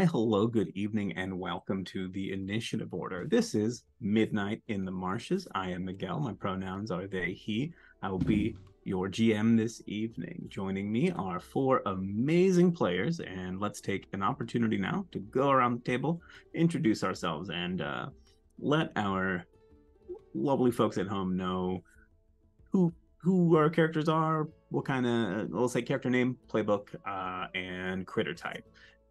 Hi, hello, good evening, and welcome to the initiative order. This is Midnight in the Marshes. I am Miguel. My pronouns are they, he. I will be your GM this evening. Joining me are four amazing players, and let's take an opportunity now to go around the table, introduce ourselves, and uh, let our lovely folks at home know who who our characters are, what kind of we'll say character name, playbook, uh, and critter type.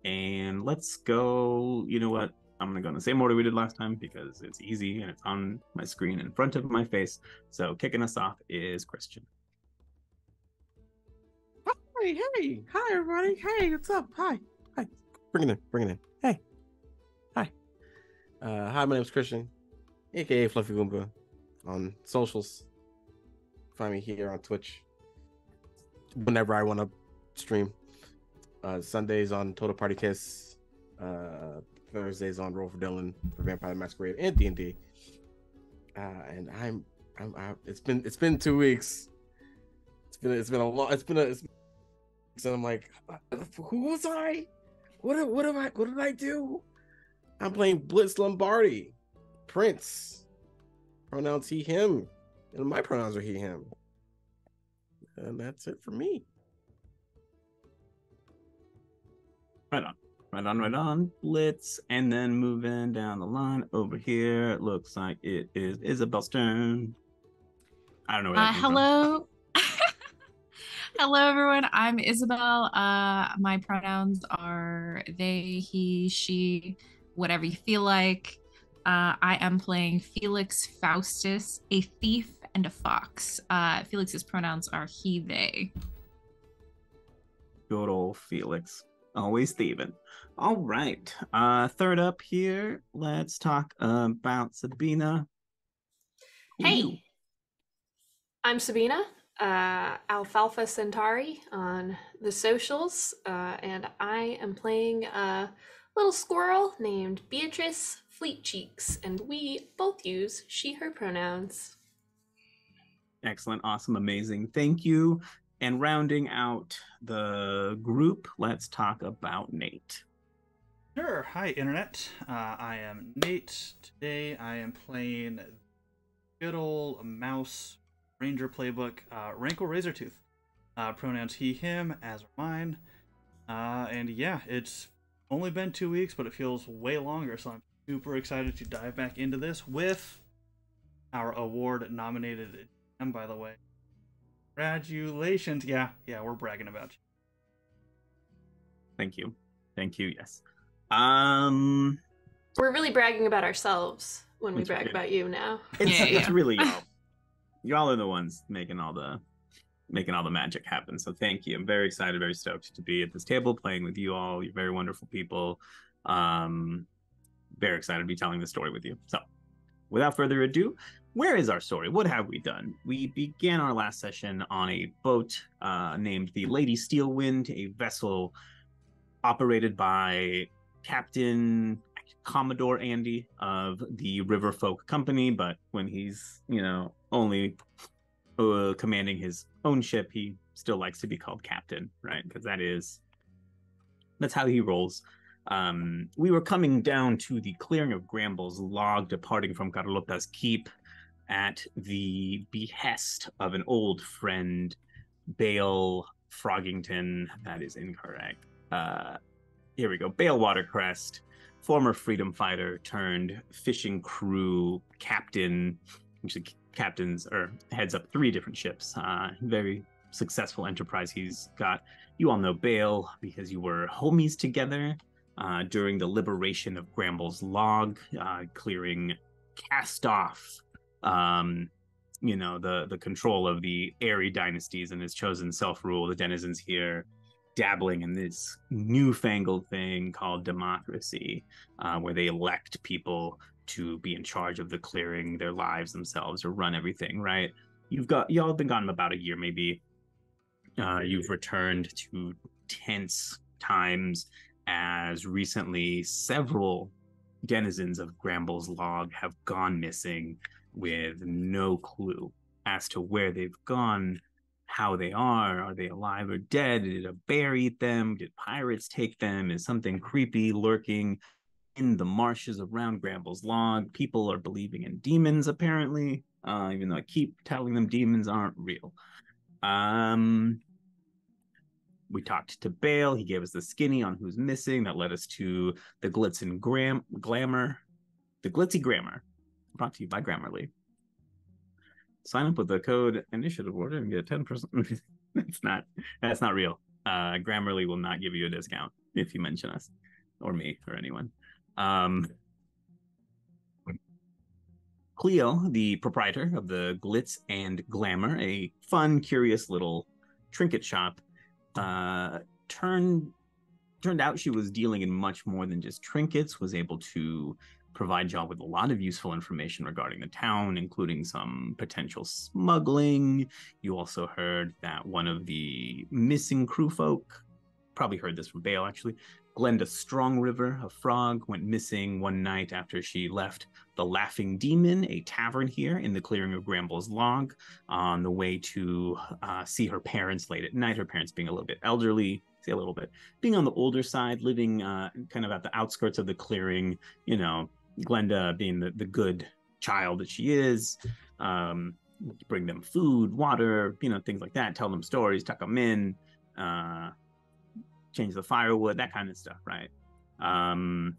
And let's go. You know what? I'm gonna go in the same order we did last time because it's easy and it's on my screen in front of my face. So kicking us off is Christian. Hey, hey, hi everybody. Hey, what's up? Hi, hi. Bring it in, bring it in. Hey, hi. Uh, hi, my name's Christian, aka Fluffy Goomba, on socials. Find me here on Twitch whenever I want to stream. Uh, Sundays on Total Party Kiss. Uh, Thursdays on Roll for Dylan for Vampire Masquerade and D and D. Uh, and I'm, I'm, I, it's been, it's been two weeks. It's been, it's been a long, it's been a, it's, and I'm like, who was I? What, what am I? What did I do? I'm playing Blitz Lombardi, Prince. Pronouns he, him, and my pronouns are he, him. And that's it for me. Right on. Right on, right on. Blitz. And then moving down the line over here. It looks like it is Isabel's turn. I don't know. Uh, hello. hello, everyone. I'm Isabel. Uh, my pronouns are they, he, she, whatever you feel like. Uh, I am playing Felix Faustus, a thief and a fox. Uh, Felix's pronouns are he, they. Good old Felix. Always thieving. All right. Uh, third up here, let's talk about Sabina. Hey? I'm Sabina, uh, Alfalfa Centauri on the socials, uh, and I am playing a little squirrel named Beatrice Fleetcheeks, and we both use she, her pronouns. Excellent, awesome, amazing. Thank you. And rounding out the group, let's talk about Nate. Sure. Hi, Internet. Uh, I am Nate. Today I am playing good old mouse ranger playbook, uh, Rankle Razortooth. Uh, pronouns he, him, as are mine. Uh, and yeah, it's only been two weeks, but it feels way longer, so I'm super excited to dive back into this with our award nominated by the way. Congratulations. Yeah, yeah, we're bragging about you. Thank you. Thank you, yes. Um We're really bragging about ourselves when we brag right. about you now. it's, Yeah, it's yeah. really y'all. Y'all are the ones making all the making all the magic happen. So thank you. I'm very excited, very stoked to be at this table playing with you all. You're very wonderful people. Um very excited to be telling the story with you. So without further ado, where is our story? What have we done? We began our last session on a boat uh, named the Lady Steelwind, a vessel operated by Captain Commodore Andy of the River Folk Company. But when he's, you know, only uh, commanding his own ship, he still likes to be called Captain, right? Because that is that's how he rolls. Um, we were coming down to the clearing of Gramble's log, departing from Carlota's keep at the behest of an old friend, Bale Froggington. That is incorrect. Uh, here we go. Bale Watercrest, former freedom fighter turned fishing crew captain. Actually, captains or heads up three different ships. Uh, very successful enterprise he's got. You all know Bale because you were homies together uh, during the liberation of Gramble's log, uh, clearing cast off, um, you know, the the control of the Eyrie dynasties and his chosen self rule. The denizens here dabbling in this newfangled thing called democracy, uh, where they elect people to be in charge of the clearing their lives themselves or run everything. Right? You've got y'all been gone about a year, maybe. Uh, you've returned to tense times as recently several denizens of Gramble's log have gone missing with no clue as to where they've gone, how they are. Are they alive or dead? Did a bear eat them? Did pirates take them? Is something creepy lurking in the marshes around Gramble's Log? People are believing in demons, apparently, uh, even though I keep telling them demons aren't real. Um, we talked to Bale. He gave us the skinny on who's missing. That led us to the glitz and gram glamour, the glitzy grammar, brought to you by Grammarly. Sign up with the code initiative order and get ten percent. that's not that's not real. Uh, Grammarly will not give you a discount if you mention us or me or anyone. Um, Cleo, the proprietor of the Glitz and Glamour, a fun, curious little trinket shop, uh, turned turned out she was dealing in much more than just trinkets. Was able to provide y'all with a lot of useful information regarding the town, including some potential smuggling. You also heard that one of the missing crew folk, probably heard this from Bale actually, Glenda Strong River, a frog, went missing one night after she left the Laughing Demon, a tavern here in the clearing of Gramble's Log, on the way to uh, see her parents late at night. Her parents being a little bit elderly, say a little bit, being on the older side, living uh, kind of at the outskirts of the clearing, you know, Glenda being the, the good child that she is, um, bring them food, water, you know, things like that, tell them stories, tuck them in, uh, change the firewood, that kind of stuff, right? Um,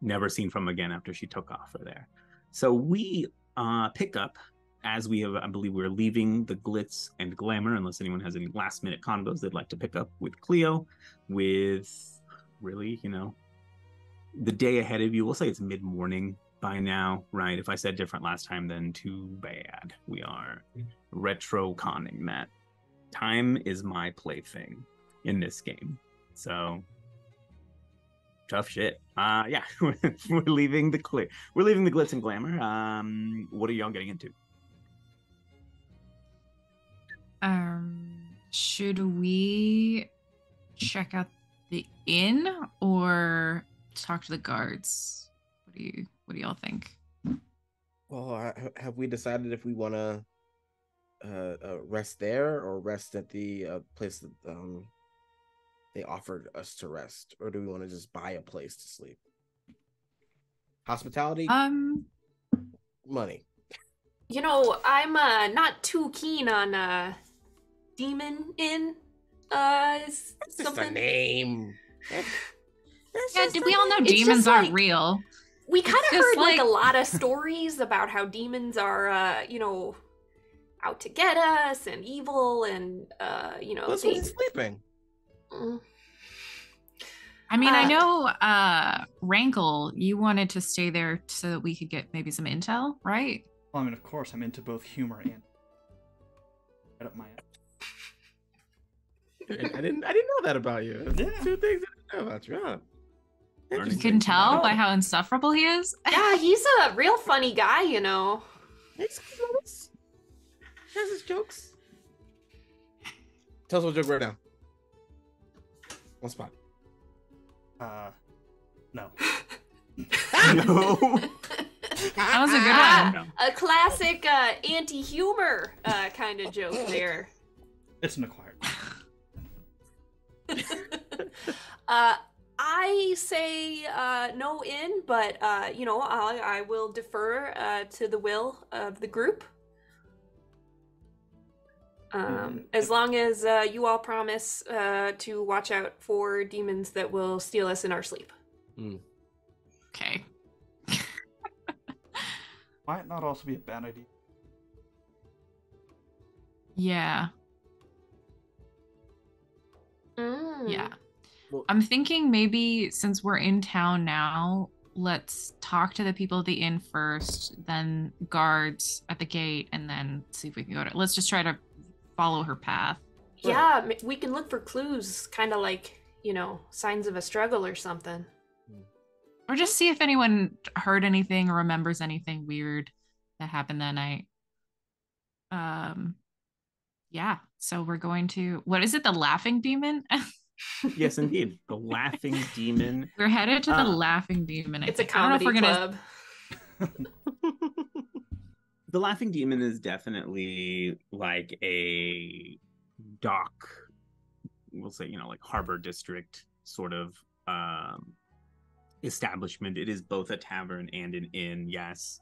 never seen from again after she took off for there. So we uh, pick up as we have, I believe we're leaving the glitz and glamour, unless anyone has any last minute convos they'd like to pick up with Cleo, with really, you know, the day ahead of you. We'll say it's mid morning by now, right? If I said different last time, then too bad. We are retro conning that. Time is my plaything in this game. So tough shit. Uh yeah, we're leaving the clear. We're leaving the glitz and glamour. Um what are y'all getting into? Um should we check out the inn or talk to the guards? What do you what do y'all think? Well, I- have we decided if we want to uh, uh, rest there or rest at the uh, place that um they offered us to rest, or do we want to just buy a place to sleep? Hospitality, Um money. You know, I'm uh, not too keen on uh, Demon Inn. Uh, is It's just a name. yeah, did we all know demons aren't like- real? we kind of heard like, like- a lot of stories about how demons are, uh, you know, out to get us and evil and uh, you know, What's they- with sleeping? Mm. I mean, I Uh, know uh Rankle, you wanted to stay there so that we could get maybe some intel, right? Well, I mean, of course, I'm into both humor and. Right up my. I I didn't. I didn't know that about you. Yeah. Two things I didn't know about you. Huh? You Learning can tell by how insufferable he is. yeah, he's a real funny guy, you know. He's close. He has his jokes. Tell us what joke right now. One spot. Uh, no. no. That was a good one. a classic uh, anti-humor uh, kind of joke there. It's an acquired. uh, I say uh, no in, but uh, you know I, I will defer uh, to the will of the group. Um, Mhm. as long as uh, you all promise uh, to watch out for demons that will steal us in our sleep. Okay. Might not also be a bad idea. Yeah. Mm. Yeah. Well- I'm thinking maybe since we're in town now, let's talk to the people at the inn first, then guards at the gate, and then see if we can go to. Let's just try to follow her path. Yeah, m- we can look for clues, kind of like you know signs of a struggle or something. Or just see if anyone heard anything or remembers anything weird that happened that night. Um yeah, so we're going to what is it, the laughing demon? yes, indeed. The laughing demon. we're headed to the Ah. laughing demon. I It's a think. I don't know if comedy we're gonna club. the laughing demon is definitely like a dock we'll say you know like harbor district sort of um establishment it is both a tavern and an inn yes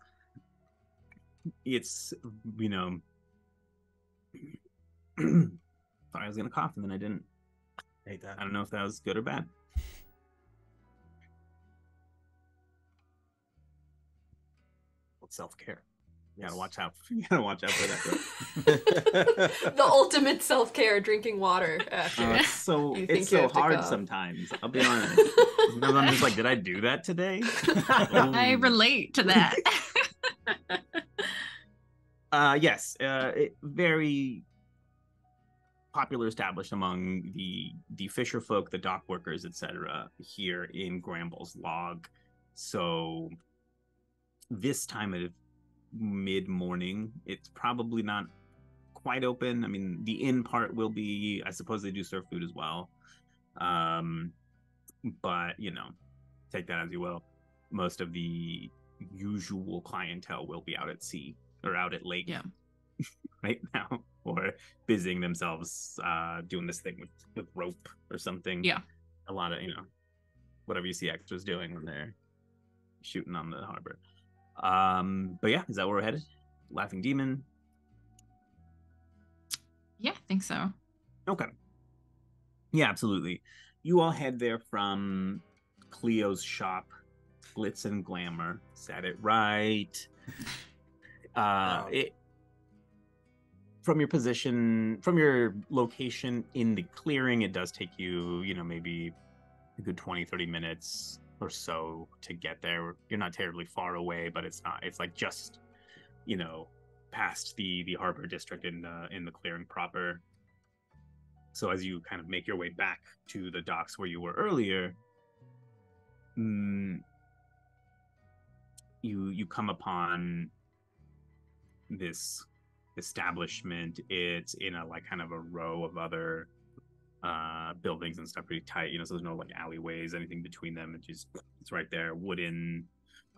it's you know thought i was gonna cough and then i didn't I hate that. i don't know if that was good or bad self-care you gotta watch out you gotta watch out for that the ultimate self care, drinking water after. Uh, it's so You it's think you so hard go. sometimes. I'll be honest. Sometimes I'm just like, did I do that today? I Um, relate to that. Uh, yes, uh, it, very popular, established among the the fisher folk, the dock workers, etc. Here in Gramble's log. So this time of mid morning, it's probably not quite open. I mean, the inn part will be. I suppose they do serve food as well. Um, but you know, take that as you will. Most of the usual clientele will be out at sea or out at lake Yeah. right now or busying themselves uh doing this thing with with rope or something Yeah. a lot of you know whatever you see extras doing when they're shooting on the harbor um but yeah is that where we're headed laughing demon yeah, I think so. Okay. Yeah, absolutely. You all head there from Cleo's shop, Glitz and Glamour. Said it right. Uh, Wow. it from your position, from your location in the clearing, it does take you, you know, maybe a good 20, 30 minutes or so to get there. You're not terribly far away, but it's not, it's like just, you know, past the the harbor district in the in the clearing proper so as you kind of make your way back to the docks where you were earlier mm, you you come upon this establishment it's in a like kind of a row of other uh buildings and stuff pretty tight you know so there's no like alleyways anything between them it's just it's right there wooden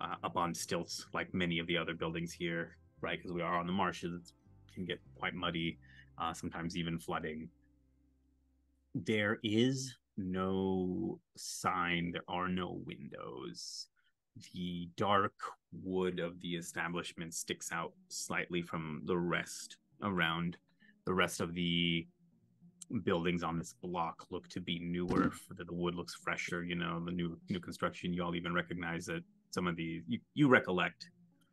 uh, up on stilts like many of the other buildings here right? Because we are on the marshes, it can get quite muddy, uh, sometimes even flooding. There is no sign, there are no windows. The dark wood of the establishment sticks out slightly from the rest around. The rest of the buildings on this block look to be newer. The, the wood looks fresher, you know, the new new construction. You all even recognize that some of the you, you recollect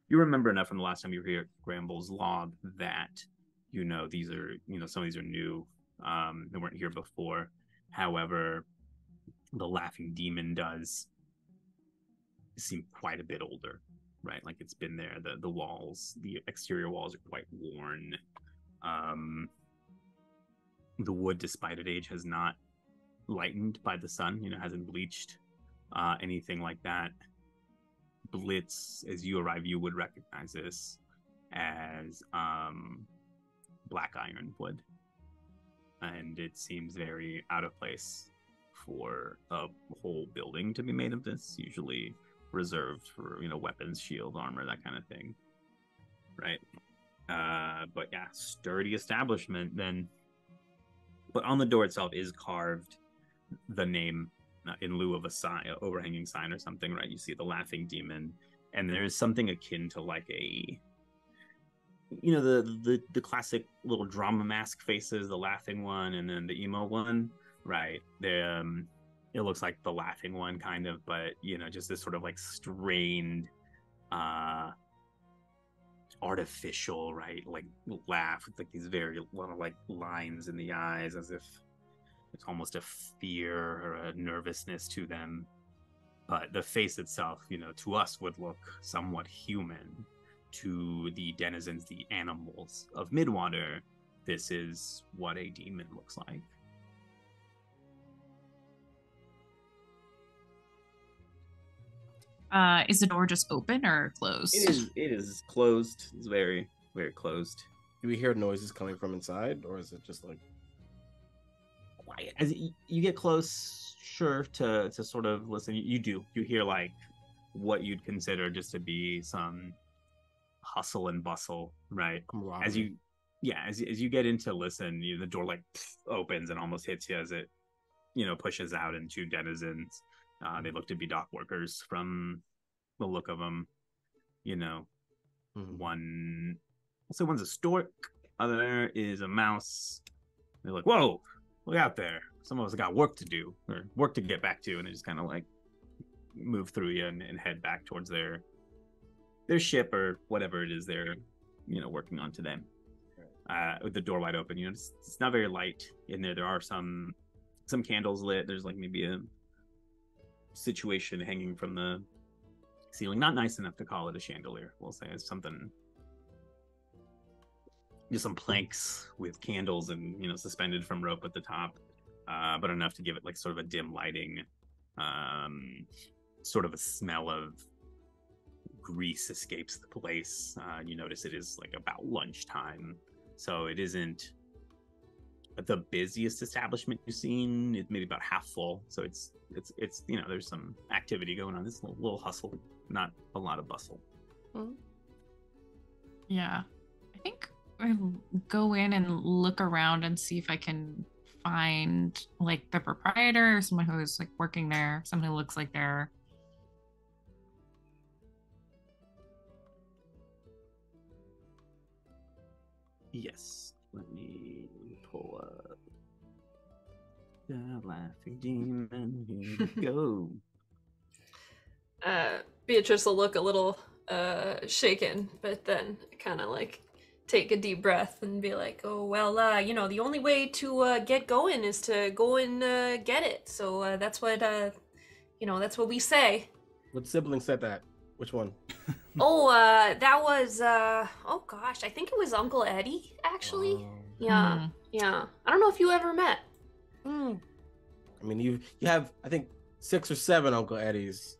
you remember enough from the last time you were here at Gramble's log that you know these are you know some of these are new um they weren't here before however the laughing demon does seem quite a bit older right? Like it's been there. The the walls the exterior walls are quite worn. Um the wood despite its age has not lightened by the sun you know hasn't bleached uh anything like that. Blitz, as you arrive, you would recognize this as um, black iron wood, and it seems very out of place for a whole building to be made of this. Usually reserved for you know weapons, shield, armor, that kind of thing, right? Uh, but yeah, sturdy establishment. Then, but on the door itself is carved the name uh, in lieu of a sign, overhanging sign or something, right? You see the laughing demon, and there's something akin to like a, you know, the the the classic little drama mask faces, the laughing one, and then the emo one, right? The um, it looks like the laughing one, kind of, but you know, just this sort of like strained, uh, artificial, right? Like laugh with like these very lot of like lines in the eyes, as if it's almost a fear or a nervousness to them. But the face itself, you know, to us would look somewhat human. To the denizens, the animals of Midwater, this is what a demon looks like. Uh, is the door just open or closed? It is. It is closed. It's very, very closed. Do we hear noises coming from inside, or is it just like quiet. As you get close, sure, to to sort of listen, you, you do. You hear like what you'd consider just to be some hustle and bustle, right? as you yeah as, as you get into listen you, the door like opens and almost hits you as it you know pushes out into denizens uh, they look to be dock workers from the look of them you know Mhm. one so one's a stork other is a mouse they're like whoa look out there some of us got work to do or work to get back to and they just kind of like move through you and, and head back towards their their ship or whatever it is they're you know working on today uh, with the door wide open. You know, it's, it's not very light in there. There are some some candles lit. There's like maybe a situation hanging from the ceiling. Not nice enough to call it a chandelier. We'll say it's something. Just some planks with candles and you know suspended from rope at the top, uh, but enough to give it like sort of a dim lighting, um, sort of a smell of grease escapes the place. Uh, you notice it is like about lunchtime, so it isn't the busiest establishment you've seen. It's maybe about half full, so it's it's it's you know there's some activity going on. This little, little hustle, not a lot of bustle. Yeah. I think I'll go in and look around and see if I can find like the proprietor or someone who's like working there, someone who looks like they're Yes, let me the laughing demon. Here we go. Uh, Beatrice will look a little uh, shaken, but then kind of like take a deep breath and be like, "Oh well, uh, you know, the only way to uh, get going is to go and uh, get it. So uh, that's what uh, you know. That's what we say." What sibling said that? Which one? oh, uh, that was uh, oh gosh, I think it was Uncle Eddie actually. Oh. Yeah, Hmm. yeah. I don't know if you ever met. Hmm. I mean, you you have I think six or seven Uncle Eddies.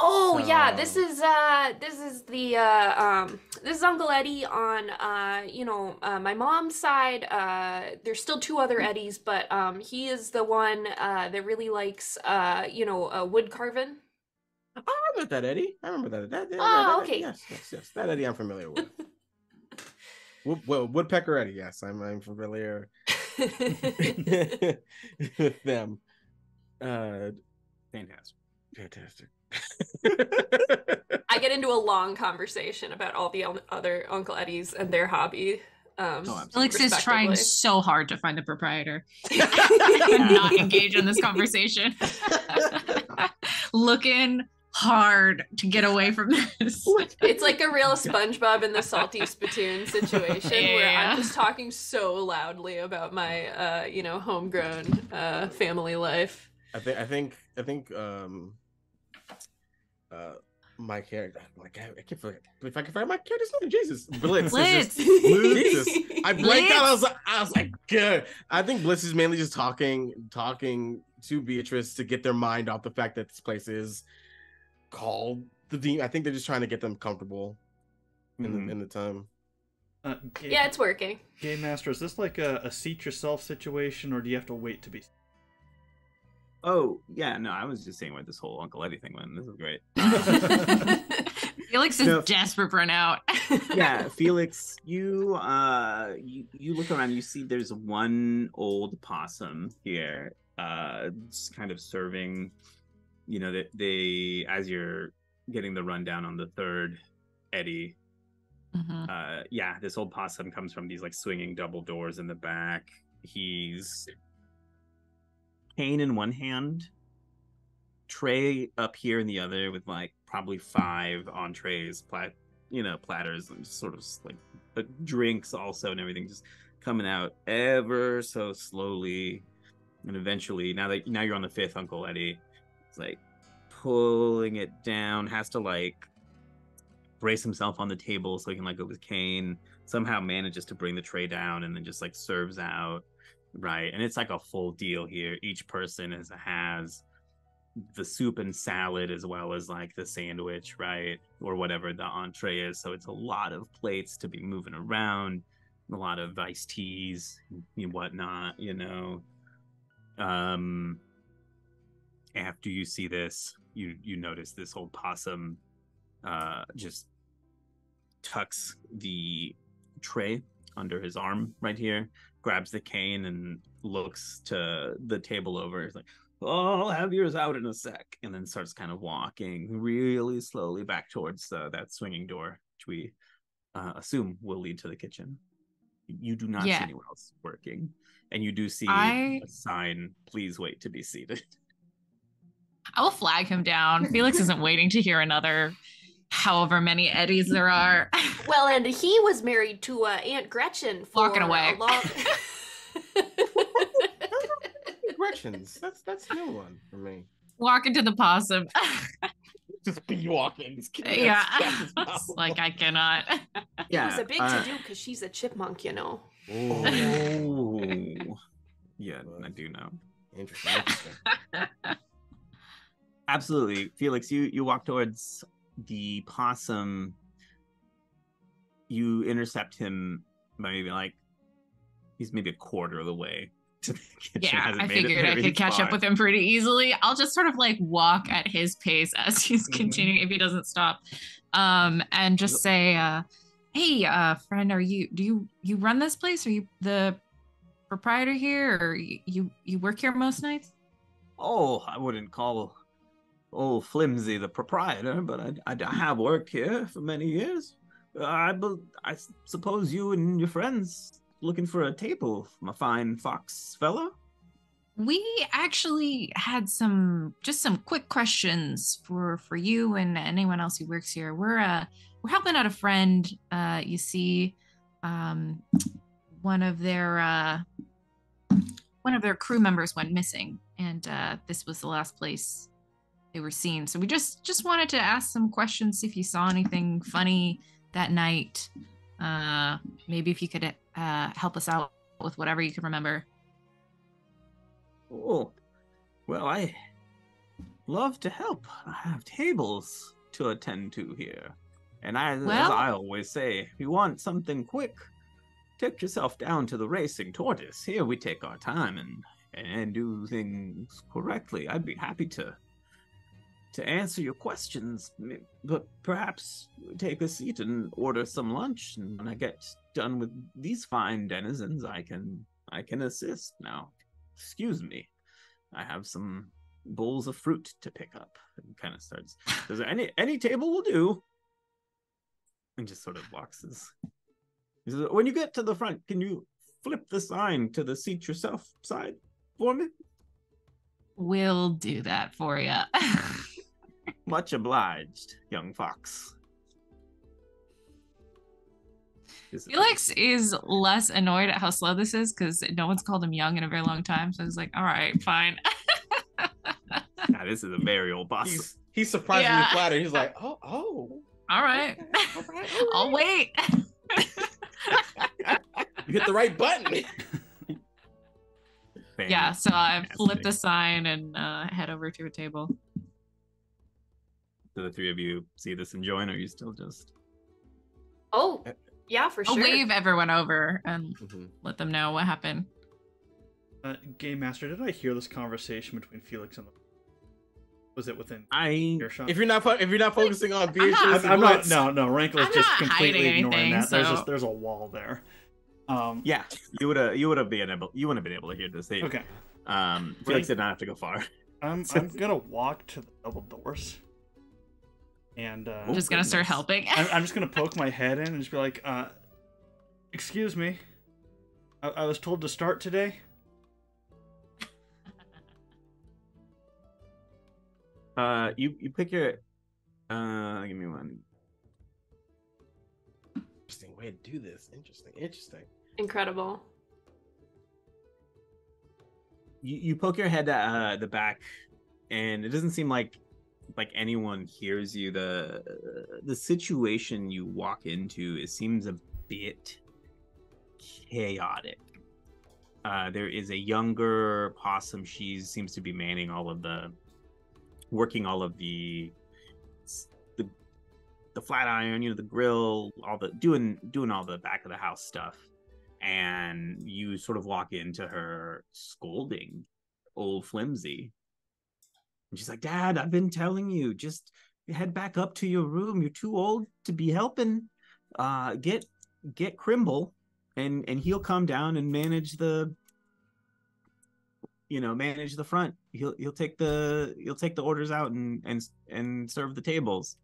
Oh yeah, this is uh this is the uh um this is Uncle Eddie on uh you know uh, my mom's side. Uh there's still two other Eddies, but um he is the one uh that really likes uh you know uh, wood carving. Oh, I met that Eddie. I remember that. that, that Oh, that okay. Yes, yes, yes. That Eddie I'm familiar with. Wood, well, Woodpecker Eddie. Yes, I'm I'm familiar them. Uh, Fantastic. fantastic. I get into a long conversation about all the other Uncle Eddies and their hobby. Um, Oh, absolutely. Felix is trying so hard to find the proprietor and not engage in this conversation. Looking hard to get away from this. It's like a real SpongeBob and the Salty Spittoon situation where I'm just talking so loudly about my, uh, you know, homegrown uh, family life. I think I think I think um uh my character my guy I can't forget if I can find my character's name Jesus Blitz, is just- Blitz. Jesus I blanked out I was like I was like good I think Blitz is mainly just talking talking to Beatrice to get their mind off the fact that this place is called the Demon I think they're just trying to get them comfortable in Mhm. the in the time Uh, Game, Yeah, it's working. Game Master, is this like a, a seat yourself situation, or do you have to wait to be? Oh yeah, no, I was just saying where this whole Uncle Eddie thing went. This is great. Felix is No. desperate for an out. yeah, Felix, you uh you, you look around, you see there's one old possum here, uh just kind of serving, you know, that they as you're getting the rundown on the third Eddie, Mhm. uh yeah, this old possum comes from these like swinging double doors in the back. He's cane in one hand, tray up here in the other with like probably five entrees, plat you know, platters and just sort of like drinks also and everything just coming out ever so slowly. And eventually, now that now you're on the fifth Uncle Eddie, like pulling it down, has to like brace himself on the table so he can like go with cane. Somehow manages to bring the tray down and then just like serves out. Right. And it's like a full deal here. Each person is has the soup and salad as well as like the sandwich, right? Or whatever the entree is. So it's a lot of plates to be moving around, a lot of iced teas and whatnot, you know. Um after you see this, you you notice this old possum uh just tucks the tray under his arm right here, grabs the cane and looks to the table over. He's like, "Oh, I'll have yours out in a sec," and then starts kind of walking really slowly back towards uh, that swinging door, which we uh, assume will lead to the kitchen. You do not Yeah. see anyone else working, and you do see I- a sign. Please wait to be seated. I will flag him down. Felix isn't waiting to hear another however many eddies there are. Well, and he was married to uh, Aunt Gretchen for Walking away. a long. Gretchen's. That's that's a new one for me. Walk into the possum. Just be walking. yeah. It's like I cannot. it was a big uh, to do because she's a chipmunk, you know. Oh, yeah, I do know. Interesting. Interesting. Absolutely, Felix. You you walk towards the possum. You intercept him by maybe like he's maybe a quarter of the way to the kitchen. Yeah, I figured I could catch up with him pretty easily. I'll just sort of like walk at his pace as he's Mhm. continuing if he doesn't stop. Um and just say uh hey uh friend are you do you you run this place are you the proprietor here or you you, you work here most nights? Oh, I wouldn't call old Flimsy the proprietor, but I, I, have worked here for many years. I, I suppose you and your friends looking for a table, my fine fox fellow. We actually had some just some quick questions for for you and anyone else who works here. We're uh we're helping out a friend. Uh you see um one of their uh one of their crew members went missing and uh this was the last place they were seen. So we just just wanted to ask some questions see if you saw anything funny that night. Uh maybe if you could uh help us out with whatever you can remember. Oh, well, I love to help. I have tables to attend to here. And I, as I always say, if you want something quick, take yourself down to the racing tortoise. Here we take our time and and do things correctly. I'd be happy to to answer your questions, but perhaps take a seat and order some lunch. And when I get done with these fine denizens, I can I can assist. Now, excuse me, I have some bowls of fruit to pick up. And kind of starts. Does any any table will do? And just sort of his. He says, when you get to the front, can you flip the sign to the seat yourself side for me? We'll do that for you. Much obliged, young fox. Felix is less annoyed at how slow this is because no one's called him young in a very long time. So he's like, all right, fine. Yeah, this is a very old boss. He's he's surprisingly Yeah. flattered. He's like, oh, oh. all right. okay, all right, all I'll wait. You hit the right button. yeah, so I flip the sign and uh, head over to a table. Do the three of you see this and join, or are you still just Oh, yeah, for I'll sure. wave everyone over and Mhm. let them know what happened. Uh, Game Master, did I hear this conversation between Felix and the? Was it within I earshot? If you're not if you're not focusing on Beatrice, I'm, and I'm not. No, no. Rankle is just completely ignoring anything, that. There's just there's a wall there. Um, yeah, you would have you would have been able you wouldn't have been able to hear this. They, Okay. Um, Right. Felix did not have to go far. I'm I'm gonna walk to the double doors, and uh, Oh, just gonna start helping. I'm, I'm just gonna poke my head in and just be like, uh, "Excuse me, I, I was told to start today." Uh, you you pick your. Uh, give me one. Interesting way to do this. Interesting. Interesting. Incredible. You you poke your head at uh, the back, and it doesn't seem like like anyone hears you. The the situation you walk into it seems a bit chaotic. Uh, there is a younger possum. She seems to be manning all of the, working all of the, the, the flat iron. You know, the grill, all the doing doing all the back of the house stuff. And you sort of walk into her scolding old flimsy. And she's like, Dad, I've been telling you, just head back up to your room. You're too old to be helping uh, get get Crimble, and and he'll come down and manage the, you know, manage the front. He'll he'll take the he'll take the orders out and and and serve the tables.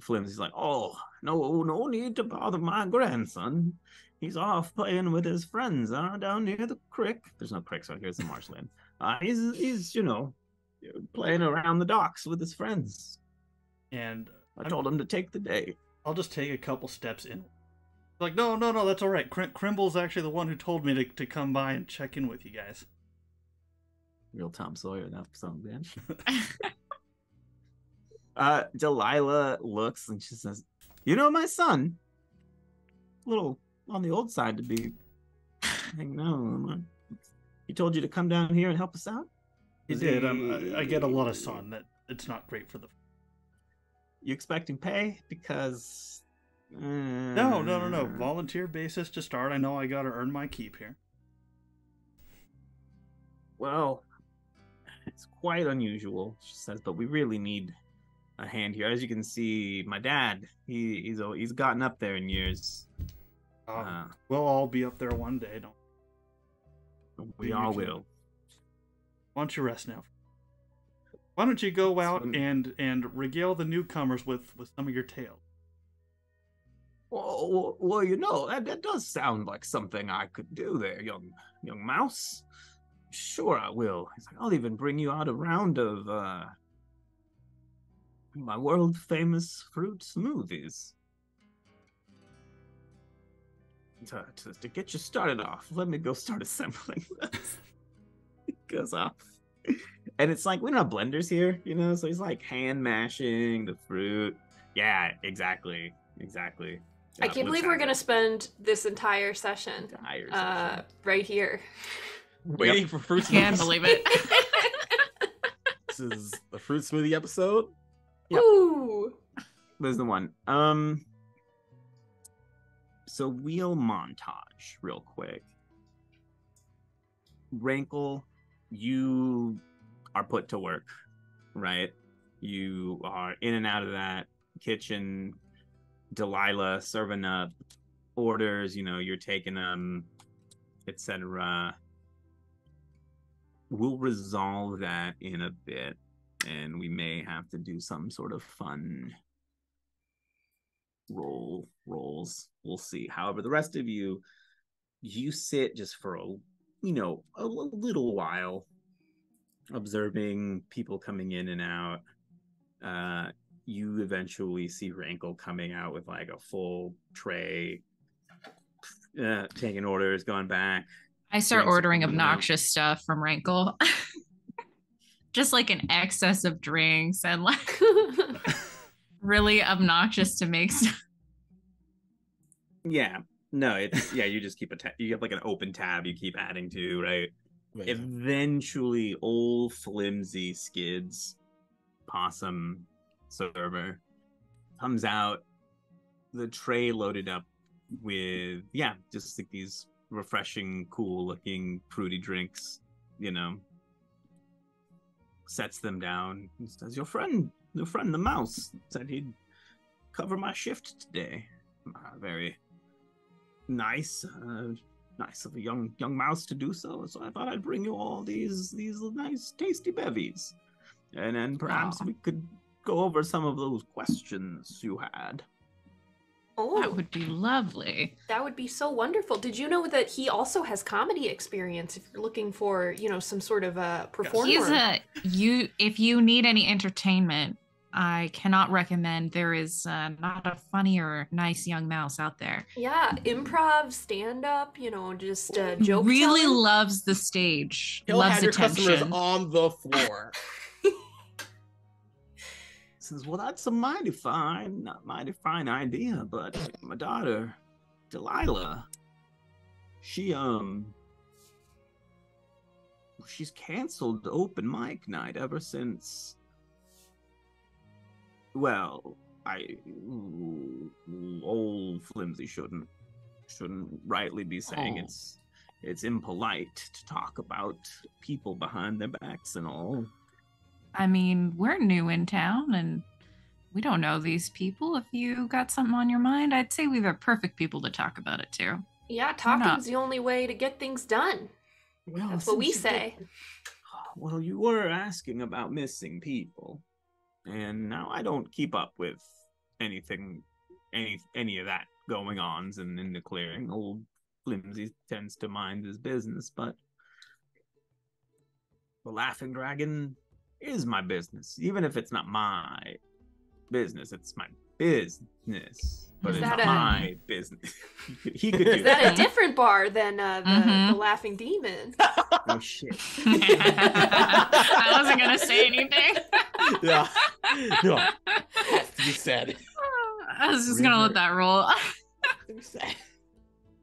Flimsy's like, oh no no need to bother my grandson. He's off playing with his friends uh, down near the creek. There's no creek, so here's the marshland. Uh, he's he's you know playing around the docks with his friends. And I told him to take the day. I'll just take a couple steps in. Like, no, no, no, that's all right. Crim- Crimble's actually the one who told me to, to come by and check in with you guys. Real Tom Sawyer, that son bitch. uh, Delilah looks and she says, "You know, my son, a little on the old side to be hanging out. He told you to come down here and help us out. He Is did. Um, I, I get a lot of sun. That it's not great for the. You expecting pay? Because uh, No, no, no, no. Volunteer basis to start. I know I got to earn my keep here. Well, it's quite unusual, she says, but we really need a hand here. As you can see, my dad, he, he's he's gotten up there in years. Uh, Uh, we'll all be up there one day. Don't. we all will. Why don't you rest now? Why don't you go out So- and and regale the newcomers with with some of your tales? Well, well, you know that, that does sound like something I could do there, young young mouse. Sure, I will. He's like, I'll even bring you out a round of uh, my world famous fruit smoothies. To, to, to get you started off, let me go start assembling this. he goes off. And it's like, we don't have blenders here, you know? So he's like hand mashing the fruit. Yeah, exactly. Exactly. I Uh, can't believe we're gonna spend this entire session Entire uh, right here. Waiting for fruit Can't believe it. This is the fruit smoothie episode. Yep. Ooh. There's the one. Um. So wheel montage, real quick. Rankle, you are put to work, right? You are in and out of that kitchen. Delilah serving up orders. You know, you're taking them, etc. We'll resolve that in a bit, and we may have to do some sort of fun roll rolls. We'll see. However, the rest of you, you sit just for a you know a little while, observing people coming in and out. Uh, you eventually see Rankle coming out with like a full tray, uh, taking orders, going back. I start Drinks ordering coming out. obnoxious stuff from Rankle. Just like an excess of drinks and like really obnoxious to make stuff. Yeah, no, it's yeah. You just keep a tab. You have like an open tab. You keep adding to right. Wait, Eventually, old flimsy skids, possum server comes out, the tray loaded up with yeah, just like these refreshing, cool looking fruity drinks. You know, sets them down. and says, "Your friend, your friend, the mouse, said he'd cover my shift today. Uh, very nice." Uh, nice of a young young mouse to do so. So I thought I'd bring you all these these nice tasty bevies, and then perhaps Aw. we could go over some of those questions you had. oh, That would be lovely. That would be so wonderful. Did you know that he also has comedy experience? If you're looking for, you know, some sort of uh, performer. He's a you if you need any entertainment, I cannot recommend there is uh, not a funny or nice young mouse out there. yeah, improv, stand up, you know, just uh, joke. really telling. loves the stage. He'll loves have your attention. customers on the floor. Says, well, that's a mighty fine, not mighty fine idea, but my daughter, Delilah, she um, she's canceled open mic night ever since. Well, I old flimsy shouldn't shouldn't rightly be saying Oh. it's it's impolite to talk about people behind their backs and all. I mean, we're new in town and we don't know these people. If you got something on your mind, I'd say we have perfect people to talk about it too. Yeah, talking's the only way to get things done. Well, That's what we since you did- say. Well, you were asking about missing people, and now I don't keep up with anything, any any of that going ons and in the clearing. Old flimsy tends to mind his business, but the laughing dragon is my business, even if it's not my business. It's my business, but Is it's that not a- my business. he could, he could do Is that that. a different bar than uh, the, Mhm. the Laughing Demon? oh shit! I wasn't gonna say anything. yeah. No. Has to be said. I was just gonna let that roll. Has to.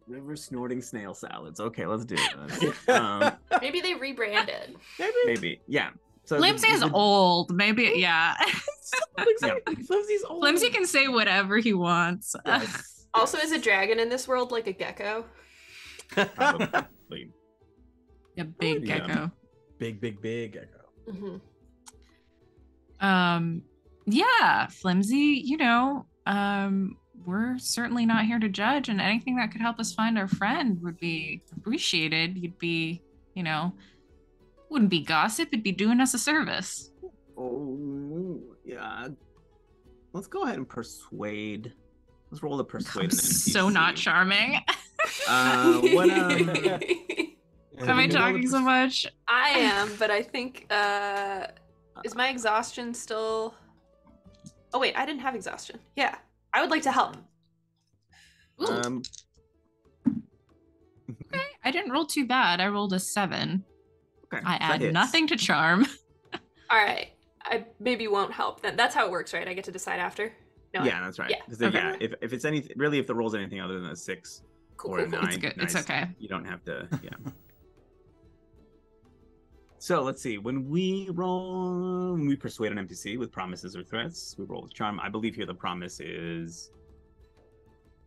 River snorting snail salads. Okay, let's do this. Um, Maybe they rebranded. Maybe. maybe, yeah. So Flimsy is the- old. Maybe, yeah. Exactly. Flimsy's old. Flimsy can say whatever he wants. Yes. Also, is a dragon in this world like a gecko? Probably. A big Yeah. gecko. big, big, big echo. hmm Um, yeah, Flimsy, you know, um, we're certainly not here to judge, and anything that could help us find our friend would be appreciated. You'd be, you know, wouldn't be gossip, it'd be doing us a service. Oh, yeah. Let's go ahead and persuade. Let's roll the persuade. So not charming. Uh, what, um, Am I you know, talking so much? I am, but I think uh is my exhaustion still Oh wait, I didn't have exhaustion. Yeah. I would like to help. Ooh, Um, okay. I didn't roll too bad. I rolled a seven. Okay, I add hits. nothing to charm. Alright. I maybe won't help then. That's how it works, right? I get to decide after. No, I- Yeah, that's right. Yeah, 'Cause then, okay. yeah, if, if it's any really if the roll's anything other than a six cool, or cool, a nine, It's good. It's okay. You don't have to. Yeah. so let's see. When we roll, when we persuade an NPC with promises or threats, we roll with charm. I believe here the promise is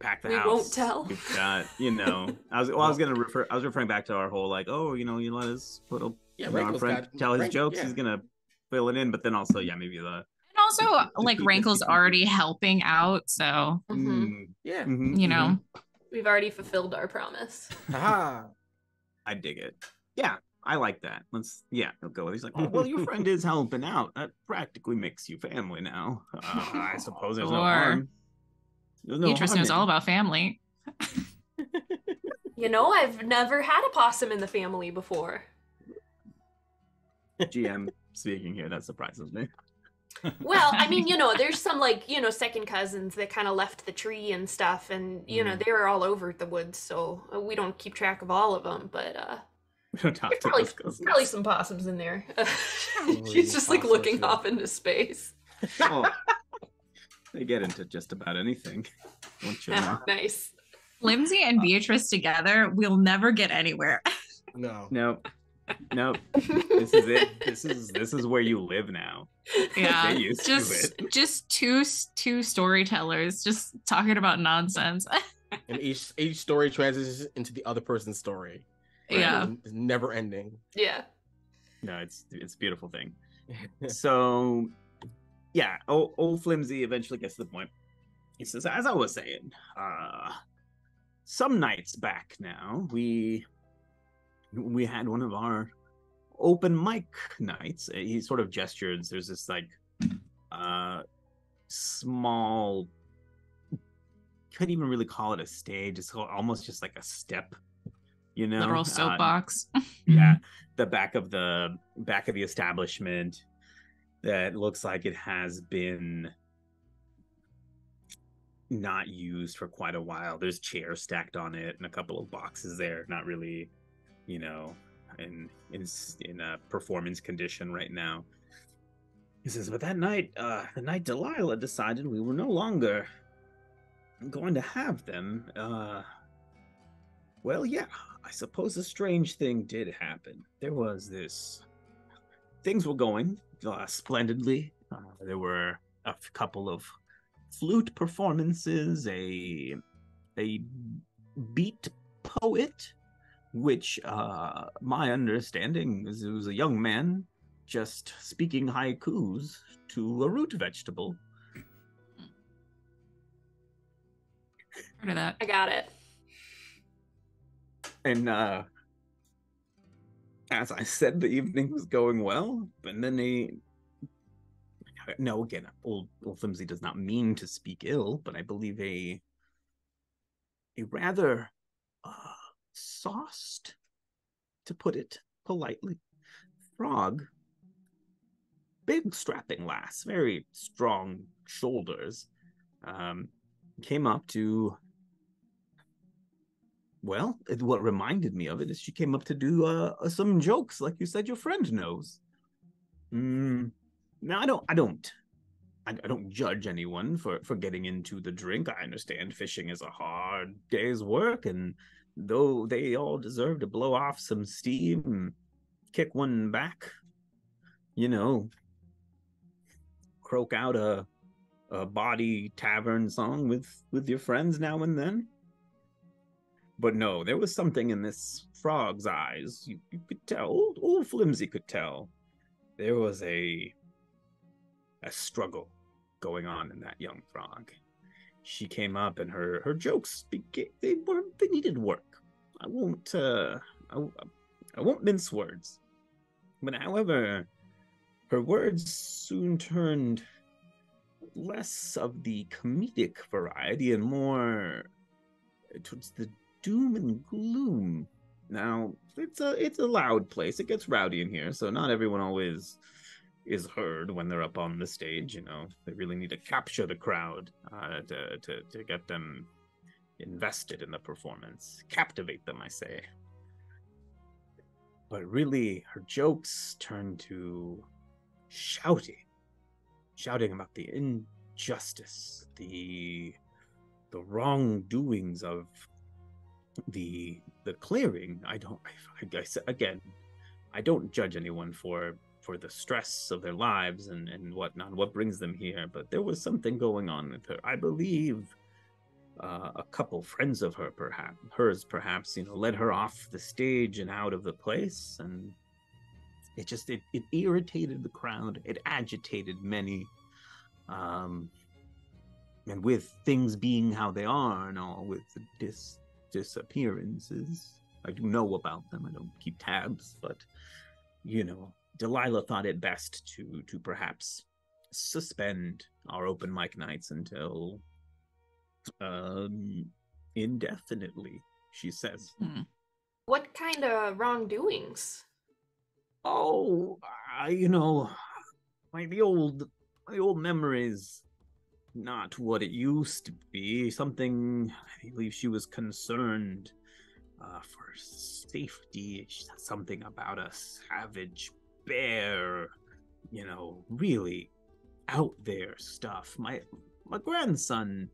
pack the We house. won't tell. We've got, you know, I was well, I was gonna refer. I was referring back to our whole like, oh, you know, you let us put a Yeah, you know, our Rankle's friend got- tell his Rank- jokes. yeah. He's gonna fill it in, but then also, yeah, maybe the And also, like, Rankle's already helping out, so, Mhm. Mm, Yeah. mhm, you mhm. know. We've already fulfilled our promise. Haha. I dig it. Yeah, I like that. Let's yeah, he'll go. He's like, oh, well, your friend is helping out. That practically makes you family now. Uh, I suppose there's no harm. There's no Beatrice harm knows all about family. You know, I've never had a possum in the family before. GM speaking here. That surprises me. Well, I mean, you know, there's some like, you know, second cousins that kind of left the tree and stuff and you know, Mhm. they were all over the woods, so uh, we don't keep track of all of them, but uh We don't talk there's to probably, those probably some possums in there. Probably She's just like looking yeah. off into space. Oh, they get into just about anything. Don't you know? nice. Flimsy and Beatrice together, we'll never get anywhere. No. Nope. Nope. This is it. This is this is where you live now. yeah, Get used to just it. just two two storytellers just talking about nonsense. And each each story transitions into the other person's story. yeah, It's never ending. yeah. No, it's it's a beautiful thing. so yeah old, old flimsy eventually gets to the point. He says as i was saying uh some nights back now we we had one of our open mic nights. Uh, he sort of gestures. There's this like uh small couldn't even really call it a stage. It's almost just like a step you know? Literal Uh, soapbox. yeah the back of the back of the establishment that looks like it has been not used for quite a while there's chairs stacked on it and a couple of boxes there not really you know in in in a performance condition right now he says but that night uh the night delilah decided we were no longer going to have them uh well yeah I suppose a strange thing did happen. There was this things were going uh, splendidly. Uh, there were a couple of flute performances, a a beat poet, which uh, my understanding is it was a young man just speaking haikus to a root vegetable. Heard of that? I got it. And uh, as I said, the evening was going well, and then he no, again, old old Flimsy does not mean to speak ill, but I believe a a rather uh, sauced, to put it politely, frog, big strapping lass, very strong shoulders, um, came up to well, it, what reminded me of it is she came up to do uh, uh, some jokes, like you said your friend knows. Mm, now I don't, I don't, I, I don't judge anyone for for getting into the drink. I understand fishing is a hard day's work, and though they all deserve to blow off some steam, kick one back, you know, croak out a a bawdy tavern song with with your friends now and then but no, there was something in this frog's eyes. You, you could tell. Old, Flimsy could tell. There was a a struggle going on in that young frog. She came up, and her her jokes began, they were they needed work. I won't uh, I, I won't mince words. But however, her words soon turned less of the comedic variety and more towards the doom and gloom. Now, it's a it's a loud place. It gets rowdy in here, so not everyone always is heard when they're up on the stage. You know, they really need to capture the crowd uh, to, to to get them invested in the performance, captivate them. I say. But really, her jokes turn to shouting, shouting about the injustice, the the wrongdoings of the the clearing i don't i guess again i don't judge anyone for for the stress of their lives and and whatnot what brings them here but there was something going on with her. I believe uh, a couple friends of her perhaps hers perhaps you know led her off the stage and out of the place and it just it, it irritated the crowd it agitated many um and with things being how they are and all with this disappearances. I do know about them. I don't keep tabs, but you know, Delilah thought it best to to perhaps suspend our open mic nights until um indefinitely, she says. Hmm. What kind of wrongdoings? Oh, I, you know, my the old my old memories not what it used to be. Something I believe she was concerned uh, for safety. Something about a savage bear. You know, really out there stuff. My my grandson,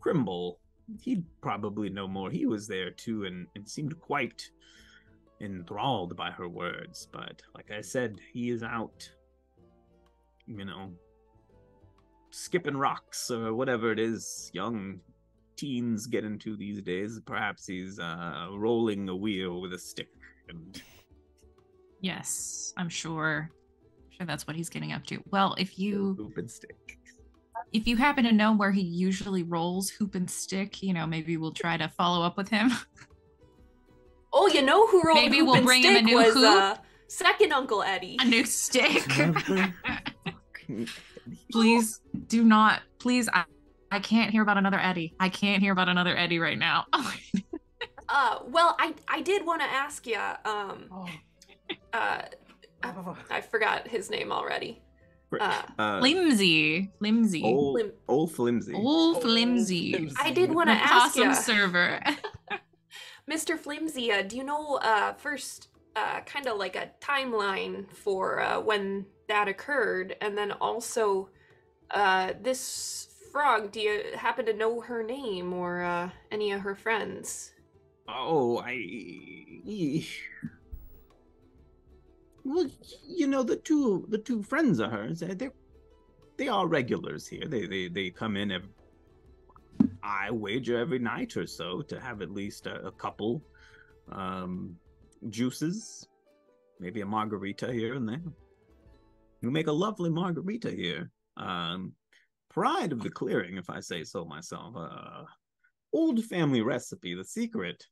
Crimble, he'd probably know more. He was there too, and, and seemed quite enthralled by her words. But like I said, he is out. You know, skipping rocks or whatever it is young teens get into these days. Perhaps he's uh, rolling a wheel with a stick. And Yes, I'm sure. I'm sure that's what he's getting up to. Well, if you hoop and stick. if you happen to know where he usually rolls hoop and stick, you know, maybe we'll try to follow up with him. Oh, you know who rolled Maybe hoop we'll and bring him a new was hoop? uh, second Uncle Eddie. A new stick. Motherfucking- please do not. Please, I, I can't hear about another Eddie. I can't hear about another Eddie right now. Uh, well, I I did want to ask you. Um, Oh. uh, I forgot his name already. Uh, uh, flimsy, flimsy, old, Flim- old flimsy. oh flimsy. I did want to ask possum you, server. Mr. Flimsy. Uh, do you know uh, first, uh, kind of like a timeline for uh, when that occurred, and then also uh, this frog? Do you happen to know her name or uh, any of her friends? Oh, I. Well, you know the two the two friends of hers. uh, They they are regulars here. They they they come in every. I wager every night or so to have at least a, a couple um, juices, maybe a margarita here and there. You make a lovely margarita here. Um, pride of the clearing, if I say so myself. Uh, old family recipe. The secret,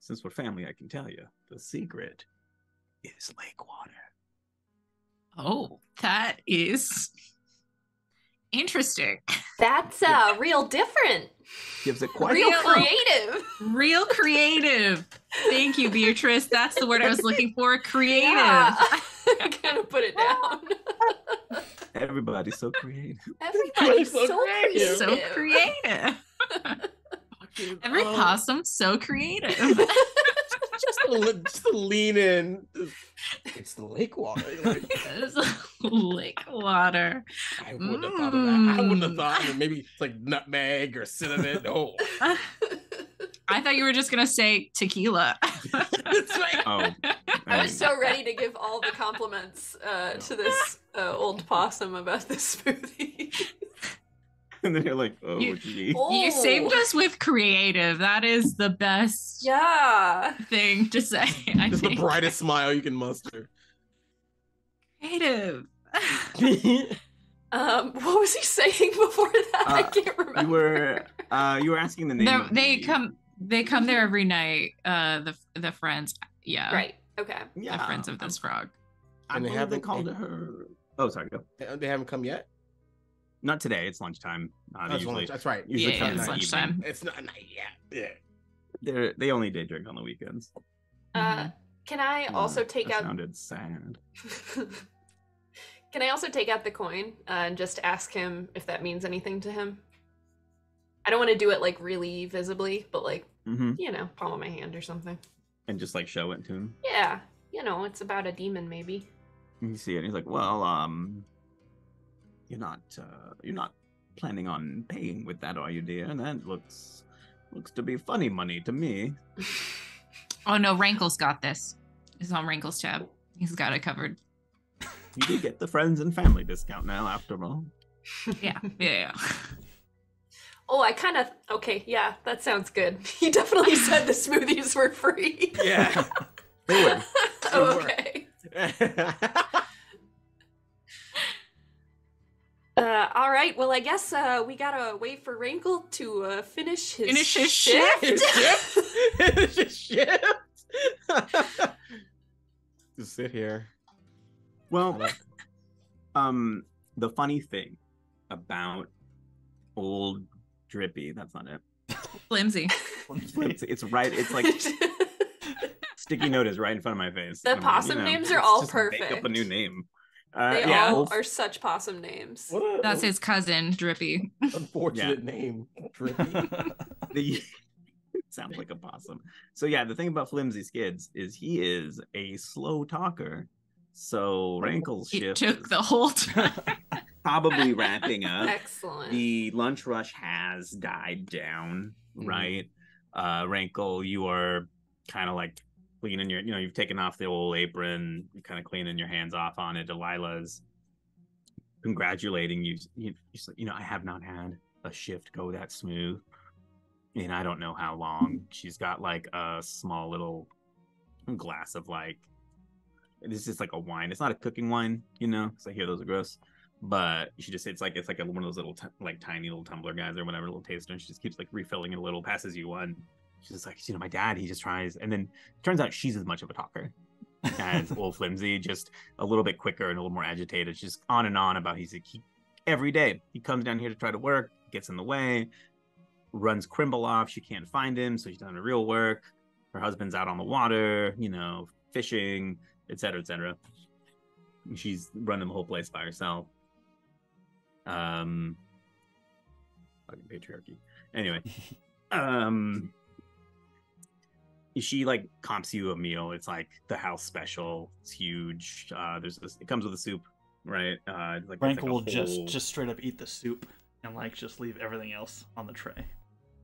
since we're family, I can tell you, the secret is lake water. Oh, that is interesting. That's uh real different. Gives it quite Real Real- creative. Real creative. Thank you, Beatrice. That's the word I was looking for. Creative. Yeah. I gotta put it down. everybody's so creative. Everybody's so so, creative. So creative. Every Oh, possum so creative. Just, to, le- just to lean in. It's the lake water. You're like, It's Lake water. I wouldn't have thought of that. I wouldn't have Mm. thought of maybe it's like nutmeg or cinnamon. No. I thought you were just gonna say tequila. That's right. Oh, I was so ready to give all the compliments uh, to this uh, old possum about this smoothie. And then you're like, oh, You- gee. You saved us with creative. That is the best Yeah. thing to say. I Just the brightest smile you can muster. Creative. Um, what was he saying before that? I Uh, can't remember. You were, uh, you were asking the name. They're- of they the- come. They come there every night. Uh, the the friends. Yeah. right. Okay. Yeah, The friends of this frog. I And they they haven't- called her. Oh, sorry. Go. They- They haven't come yet. Not today. It's lunchtime. Uh, That's, usually, lunch. That's right. usually Yeah, come it's lunchtime. It's not night yet. Yeah. They're, they only day drink on the weekends. Uh, can I also take that out? Sounded sad. can I also take out the coin uh, and just ask him if that means anything to him? I don't want to do it like really visibly, but like hmm you know, palm of my hand or something. And just like show it to him. Yeah, you know, it's about a demon, maybe. And You see it. And he's like, "Well, um, you're not, uh, you're not planning on paying with that, are you, dear? And that looks, looks to be funny money to me." Oh no, Rankle's got this. It's on Rankle's tab. He's got it covered. You did get the friends and family discount now, after all. Yeah, yeah, yeah. Oh, I kind of okay. Yeah, that sounds good. He definitely said the smoothies were free. Yeah. They were. oh, They were. okay. Uh, all right. Well, I guess uh, we gotta wait for Rankle to uh, finish his Finish his shift. It's just shift. Just sit here. Well, um, the funny thing about old Drippy, that's not it. Flimsy. It's, it's right. It's like sticky note is right in front of my face. The I'm like, possum names are all perfect. Make up a new name. Uh, they yeah, all are such possum names. What a That's his cousin, Drippy. unfortunate name. Drippy. the sounds like a possum. So yeah, the thing about Flimsy Skids is he is a slow talker. So Rankle's He shift took is the whole time. probably wrapping up. Excellent. the lunch rush has died down, Mhm. right? Uh Rankle, you are kind of like cleaning your, you know, you've taken off the old apron, you're kind of cleaning your hands off on it. Delilah's congratulating you. You, you know, I have not had a shift go that smooth. And I don't know how long. She's got like a small little glass of like, this is like a wine. It's not a cooking wine, you know, because I hear those are gross but she just it's like it's like a, one of those little t- like tiny little tumbler guys or whatever little taster and she just keeps like refilling it a little passes you one she's like you know my dad he just tries and then turns out she's as much of a talker as old flimsy just a little bit quicker and a little more agitated. She's on and on about he's like he, every day he comes down here to try to work gets in the way runs crimble off she can't find him so she's done her real work her husband's out on the water you know fishing etc etc she's running the whole place by herself. Um fucking patriarchy. Anyway um she like comps you a meal it's like the house special it's huge uh there's this it comes with a soup right uh it's like, Rankle will just whole- just straight up eat the soup and like just leave everything else on the tray.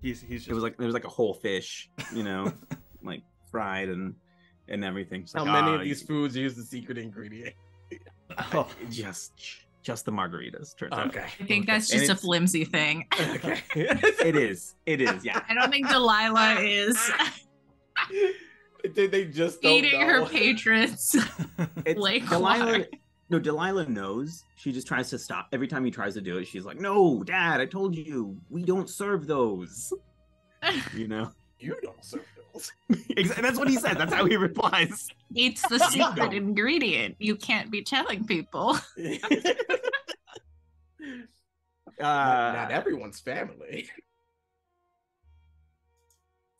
He's he's just it was like there was like a whole fish you know like fried and and everything It's How like, many "Ah, of these foods use the secret ingredient? oh, just just the margaritas turns out Okay. I think that's And just a it's- flimsy thing. Okay. it is it is yeah I don't think Delilah is they, they just don't feeding her patrons. It's Lake Delilah. water. No, Delilah knows. She just tries to stop. Every time he tries to do it, she's like, "No, Dad, I told you we don't serve those." You know, You don't serve those. exactly. That's what he said. That's how he replies. It's the secret ingredient. You can't be telling people. Uh, not, not everyone's family.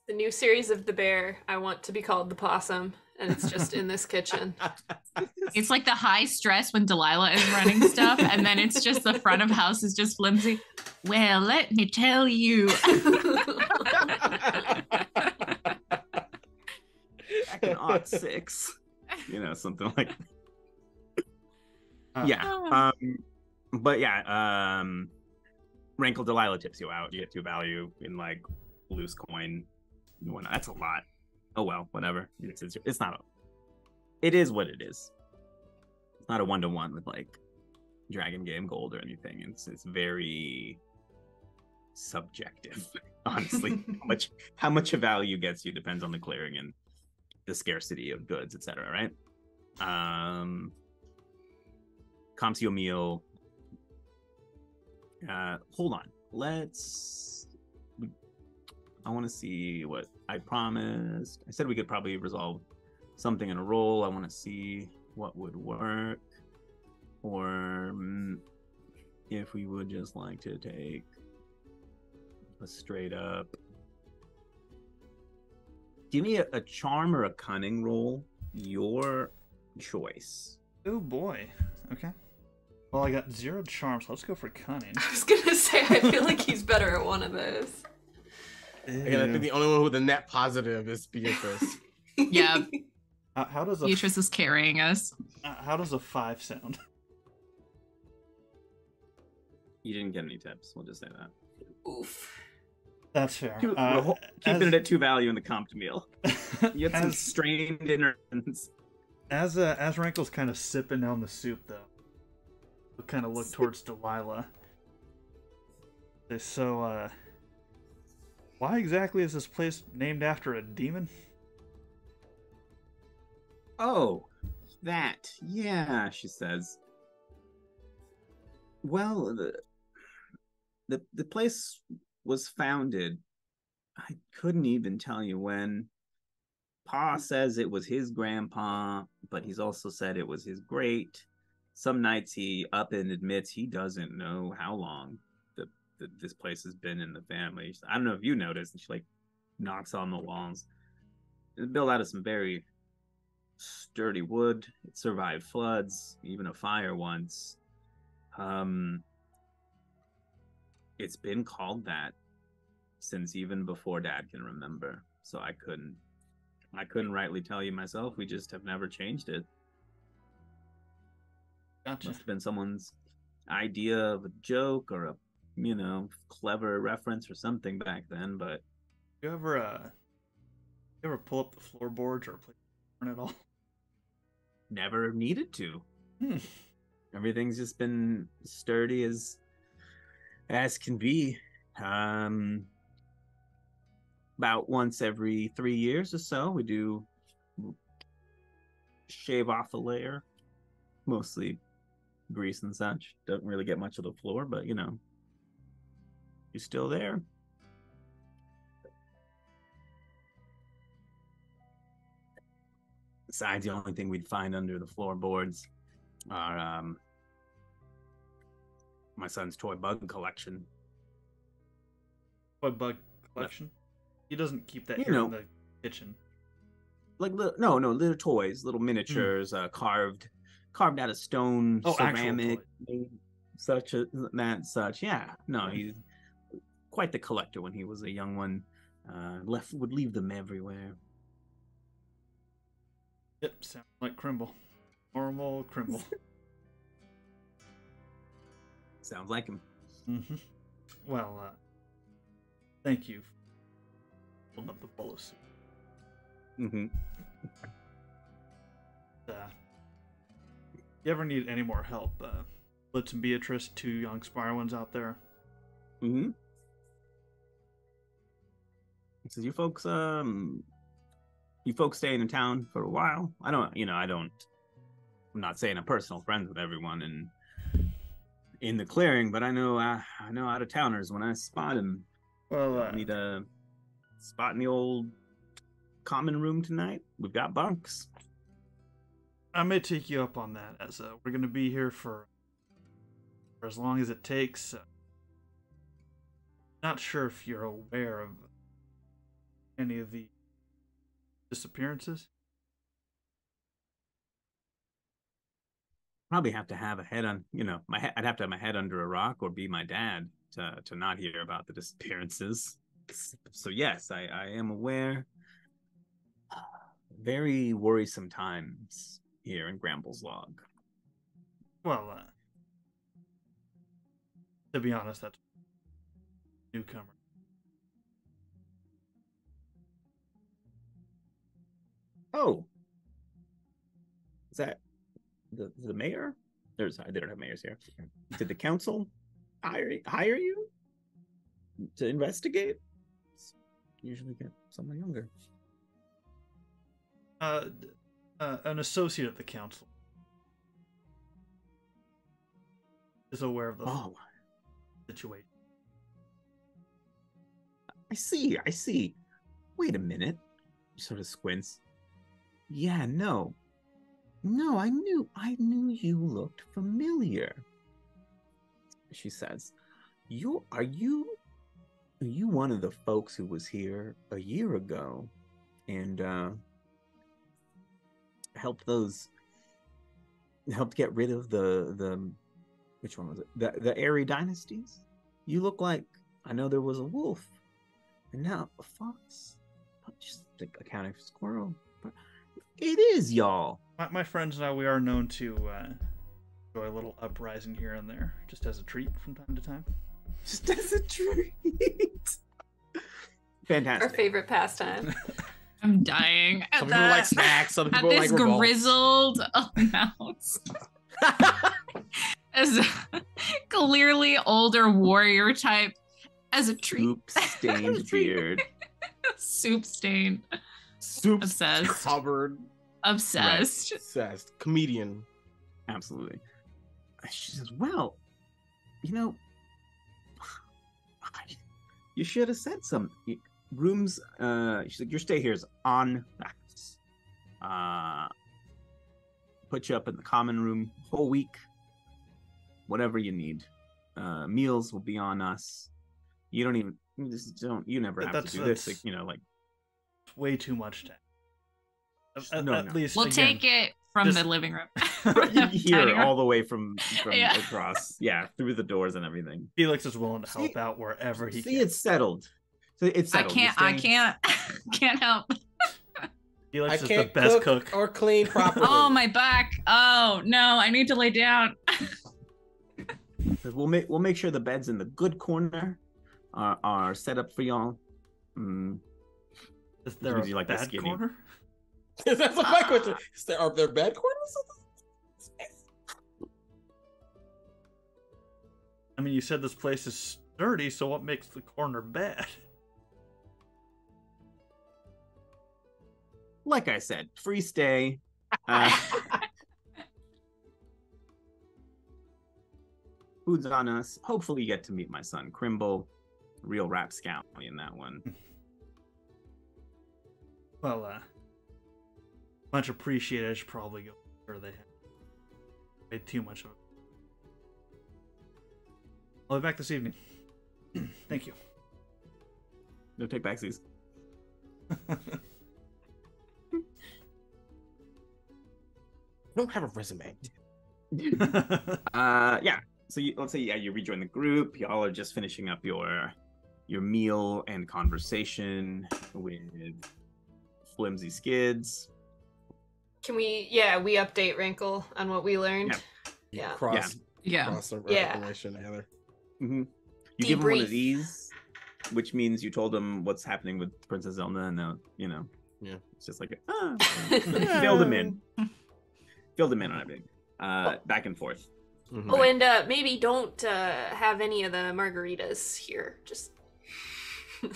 The new series of The Bear, I want to be called The Possum, and it's just in this kitchen. It's like the high stress when Delilah is running stuff, and then it's just the front of house is just flimsy. Well, let me tell you. back in aught six, you know, something like. Uh, yeah. Oh. Um, but yeah, um, Rankle Delilah tips you out. You get two value in like loose coin. And whatnot. That's a lot. Oh well, whatever. It's, it's, it's not. A, it is what it is. It's not a one to one with like Dragon Game Gold or anything. It's it's very subjective. Honestly, how much how much a value gets you depends on the clearing and the scarcity of goods, etc. Right? Um, comps you a meal. Uh, hold on. Let's. I want to see what I promised. I said we could probably resolve something in a roll. I want to see what would work, or mm, if we would just like to take a straight up. Give me a, a charm or a cunning roll. Your choice. Oh boy. Okay. Well, I got zero charms. Let's go for cunning. I was gonna say, I feel like he's better at one of those. Again, I think the only one with a net positive is Beatrice. yeah, How, how does a Beatrice is carrying us. uh, how does a five sound? You didn't get any tips. We'll just say that. Oof. That's fair. Two- Uh, we're keeping as- it at two value in the comped meal. You had some strained innards. as uh, as Rankle's kind of sipping down the soup, though, we'll kind of look towards Delilah. Say, So, uh, why exactly is this place named after a demon? Oh, that. Yeah, she says. Well, the the the place was founded. I couldn't even tell you when. Pa says it was his grandpa, but he's also said it was his great. Some nights he up and admits he doesn't know how long the this place has been in the family. I don't know if you noticed. And She like knocks on the walls. It's built out of some very sturdy wood. It survived floods, even a fire once. Um, it's been called that since even before Dad can remember. So I couldn't, I couldn't rightly tell you myself. We just have never changed it. Gotcha. Must have been someone's idea of a joke or a, you know, clever reference or something back then. But You ever uh, you ever pull up the floorboards or play at all? never needed to. Hmm. everything's just been sturdy as as can be um about once every three years or so we do shave off a layer mostly grease and such don't really get much of the floor but you know you're still there besides the only thing we'd find under the floorboards are um my son's toy bug collection. Toy bug collection. He doesn't keep that You here know. in the kitchen. Like li- no, no, little toys, little miniatures, uh, carved, carved out of stone. Oh, ceramic, such a that such. Yeah, no, he's quite the collector when he was a young one. Uh, left would leave them everywhere. Yep, sounds like Crimble. Normal Crimble. Sounds like him. Mm-hmm. Well, uh, thank you. for Pulling up the bowl of soup. hmm Uh, you ever need any more help? Uh, Blitz and Beatrice, two young spire ones out there. Mm-hmm. Says, "You folks, um, you folks staying in town for a while? I don't, you know, I don't I'm not saying I'm personal friends with everyone in in the clearing, but I know uh, I know out of towners when I spot him. Well, uh, Need a spot in the old common room tonight. We've got bunks. I may take you up on that, as uh, we're going to be here for for as long as it takes. Uh, not sure if you're aware of any of the disappearances. Probably have to have a head on, you know, my I'd have to have my head under a rock or be my dad to to not hear about the disappearances. So yes, I I am aware. Very worrisome times here in Gramble's log. Well, uh, to be honest, that's newcomer. Oh, is that the the mayor? There's they don't have mayors here. Did the council hire hire you to investigate? Usually get someone younger. Uh, uh, an associate of the council is aware of the Oh, situation. I see. I see. Wait a minute. He sort of squints. Yeah, no. No, I knew I knew you looked familiar. She says, You are you are you one of the folks who was here a year ago and uh helped those helped get rid of the the which one was it? The the Eyrie dynasties? You look like I know there was a wolf and now a fox. Just like accounting for squirrel. But it is y'all. My, my friends and I, we are known to uh, enjoy a little uprising here and there, just as a treat from time to time. Just as a treat. Fantastic. Our favorite pastime. I'm dying. At Some people like snacks. Some At people this like revolt. grizzled amounts. As a clearly older warrior type, as a treat. Soup stained beard. Soup stain. Soup Obsessed. covered. Obsessed. Obsessed. Comedian. Absolutely. She says, Well, you know, you should have said something. Rooms, uh, she's like, Your stay here is on us. Uh, put you up in the common room whole week. Whatever you need. Uh, meals will be on us. You don't even, you just don't, you never have that's- to do this. Like, you know, like, Way too much time. At, at- No, at no. least We'll again, take it from just- the living room. here Tiny room. all the way from, from Yeah. across. Yeah, through the doors and everything. Felix is willing to help See- out wherever he See, can. it's settled. So it's I settled. You're can't. I can't. can't help. Felix I is the can't best cook, cook. or clean properly. Oh my back. Oh no, I need to lay down. We'll make we'll make sure the beds in the good corner are, are set up for y'all. Mm, Is there gives a you, like, the bad skinny- corner? That's my question. Is there, are there bed corners? I mean, you said this place is dirty, so what makes the corner bad? like I said, free stay. Uh, food's on us. Hopefully, you get to meet my son Crimble, real rap scout in That one. Well, uh, much appreciated. I should probably go. Or they made too much of it. I'll be back this evening. Thank you. No take backsies. I don't have a resume. Uh, yeah. So you, let's say yeah, you rejoin the group. Y'all are just finishing up your your meal and conversation with flimsy skids. Can we? Yeah, we update Rankle on what we learned. Yeah. Yeah. Cross, Yeah. cross the Yeah. information together. hmm You give him one of these, which means you told him what's happening with Princess Zelda, and now you know. Yeah. It's just like ah, filled him in, filled him in on everything. Uh, back and forth. Mhm. Oh, and uh, maybe don't uh, have any of the margaritas here. Just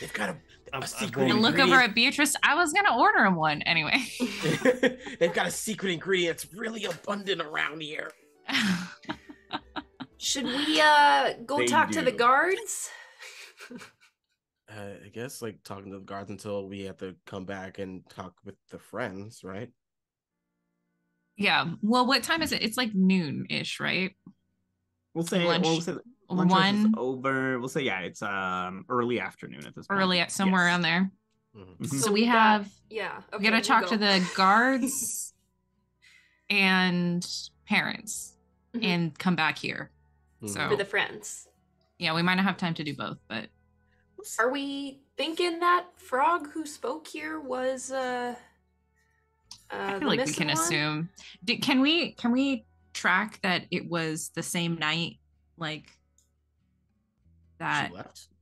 They've got a I- I secret I won't- look over at Beatrice. I was gonna order him one anyway. They've got a secret ingredient that's really abundant around here. Should we uh go They talk to the guards? Uh, I guess like talking to the guards until we have to come back and talk with the friends, right? yeah. Well, what time is it? It's like noon ish, right? We'll say Lunch- we'll say lunch is One over. We'll say yeah, it's um early afternoon at this point. early, somewhere Yes. around there. Mhm. Mhm. So we got- have yeah. we Okay, gotta talk go. to the guards and parents Mhm. and come back here. Mhm. So for the friends. yeah, we might not have time to do both, but Are we thinking that frog who spoke here was uh, uh I feel like we can one? assume. D can we can we track that it was the same night like that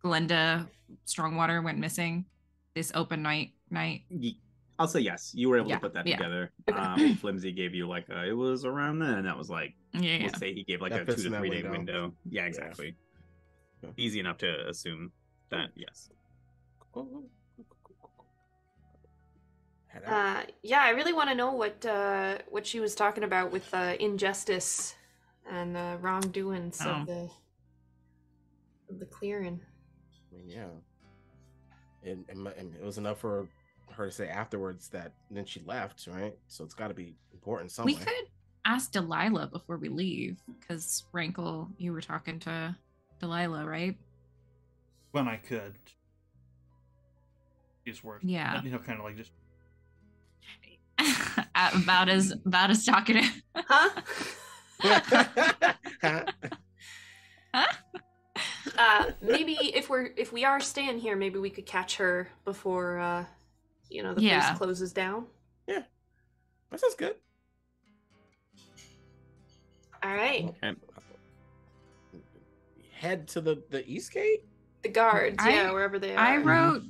Glenda Strongwater went missing? This open night night. I'll say yes. You were able Yeah, to put that yeah. together. Um, Flimsy gave you like a, it was around then. And that was like Yeah, yeah. we'll say he gave like That a two to three day window. window. Yeah, exactly. Yeah. Easy enough to assume that. Yes. Head. Uh, yeah, I really want to know what uh, what she was talking about with uh, injustice and the wrongdoings Oh. of the of the clearing. I mean, yeah. And, and, my- and it was enough for her to say afterwards that then she left, right? So it's got to be important somewhere. We could ask Delilah before we leave, because Rankle, you were talking to Delilah, right? when I could. Use words. Yeah. You know, kind of like just. about as about as talkative. Huh? uh, maybe if we're if we are staying here, maybe we could catch her before uh, you know the Yeah. place closes down. Yeah. That sounds good. All right, Okay. Head to the the east gate. the guards, I- yeah, wherever they are. I wrote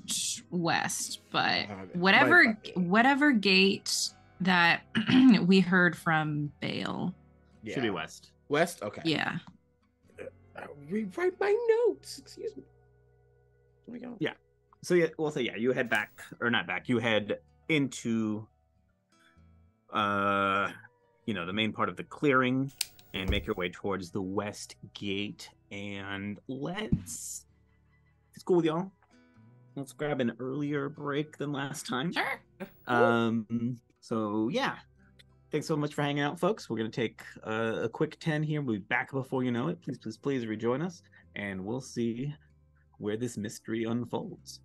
west, but Okay. whatever Right, right. whatever gate that we heard from Bale. Yeah. Should be west. West. Okay. Yeah. Rewrite my notes. Excuse me. Here we go. Yeah. So yeah, we'll say yeah. You head back or not back. You head into, uh, you know, the main part of the clearing, and make your way towards the west gate. And let's, it's cool with y'all. Let's grab an earlier break than last time. Sure. Um. So yeah, thanks so much for hanging out, folks. We're gonna take a, a quick ten here. We'll be back before you know it. Please, please, please rejoin us, and we'll see where this mystery unfolds.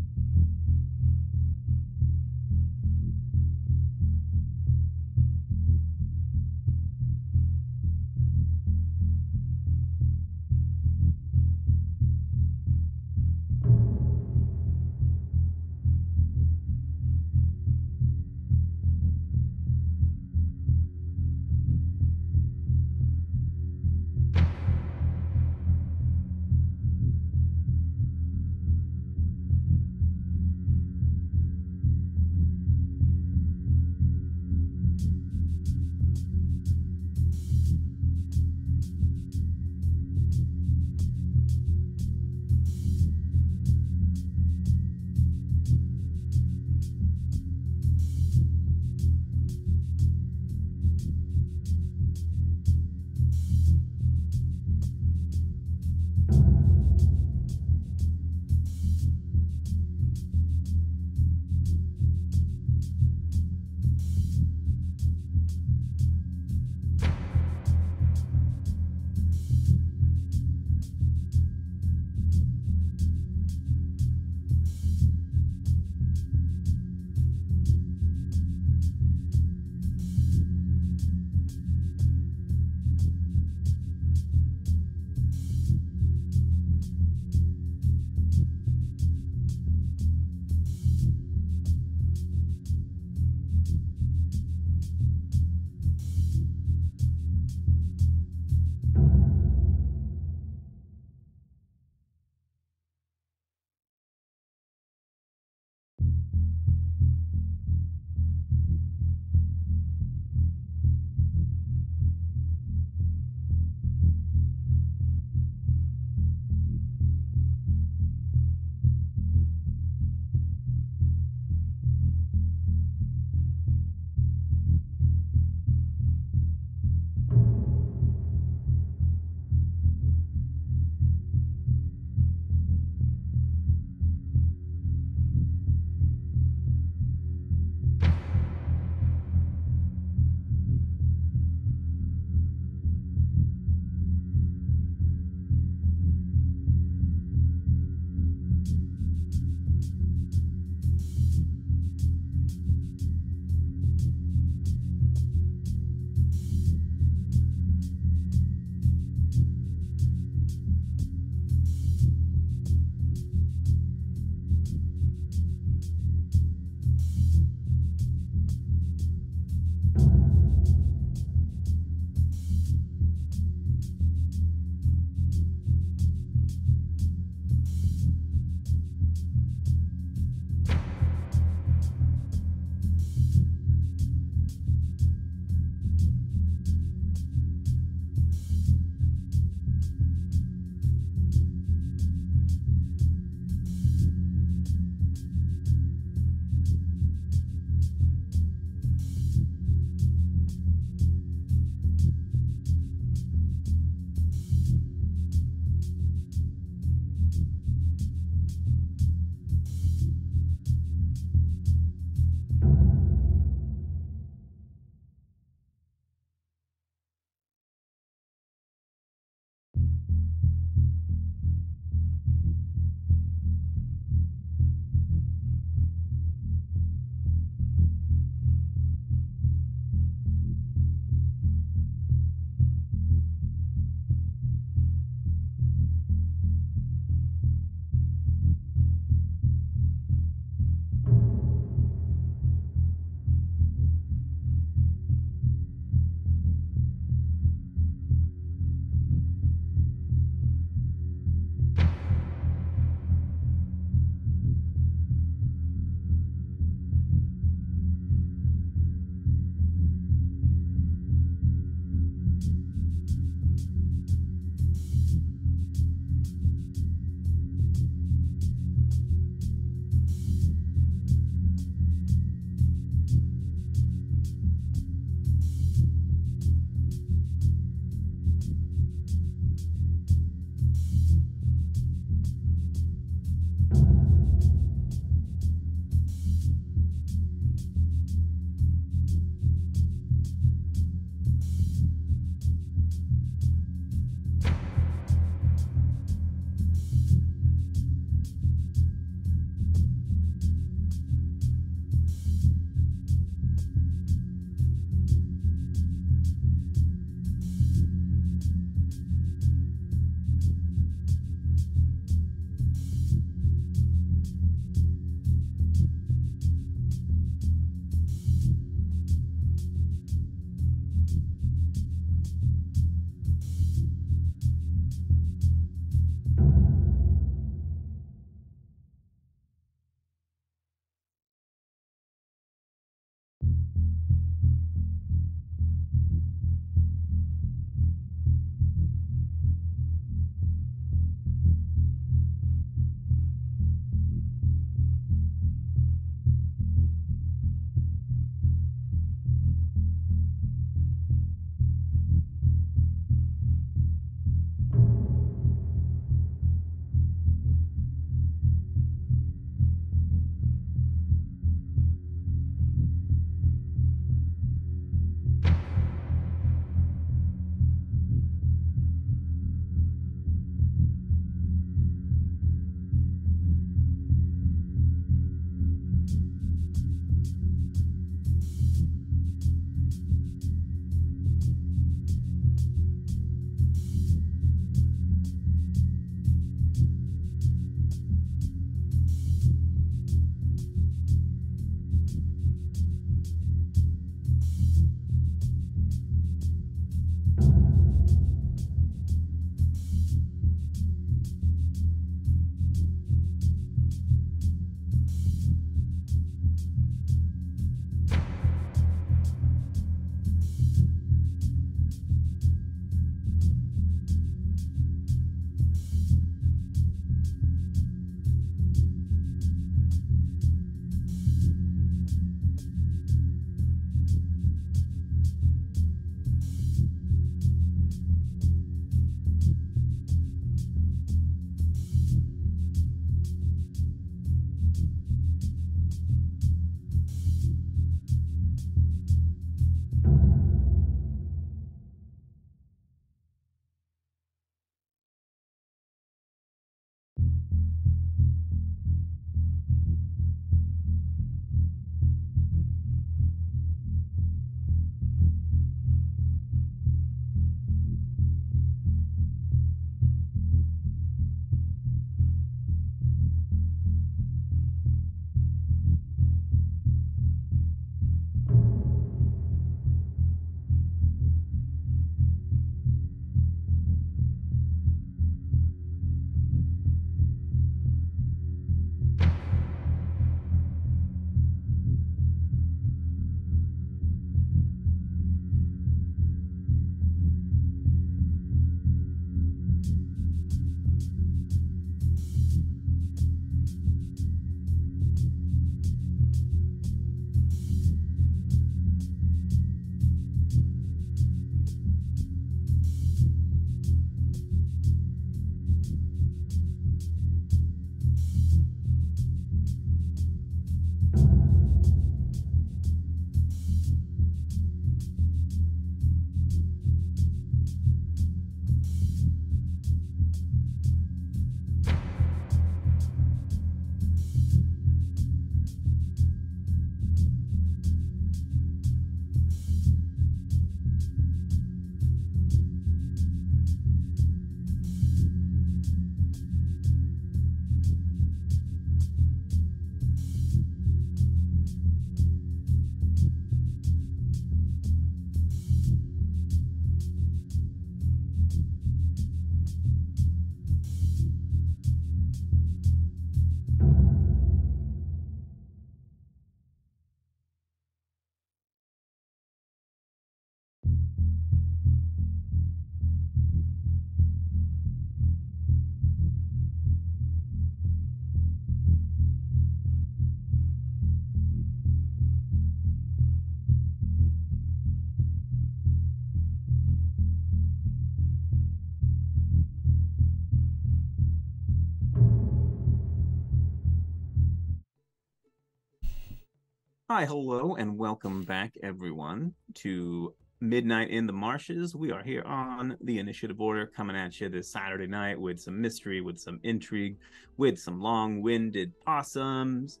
Hi, hello, and welcome back, everyone, to Midnight in the Marshes. We are here on the Initiative Order, coming at you this Saturday night with some mystery, with some intrigue, with some long winded possums.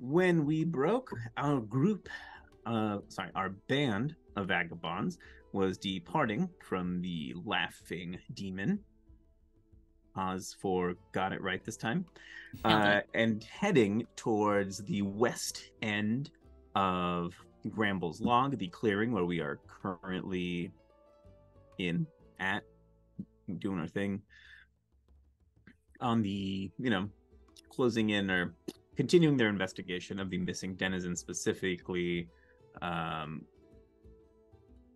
When we broke, our group, uh, sorry, our band of vagabonds was departing from the Laughing Demon. Oz for got it right this time. Uh, and heading towards the west end of Gramble's Log, the clearing where we are currently in at doing our thing. On the you know closing in or continuing their investigation of the missing denizen specifically um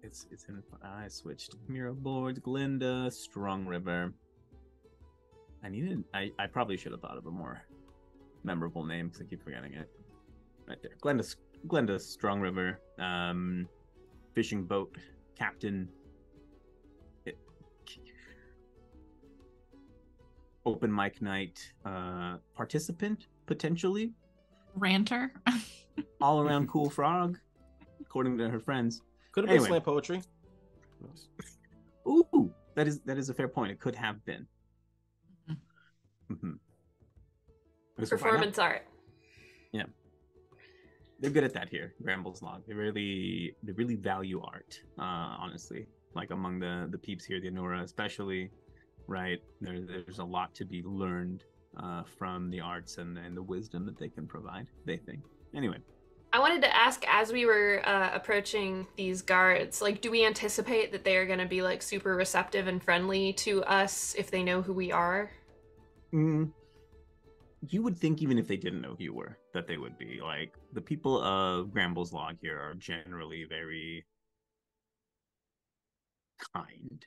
it's it's in i switched. Mirror boards glinda strong river i needed i i probably should have thought of a more memorable name because i keep forgetting it. Right there. Glenda glenda strong river um fishing boat captain. It, open mic night uh participant potentially? Ranter. all around cool frog according to her friends. Could have been Anyway. slam poetry. ooh that is that is a fair point. It could have been Mhm. Mhm. I guess we'll find out. Performance art. Yeah, they're good at that here Gramble's log they really they really value art uh honestly like among the the peeps here the Anora especially right there, there's a lot to be learned uh from the arts and and the wisdom that they can provide they think anyway I wanted to ask as we were uh, approaching these guards, like, do we anticipate that they are going to be like super receptive and friendly to us if they know who we are? Mm, you would think even if they didn't know who you were that they would be like the people of Gramble's log here are generally very kind.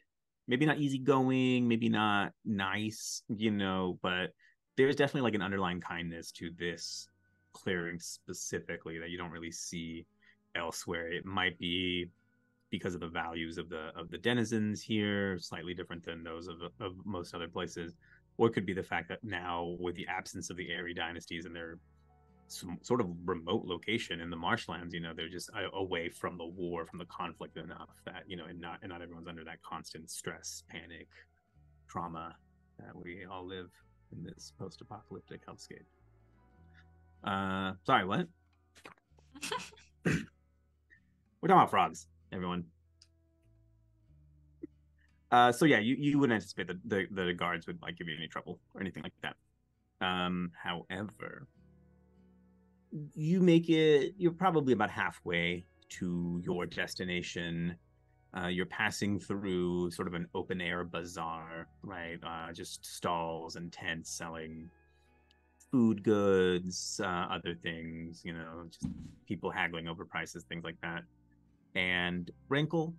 Maybe not easygoing maybe not nice you know but there's definitely like an underlying kindness to this clearing specifically that you don't really see elsewhere. It might be because of the values of the of the denizens here slightly different than those of, of most other places or it could be the fact that now with the absence of the Eyrie dynasties and their some sort of remote location in the marshlands, you know, they're just away from the war, from the conflict enough that you know, and not and not everyone's under that constant stress, panic, trauma that we all live in this post-apocalyptic hellscape. Uh, sorry, what? We're talking about frogs, everyone. Uh, so yeah, you, you wouldn't anticipate that the, the guards would like give you any trouble or anything like that. Um, however, you make it. You're probably about halfway to your destination. Uh, you're passing through sort of an open air bazaar, right? Uh, just stalls and tents selling food goods, uh, other things. You know, just people haggling over prices, things like that. And Rankle,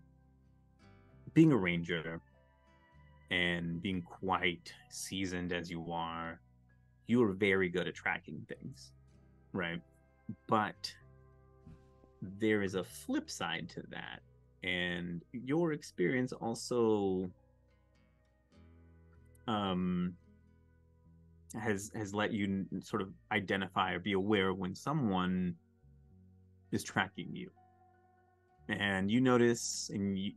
being a ranger and being quite seasoned as you are, you are very good at tracking things, right? But there is a flip side to that, and your experience also um has has let you sort of identify or be aware when someone is tracking you and you notice and you,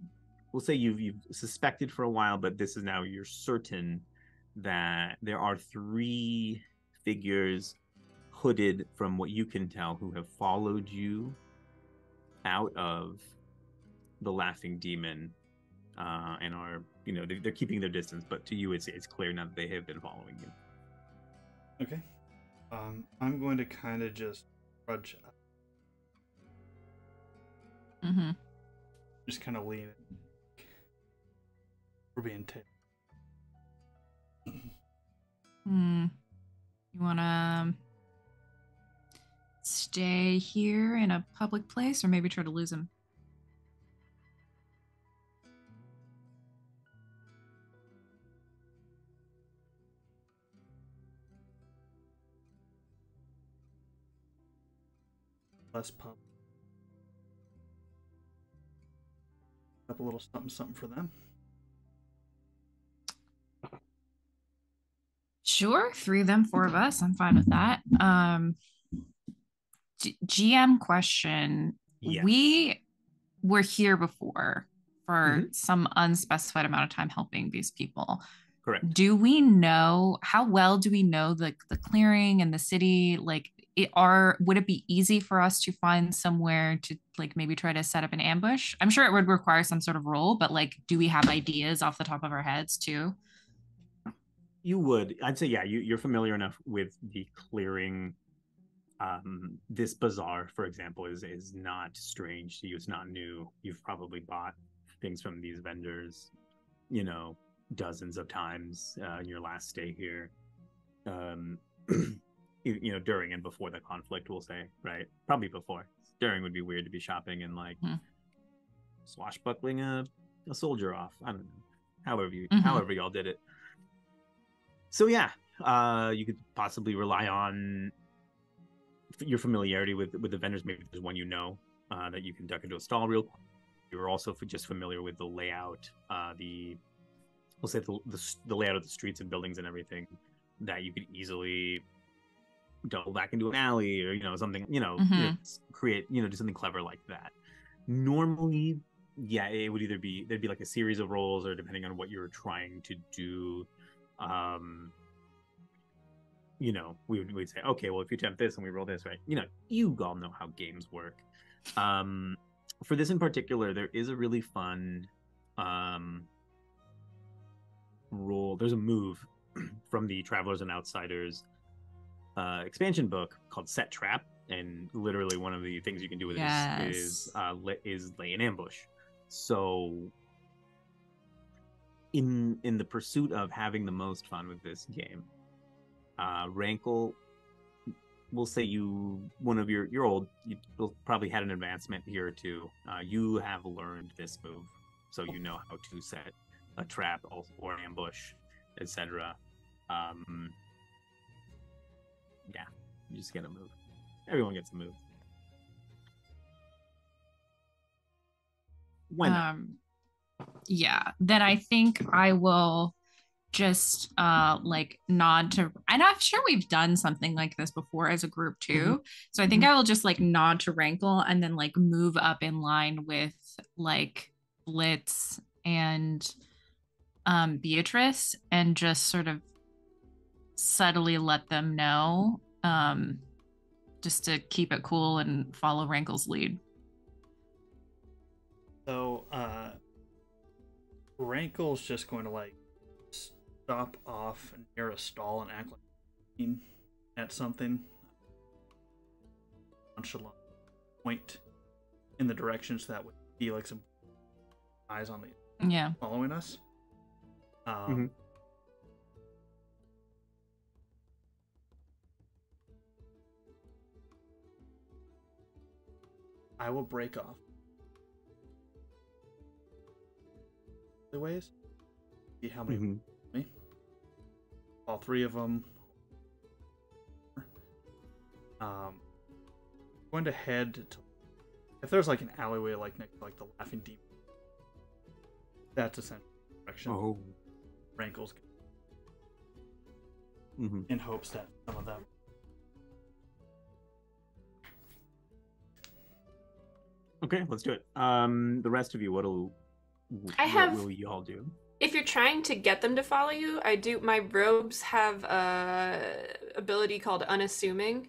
we'll say you've you've suspected for a while but this is now you're certain that there are three figures hooded from what you can tell who have followed you out of the laughing demon uh, and are you know they're, they're keeping their distance but to you it's it's clear now that they have been following you Okay. Um, I'm going to kind of just trudge, up, hmm just kind of lean. We're being taped. Hmm. You want to stay here in a public place or maybe try to lose him? Less pump. Up a little something, something for them. Sure, three of them, four of us. I'm fine with that. Um, D- GM question. Yes. We were here before for Mhm. some unspecified amount of time helping these people. Correct. Do we know how well do we know the the clearing and the city? Like, it are would it be easy for us to find somewhere to like maybe try to set up an ambush? I'm sure it would require some sort of roll, but like, do we have ideas off the top of our heads too? You would. I'd say, yeah, you, you're familiar enough with the clearing. Um, this bazaar, for example, is is not strange to you. It's not new. You've probably bought things from these vendors, you know, dozens of times uh, in your last stay here. Um, you, you know, during and before the conflict, we'll say, right? Probably before. During would be weird to be shopping and like Hmm. swashbuckling a, a soldier off. I don't know. However you, Mhm. however y'all did it. So yeah, uh, you could possibly rely on your familiarity with with the vendors. Maybe there's one you know uh, that you can duck into a stall real. quick. You're also just familiar with the layout, uh, the we'll say the, the the layout of the streets and buildings and everything that you could easily double back into an alley or you know something you know, you know, create you know do something clever like that. Normally, yeah, it would either be there'd be like a series of rolls or depending on what you're trying to do um you know we would we'd say okay well if you attempt this and we roll this right you know you all know how games work. Um for this in particular there is a really fun um rule there's a move from the travelers and outsiders uh expansion book called set trap and literally one of the things you can do with it is is uh la- is lay an ambush. So in in the pursuit of having the most fun with this game. Uh rankle we'll say you one of your your old you probably had an advancement here or two. Uh you have learned this move so you know how to set a trap or, ambush etc um yeah you just get a move. Everyone gets a move. Why not? Um, yeah, then I think I will just uh like nod to and I'm sure we've done something like this before as a group too. So I think I will just like nod to Rankle and then like move up in line with like Blitz and um Beatrice and just sort of subtly let them know um just to keep it cool and follow Rankle's lead. So, uh, Rankle's just going to like stop off near a stall and act like at something. Nonchalant point in the direction so that would be like some eyes on the Yeah. following us. Um, Mhm. I will break off. Ways. See how many. Mhm. me. All three of them. Um, going to head to. If there's like an alleyway like next like the Laughing Demon, that's essentially the direction oh Rankles hmm in hopes that some of them. Okay, let's do it. Um, the rest of you, what'll I what have- will you all do? If you're trying to get them to follow you, I do. My robes have a ability called unassuming,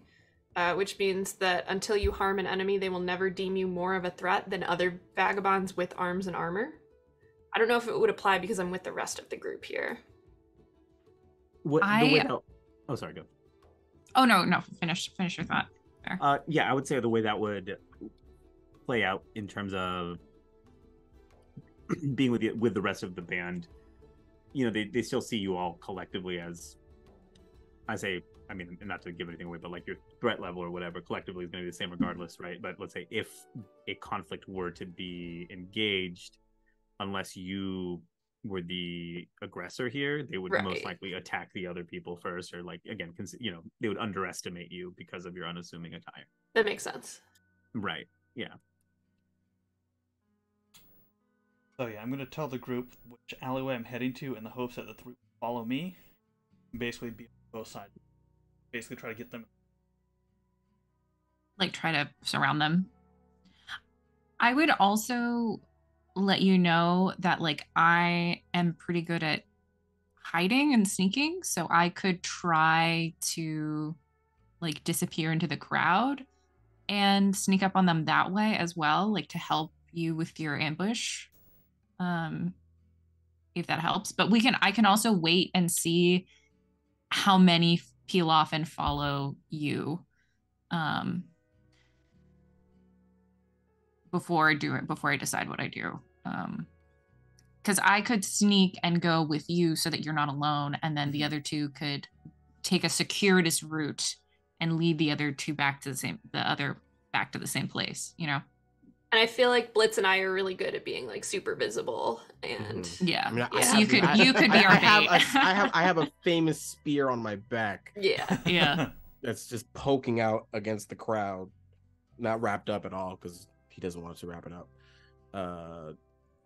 uh, which means that until you harm an enemy, they will never deem you more of a threat than other vagabonds with arms and armor. I don't know if it would apply because I'm with the rest of the group here. What the I- way that, oh sorry, go. Oh no, no, finish finish your thought. Uh, yeah, I would say the way that would play out in terms of being with the with the rest of the band, you know, they, they still see you all collectively as I say, I mean, not to give anything away, but like your threat level or whatever collectively is going to be the same mm-hmm. regardless, right? But let's say if a conflict were to be engaged, unless you were the aggressor here, they would most likely attack the other people first, or like again, cons- you know, they would underestimate you because of your unassuming attire. That makes sense. Right. Yeah. So yeah, I'm gonna tell the group which alleyway I'm heading to in the hopes that the three follow me. Basically be on both sides. Basically try to get them like try to surround them. I would also let you know that like I am pretty good at hiding and sneaking, so I could try to like disappear into the crowd and sneak up on them that way as well, like to help you with your ambush. Um if that helps. But we can I can also wait and see how many peel off and follow you. Um before I do it before I decide what I do. Um because I could sneak and go with you so that you're not alone, and then the other two could take a circuitous route and lead the other two back to the same the other back to the same place, you know? And I feel like Blitz and I are really good at being like super visible and Mhm. Yeah. I mean, I So have- you could- I- you could be I, our I have, a, I have I have a famous spear on my back yeah. yeah. that's just poking out against the crowd, not wrapped up at all because he doesn't want to wrap it up. Uh,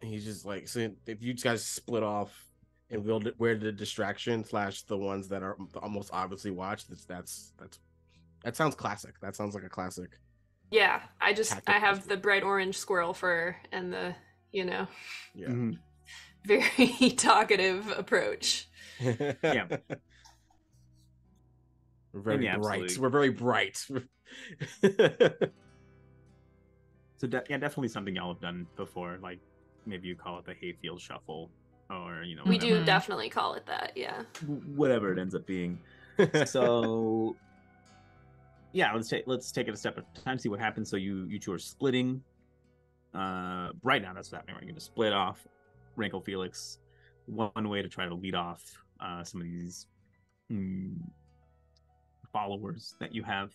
he's just like, so if you guys split off and we'll where the distraction slash the ones that are almost obviously watched, that's that's that's that sounds classic. That sounds like a classic. Yeah. I just I have is- the bright orange squirrel fur and the, you know, Yeah. Mhm. very talkative approach. Yeah. We're very Yeah, bright. absolutely. We're very bright. So de- yeah, definitely something y'all have done before. Like maybe you call it the hayfield shuffle, or you know, We do definitely call it that. Yeah. whatever it ends up being. So yeah, let's take let's take it a step at a time. See what happens. So you you two are splitting. Uh, right now that's what's happening. Right, you're gonna split off. Rankle Felix, one way to try to lead off uh, some of these mm, followers that you have,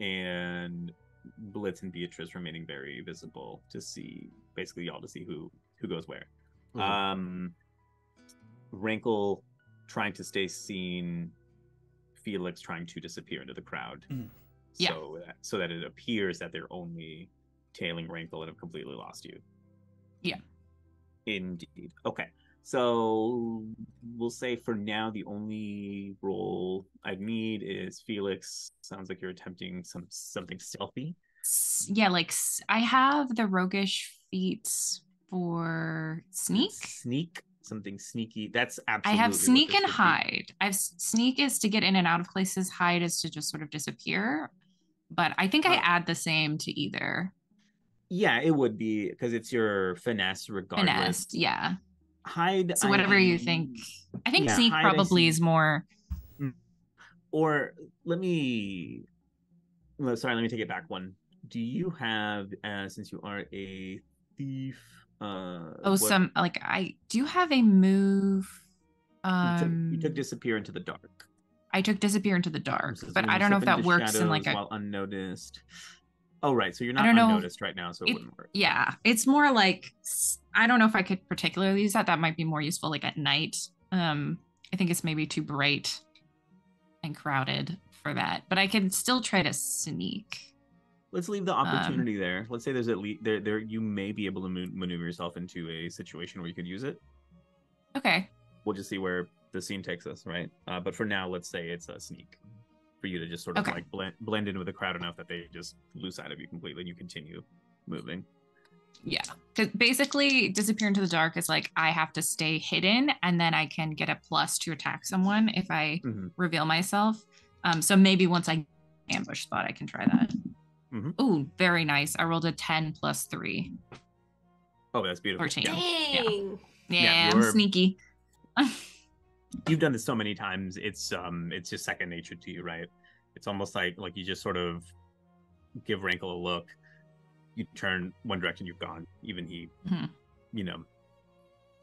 and Blitz and Beatrice remaining very visible to see basically y'all to see who who goes where. Mhm. Um, Rankle trying to stay seen, Felix trying to disappear into the crowd. Mhm. Yeah. So that so that it appears that they're only tailing Rankle and have completely lost you. Yeah. Indeed. Okay. So we'll say for now the only role I need is Felix. Sounds like you're attempting some something stealthy. Yeah, like I have the roguish feats for sneak. Sneak. Something sneaky. That's absolutely. I have sneak and hide. I've sneak is to get in and out of places. Hide is to just sort of disappear. But I think I Uh, add the same to either. Yeah, it would be because it's your finesse regardless. Finesse, yeah. Hide. So I- whatever you think. I think Yeah, sneak hide, probably is more. Or let me. Sorry, let me take it back one. Do you have, uh, since you are a thief? Uh, Oh, what- some like I do you have a move. You took, Um, you took disappear into the dark. I took disappear into the dark, Says but I don't know if that works in like a while unnoticed. Oh right, so you're not know. unnoticed right now, so it, It- wouldn't work. yeah it's more like i don't know if i could particularly use that that might be more useful like at night um i think it's maybe too bright and crowded for that but i can still try to sneak Let's leave the Um, opportunity there. Let's say there's at least there there you may be able to maneuver yourself into a situation where you could use it. okay We'll just see where the scene takes us, right? Uh, but for now, let's say it's a sneak for you to just sort of Okay. like blend blend in with the crowd enough that they just lose sight of you completely and you continue moving. yeah because basically disappear into the dark is like i have to stay hidden and then i can get a plus to attack someone if i Mhm. reveal myself um so maybe once i ambush spot i can try that Mhm. oh very nice i rolled a 10 plus 3 Oh, that's beautiful. 14. Dang. yeah, Yeah, i'm sneaky You've done this so many times. It's um, it's just second nature to you, right? It's almost like like you just sort of give Rankle a look. You turn one direction, you've gone. Even he, Mhm. you know,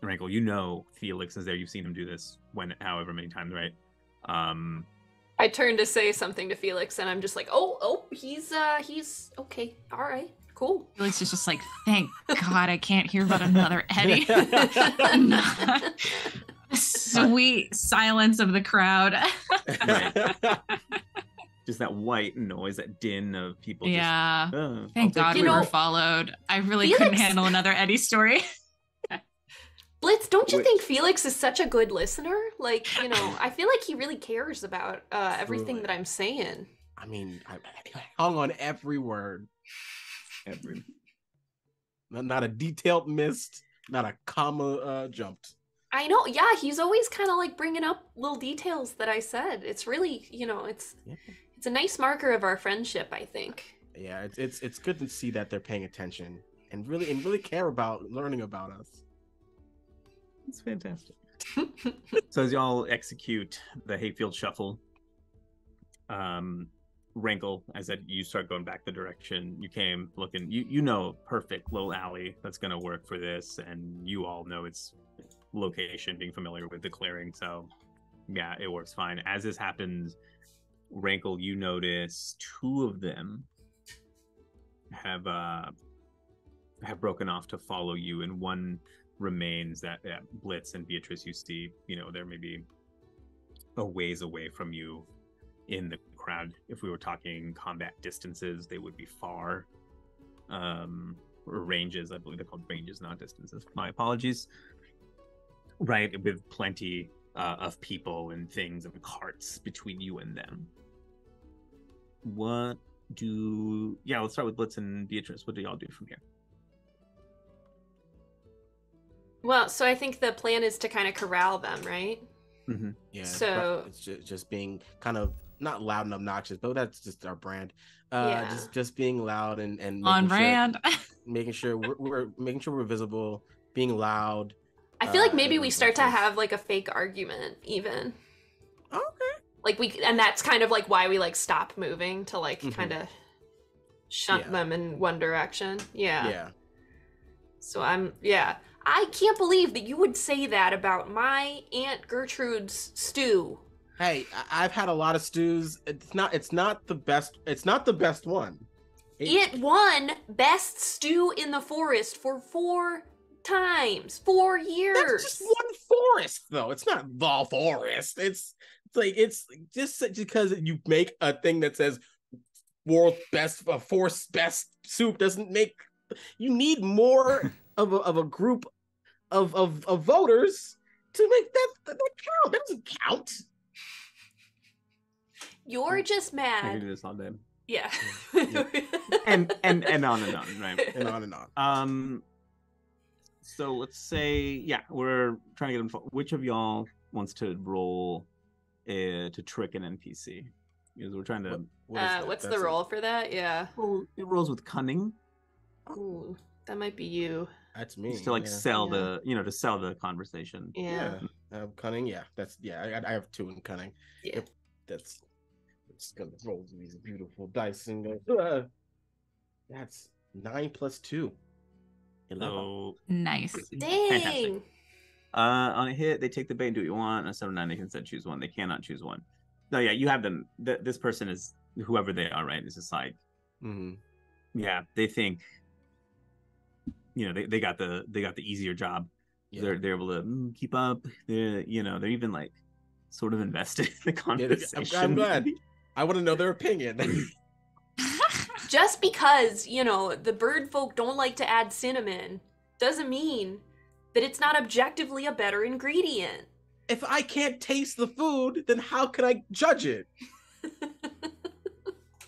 Rankle, you know Felix is there. You've seen him do this when, however many times, right? Um, I turn to say something to Felix, and I'm just like, "Oh, oh, he's uh, he's okay. All right, cool." Felix is just like, thank God I can't hear about another Eddie. Sweet silence of the crowd. just that white noise, that din of people. yeah. Just, "Oh, Thank God take we You were followed. I really Felix- couldn't handle another Eddie story. Blitz, don't you Wait. think Felix is such a good listener? Like, you know, I feel like he really cares about uh, everything that I'm saying. I mean, I, I hung on every word. Every Not, not a detailed missed, not a comma uh, jumped. I know. Yeah, he's always kind of like bringing up little details that I said. It's really, you know, it's Yeah. it's a nice marker of our friendship, I think. Yeah, it's it's it's good to see that they're paying attention and really and really care about learning about us. It's fantastic. so as y'all execute the hayfield shuffle, um, Rankle, as that you start going back the direction you came, looking, you you know, perfect little alley that's gonna work for this, and you all know its location, being familiar with the clearing. So, yeah, it works fine. As this happens, Rankle, you notice two of them have uh have broken off to follow you, and one remains that yeah, Blitz and Beatrice you see, you know, they're maybe a ways away from you in the crowd. If we were talking combat distances, they would be far. Um, or ranges, I believe they're called ranges, not distances. My apologies. Right, with plenty uh, of people and things and carts between you and them. What do? Yeah, let's start with Blitz and Beatrice. What do y'all do from here? Well, so I think the plan is to kind of corral them, right? Mm-hmm. Yeah. So- it's just, just being kind of not loud and obnoxious, but that's just our brand. Uh, Yeah. just just being loud and and On making sure- brand. making sure we're, we're making sure we're visible, being loud. I feel like Uh, maybe we start to have like a fake argument, even Okay. like we, and that's kind of like why we like stop moving to like Mhm. kind of shunt Yeah. them in one direction. Yeah. Yeah. So I'm yeah. I can't believe that you would say that about my aunt Gertrude's stew. Hey, I- I've had a lot of stews. It's not. It's not the best. It's not the best one. It won best stew in the forest for four times, four years. That's just one forest, though. It's not the forest. It's, it's like it's just because you make a thing that says world best, uh, forest best soup doesn't make. You need more of a of a group of of, of voters to make that that, that count. That doesn't count. You're just mad. can do this all day. Yeah. And and and on and on, right? And on and on. Um. So let's say, yeah, we're trying to get info. Which of y'all wants to roll uh, to trick an NPC? Because we're trying to. What- what is Uh, that? what's the That's a- roll for that? Yeah. Well, it rolls with cunning, Ooh, that might be you. That's me. just to like yeah. sell Yeah. the, you know, to sell the conversation. Yeah. Yeah, uh, cunning. Yeah, that's yeah. I, I have two in cunning. Yeah. Yep, that's. It's gonna roll these beautiful dice and go. "Uh." That's nine plus two. Eleven. So nice. Dang. Uh, on a hit, they take the bait and do what you want. On a seven nine, they can instead choose one. They cannot choose one. No, yeah, you have them. Th- this person is whoever they are, right? This Is just like, Mhm. yeah, they think, you know, they, they got the they got the easier job. Yeah. They're they're able to mm, keep up. They're you know they're even like sort of invested in the Yeah, conversation. I'm, I'm glad. I want to know their opinion. Just because, you know, the bird folk don't like to add cinnamon doesn't mean that it's not objectively a better ingredient. if I can't taste the food, then how can I judge it?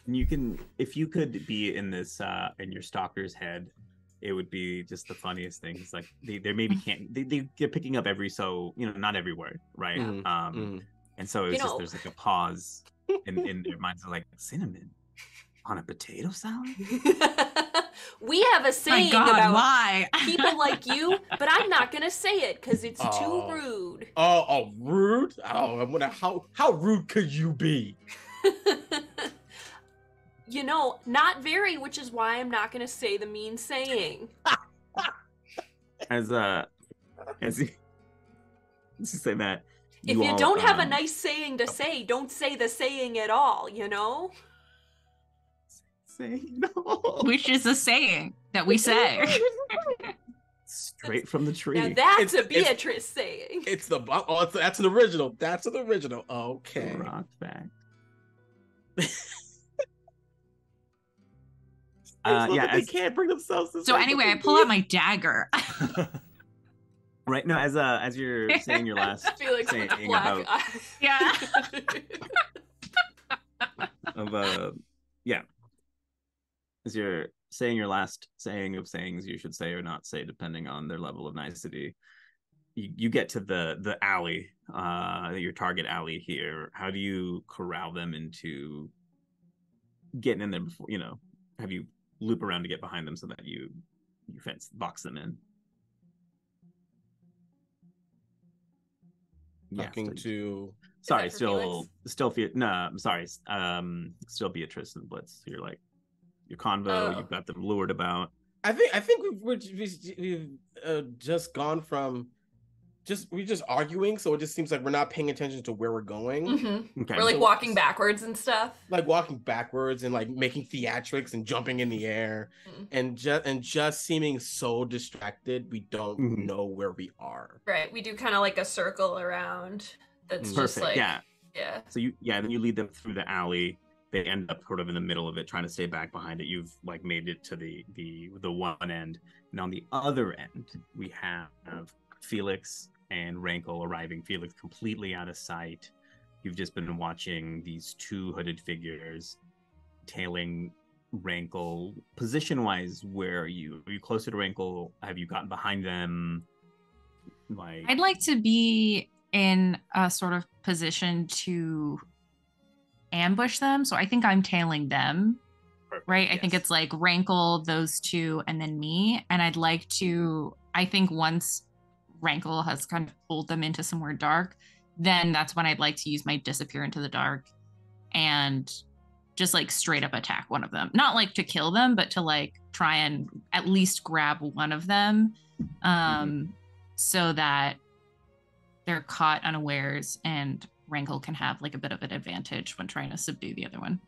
You can if you could be in this uh in your stalker's head it would be just the funniest thing it's like they, they maybe can't they, they get picking up every so you know not every word right Mhm, um Mhm. and so it's You just know- there's like a pause in, in their minds are like cinnamon on a potato salad we have a My saying God, about why? people like you, but I'm not going to say it because it's Oh. too rude. Oh, oh, rude! Oh, I wonder. How how rude could you be? You know, not very, which is why I'm not going to say the mean saying. as uh as let's just say that If you all, don't have a um, nice saying to say, don't say the saying at all, you know? say no Which is a saying that we say. straight from the tree Now that's It's- a it's- Beatrice saying. It's the oh, it's, that's an original. That's an original. Okay. rock fact I just Uh, yeah, that they as- can't bring themselves to. So anyway, I pull out my dagger. right no as uh as you're saying your last Felix saying with the black about eye. Yeah. of uh yeah as you're saying your last saying of sayings you should say or not say depending on their level of nicety you, you get to the the alley uh your target alley here how do you corral them into getting in there before you know have you loop around to get behind them so that you you fence box them in Yeah, Talking so- to sorry still Felix? still Fe- no i'm sorry um still beatrice and blitz So you're like your convo Oh. you've got them lured about I think I think we've we're- we've, we've uh, just gone from just we're just arguing, so it just seems like we're not paying attention to where we're going. hmm okay We're like So- walking backwards and stuff. Like walking backwards and like making theatrics and jumping in the air Mhm. and just and just seeming so distracted we don't Mhm. know where we are. Right. We do kind of like a circle around that's just perfect like yeah yeah. so you yeah then you lead them through the alley they end up sort of in the middle of it trying to stay back behind it you've like made it to the the the one end and on the other end we have felix and rankle arriving felix completely out of sight. You've just been watching these two hooded figures tailing rankle position wise where are you? Are you closer to rankle have you gotten behind them? Like I'd like to be in a sort of position to ambush them. So I think I'm tailing them, Perfect, right? I think it's like Rankle, those two, and then me. And I'd like to, I think once Rankle has kind of pulled them into somewhere dark, then that's when I'd like to use my disappear into the dark and just like straight up attack one of them. Not like to kill them, but to like try and at least grab one of them um, so that they're caught unawares and Rankle can have like a bit of an advantage when trying to subdue the other one.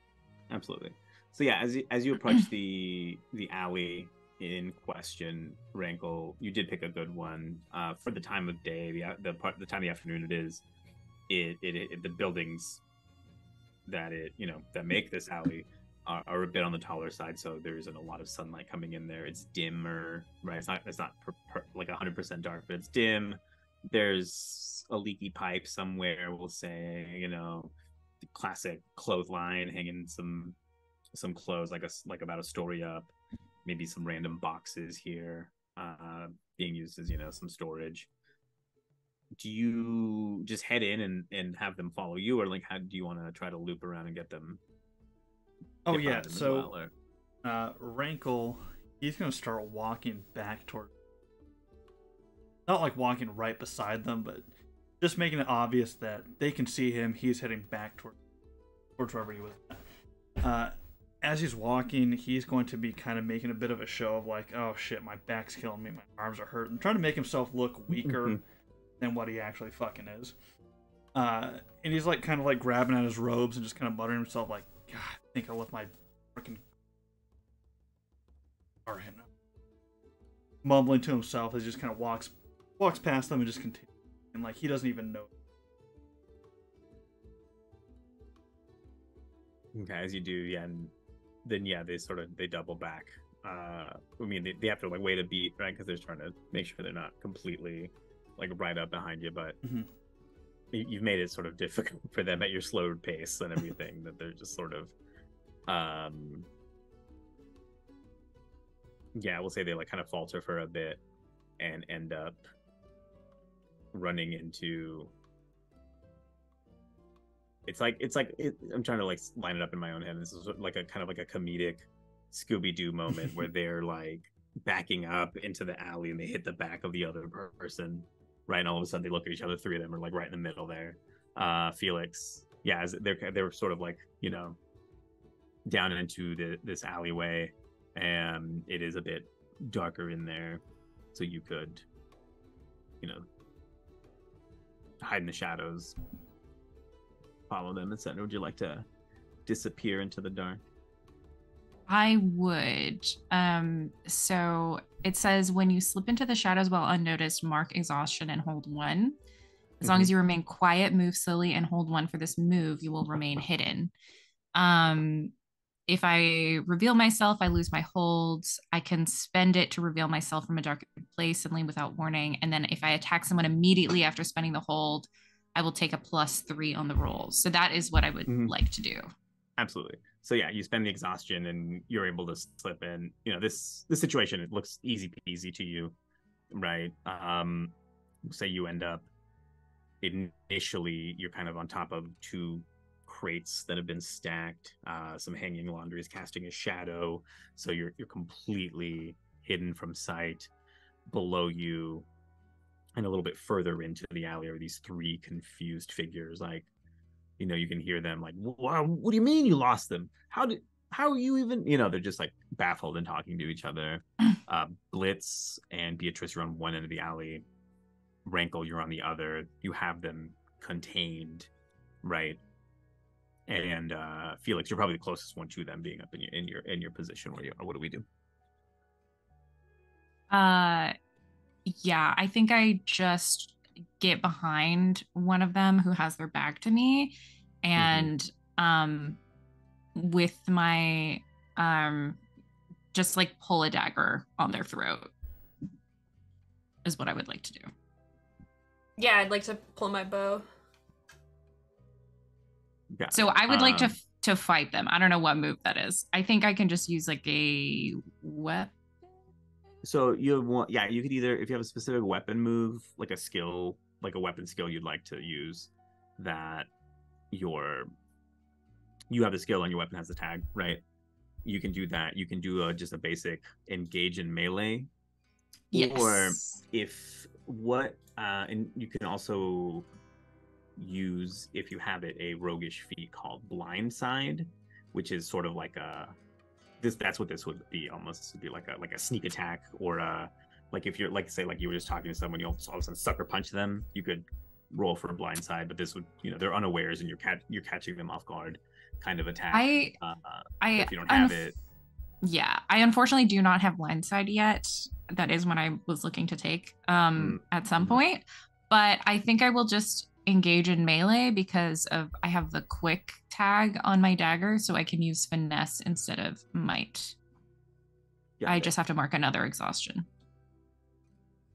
absolutely so yeah as you, as you approach the the alley in question rankle you did pick a good one uh for the time of day the the part the time of the afternoon it is it it, it the buildings that it you know that make this alley are, are a bit on the taller side so there isn't a lot of sunlight coming in there. It's dimmer right? It's not it's not per, per, like 100% dark but it's dim. There's a leaky pipe somewhere we'll say you know the classic clothesline hanging some some clothes like a like about a story up maybe some random boxes here uh being used as you know some storage do you just head in and and have them follow you or like how do you want to try to loop around and get them Oh yeah, them so well, or- uh, Rankle, he's gonna start walking back toward. Not like walking right beside them, but just making it obvious that they can see him. He's heading back toward towards wherever he was. At. Uh, as he's walking, he's going to be kind of making a bit of a show of like, "Oh shit, my back's killing me, my arms are hurting," trying to make himself look weaker Mhm. than what he actually fucking is. Uh, and he's like kind of like grabbing at his robes and just kind of muttering himself like, "God, I think I left my freaking or him mumbling to himself as he just kind of walks walks past them and just continues and like he doesn't even know Okay, as you do, yeah, and then yeah, they sort of they double back. Uh, I mean, they, they have to like wait a beat, right? Because they're trying to make sure they're not completely like right up behind you. But Mhm. you, you've made it sort of difficult for them at your slowed pace and everything that they're just sort of, um, yeah, we'll say they like kind of falter for a bit and end up running into it's like it's like it, i'm trying to like line it up in my own head. This is like a kind of like a comedic scooby-doo moment where they're like backing up into the alley and they hit the back of the other person right? And all of a sudden they look at each other three of them are like right in the middle there. Uh felix yeah as they're they're sort of like you know down into the this alleyway and it is a bit darker in there. So you could you know hide in the shadows follow them etc would you like to disappear into the dark I would. Um, so it says when you slip into the shadows while unnoticed, mark exhaustion and hold one. As long as you remain quiet, move slowly, and hold one for this move, you will remain hidden. Um, if I reveal myself, I lose my holds. I can spend it to reveal myself from a dark place and leave without warning. And then if I attack someone immediately after spending the hold, I will take a plus three on the rolls. So that is what I would Mhm. like to do. absolutely. So yeah, you spend the exhaustion and you're able to slip in. You know, this this situation it looks easy peasy to you, right? Um, say you end up initially you're kind of on top of two crates that have been stacked. Uh, some hanging laundry is casting a shadow, so you're you're completely hidden from sight. Below you, and a little bit further into the alley, are these three confused figures. Like, you know, you can hear them like, "Wow, what do you mean you lost them? How did? How are you even?" You know, they're just like baffled and talking to each other. uh, Blitz and Beatrice are on one end of the alley. Rankle, you're on the other. You have them contained, right? And uh, Felix, you're probably the closest one to them being up in your in your in your position where you are. What do we do? Uh, yeah, I think I just get behind one of them who has their back to me, and um, with my um, just like pull a dagger on their throat is what I would like to do. Yeah, I'd like to pull my bow. Got So. I would like to Um, to fight them. I don't know what move that is. I think I can just use like a weapon. So you one, yeah. You could either, if you have a specific weapon move, like a skill, like a weapon skill you'd like to use, that your you have the skill and your weapon has the tag, right? You can do that. You can do a, just a basic engage in melee, Yes. or if what, uh, and you can also use if you have it a roguish feat called blindside, which is sort of like a this that's what this would be almost this would be like a like a sneak attack or a like if you're like say like you were just talking to someone you all of a sudden sucker punch them you could roll for a blindside but this would you know they're unawares and you're cat you're catching them off guard kind of attack I uh, I if you don't have it Yeah, I unfortunately do not have blindside yet. That is when I was looking to take um at some Mhm. point, but I think I will just engage in melee because of I have the quick tag on my dagger, so I can use finesse instead of might. Got I it. just have to mark another exhaustion.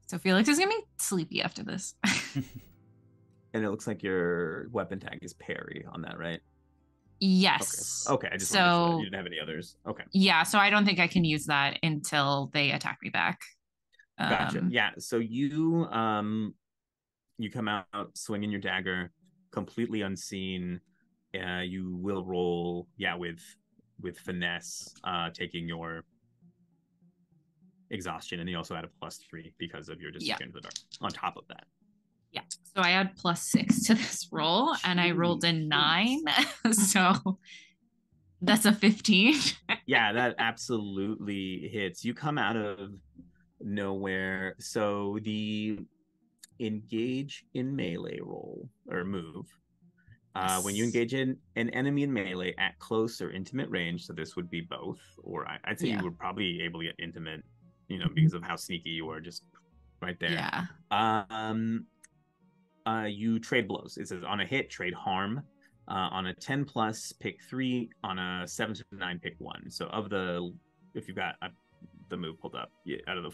So Felix is gonna be sleepy after this. and it looks like your weapon tag is parry on that right yes. okay okay i just make sure so you didn't have any others okay yeah, so I don't think I can use that until they attack me back. Gotcha. Um, yeah. So you um you come out swinging your dagger, completely unseen. Uh, you will roll, yeah, with with finesse, uh, taking your exhaustion, and you also add a plus three because of your Yeah. disappearance the dark. On top of that, Yeah. So I add plus six to this roll and I rolled a nine. so that's a 15. yeah, that absolutely hits. You come out of nowhere. So the engage in melee roll or move. Uh, when you engage in an enemy in melee at close or intimate range, so this would be both, or I, I'd say Yeah. you would probably be able to get intimate, you know, because of how sneaky you are, just right there. Yeah. Um, uh, you trade blows. It says on a hit, trade harm. Uh, on a 10 plus, pick three. On a 7 to 9, pick one. So, of the, if you've got uh, the move pulled up, yeah, out of the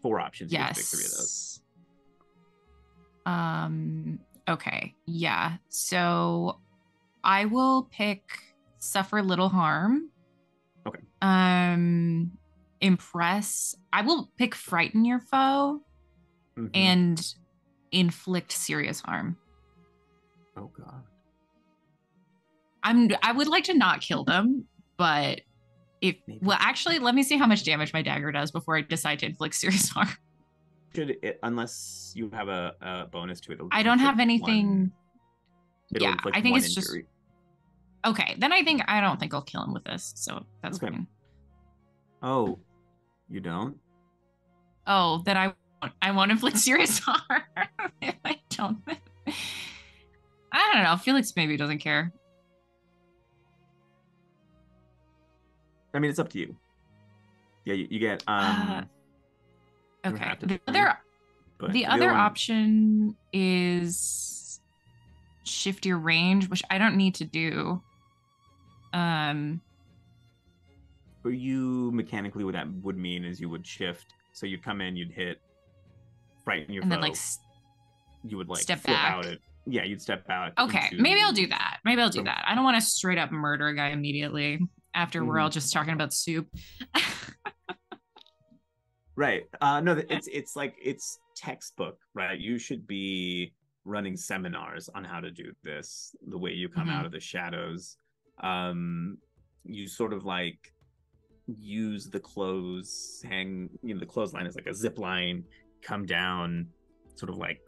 four options, you get to pick three of those. Um okay. Yeah. So I will pick suffer little harm. Okay. Um impress. I will pick frighten your foe Mhm. and inflict serious harm. oh, God. I'm I would like to not kill them, but if Maybe. well actually let me see how much damage my dagger does before I decide to inflict serious harm. Should it, unless you have a, a bonus to it. I don't have anything one- yeah, I think it's just- Okay, then I think I don't think I'll kill him with this, so that's Okay. fine. Oh, you don't? Oh, then I won't- I won't inflict serious harm. if I don't. I don't know. Felix maybe doesn't care. I mean, it's up to you. Yeah, you, you get. um Uh, Okay. The other the other one- option is shift your range, which I don't need to do. Um. for you mechanically what that would mean is you would shift so you'd come in you'd hit frighten your and foe then like you would like step back. out it yeah, you'd step out. Okay, into- maybe I'll do that. Maybe I'll do that. I don't want to straight up murder a guy immediately after we're Mhm. all just talking about soup. Right. Uh no, it's it's like it's textbook, right? You should be running seminars on how to do this, the way you come Mhm. out of the shadows. Um you sort of like use the clothes hang you know the clothesline is like a zip line come down sort of like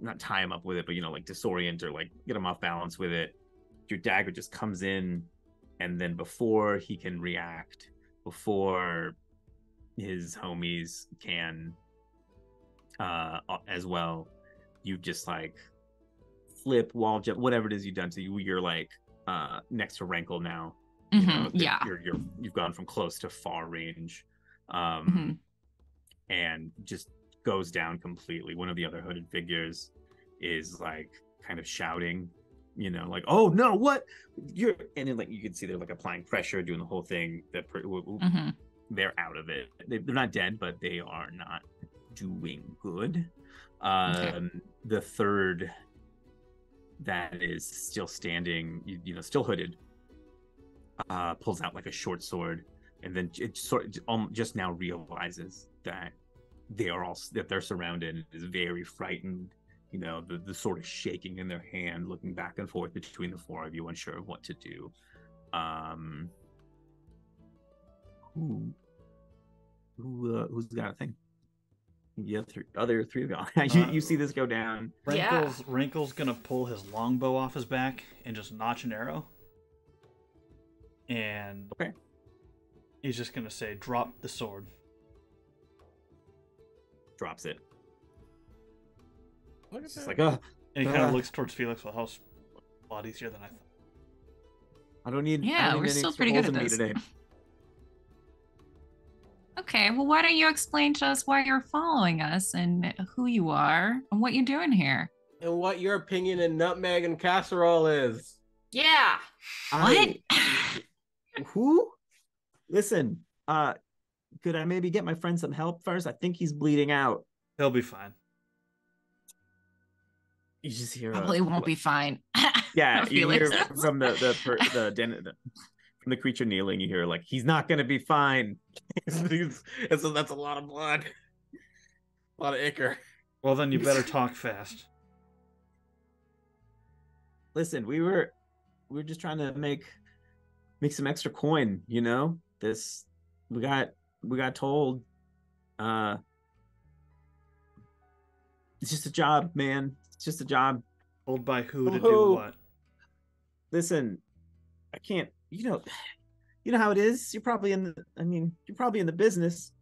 not tie him up with it but you know like disorient or like get him off balance with it your dagger just comes in and then before he can react before his homies can uh as well you just like flip wall jump whatever it is you've done to you you're like uh next to rankle now you Mhm, know, yeah. you're you're you've gone from close to far range um Mhm. and just goes down completely one of the other hooded figures is like kind of shouting you know like oh no what you're and then like you can see they're like applying pressure doing the whole thing that per- Mhm. They're out of it. They, they're not dead but they are not doing good. Um the third that is still standing you, you know still hooded uh pulls out like a short sword and then it sort of um, just now realizes that they are all that they're surrounded and is very frightened. You know the, the sort of shaking in their hand looking back and forth between the four of you unsure of what to do. Um who who uh, who's got a thing yeah three other three of y'all you, Uh, you see this go down Yeah. Rankle's Rankle's gonna pull his longbow off his back and just notch an arrow. And Okay. he's just gonna say, "Drop the sword." drops it Look at it's like oh And he kind Uh. of looks towards Felix. Well, how's a lot easier than I thought. i don't need I Yeah, don't we're need still extra pretty good at in this. today Okay, well, why don't you explain to us why you're following us and who you are and what you're doing here? and what your opinion in nutmeg and casserole is. Yeah. What? Who listen uh could i maybe get my friend some help first i think he's bleeding out He'll be fine. you just hear a- Probably won't be fine. yeah you hear from the the per, the, den- the from the creature kneeling you hear like he's not gonna be fine and so that's a lot of blood. A lot of ichor. Well, then you better talk fast. listen we were we were just trying to make make some extra coin you know this we got we got told uh it's just a job man it's just a job Told by who to do what? listen i can't you know you know how it is you're probably in the i mean you're probably in the business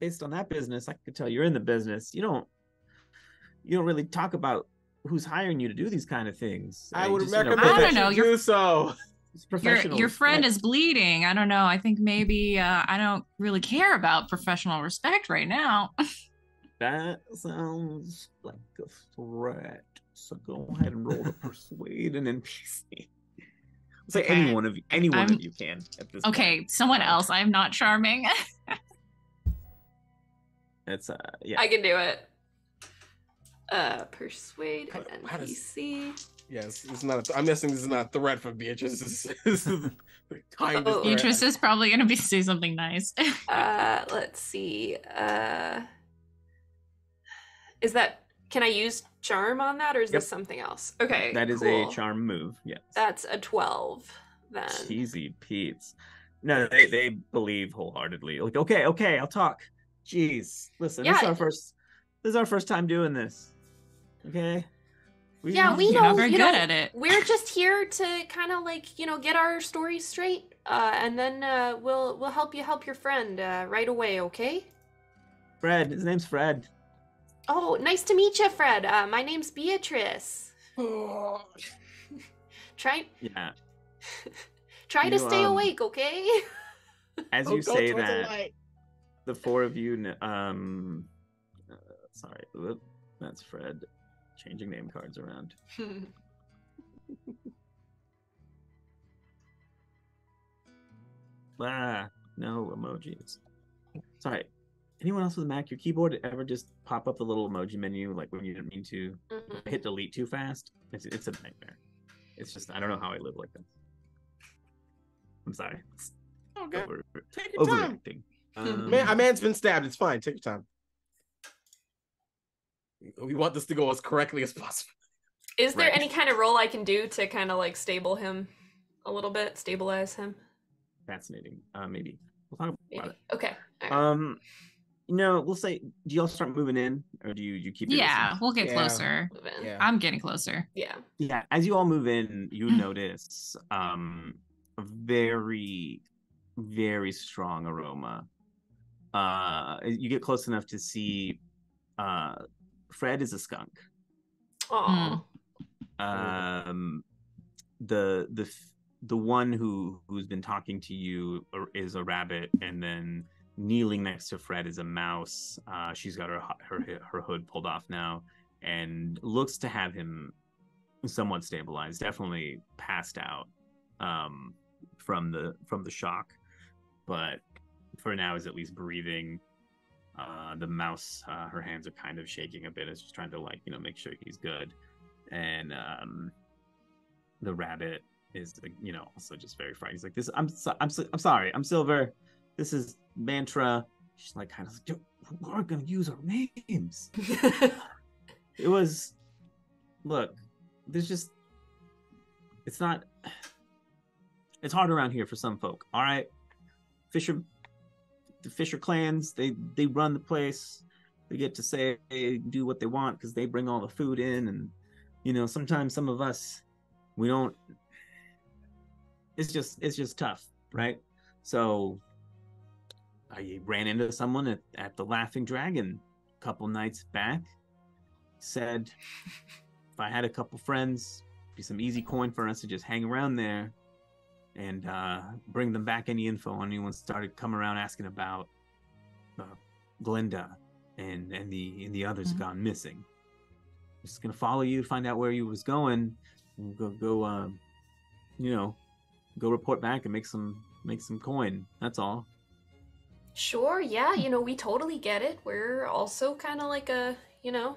based on that business i could tell you're in the business you don't you don't really talk about who's hiring you to do these kind of things I You would just, you know, recommend I don't know, you you're- do so. your professional your friend respect. is bleeding. I don't know. I think maybe uh, I don't really care about professional respect right now. That sounds like a threat. So go ahead and roll to persuade an NPC. Say Okay. any one of you, any one I'm- of you can at this. okay, point. someone Uh, else. I'm not charming. It's uh, yeah. I can do it. Uh, persuade How- an how does- NPC. Yes, it's not. A th- I'm guessing this is not a threat for Beatrice. This is, this is Oh. of. Beatrice is probably going to be say something nice. Uh, let's see. Uh, is that? Can I use charm on that, or is Yep. this something else? Okay, that is cool. a charm move. Yes. That's a twelve. Then. cheesy Pete's. No, they they believe wholeheartedly. Like, okay, okay, I'll talk. Jeez, listen, this is our first. This is our first time doing this. Okay. Yeah, we You're know- not very you good know, at it. We're just here to kind of like you know get our story straight, uh, and then uh, we'll we'll help you help your friend uh, right away. Okay. Fred. His name's Fred. Oh, nice to meet you, Fred. Uh, my name's Beatrice. Try Yeah. try to stay um, awake, okay? As Oh, you go say towards the that, the four of you um uh, sorry whoop, that's fred changing name cards around ah no emojis sorry anyone else with a Mac, your keyboard ever just pop up the little emoji menu like when you didn't mean to Mhm. hit delete too fast? It's it's a nightmare. It's just I don't know how I live like this. I'm sorry. It's Okay. over, Take your time. overreacting. Um, Man, a man's been stabbed. It's fine. Take your time. We want this to go as correctly as possible. Is there Right. any kind of role I can do to kind of like stable him a little bit, stabilize him? fascinating. Uh, maybe we'll talk about Maybe. it. Okay. all right. Um, no, we'll say. Do y'all start moving in, or do you you keep? Yeah, distance? we'll get Yeah. closer. Yeah. I'm getting closer. Yeah. Yeah, as you all move in, you Mm. notice um a very, very strong aroma. Uh, you get close enough to see. Uh, Fred is a skunk. Oh. um the the the one who who's been talking to you is a rabbit and then kneeling next to fred is a mouse. Uh she's got her her her hood pulled off now and looks to have him somewhat stabilized definitely passed out um from the from the shock. But for now is at least breathing. Uh the mouse uh, her hands are kind of shaking a bit as she's trying to like you know make sure he's good. And um the rabbit is you know also just very frightened he's like this i'm so, i'm so, i'm sorry. I'm silver this is mantra. She's like kind of like we aren't gonna use our names. It was look there's just it's not it's hard around here for some folk all right? Fisher the fisher clans they they run the place. They get to say do what they want because they bring all the food in and you know sometimes some of us we don't it's just it's just tough right? So i ran into someone at, at the laughing dragon a couple nights back said if i had a couple friends be some easy coin for us to just hang around there and uh, bring them back any info on anyone started coming around asking about uh, Glinda and and the and the others Mhm. gone missing. Just gonna follow you, find out where you was going, and go go um, you know, go report back and make some make some coin. That's all. Sure, yeah, you know, we totally get it. We're also kind of like a, you know,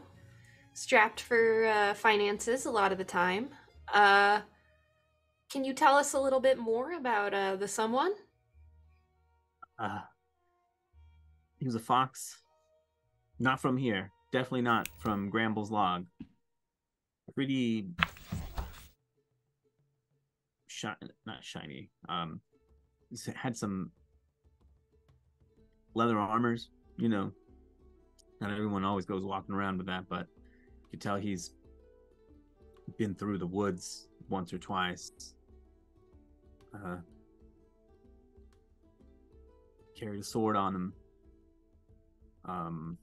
strapped for uh, finances a lot of the time. Uh, can you tell us a little bit more about uh, the someone? Uh, he was a fox, not from here. Definitely not from Gramble's log. Pretty shi- not shiny. Um, had some leather armors. You know, not everyone always goes walking around with that, but you can tell he's been through the woods once or twice. Uh, carried a sword on him. Um,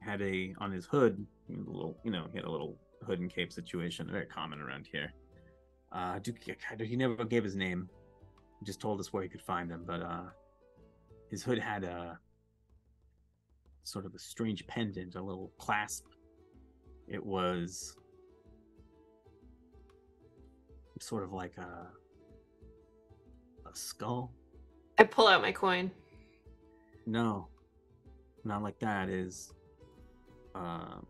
had a on his hood, a little, you know, he had a little hood and cape situation, very common around here. Uh, Duke, he never gave his name. Just told us where he could find them. but uh, his hood had a sort of a strange pendant, a little clasp. It was sort of like a a skull. I pull out my coin. No, not like that. Is um,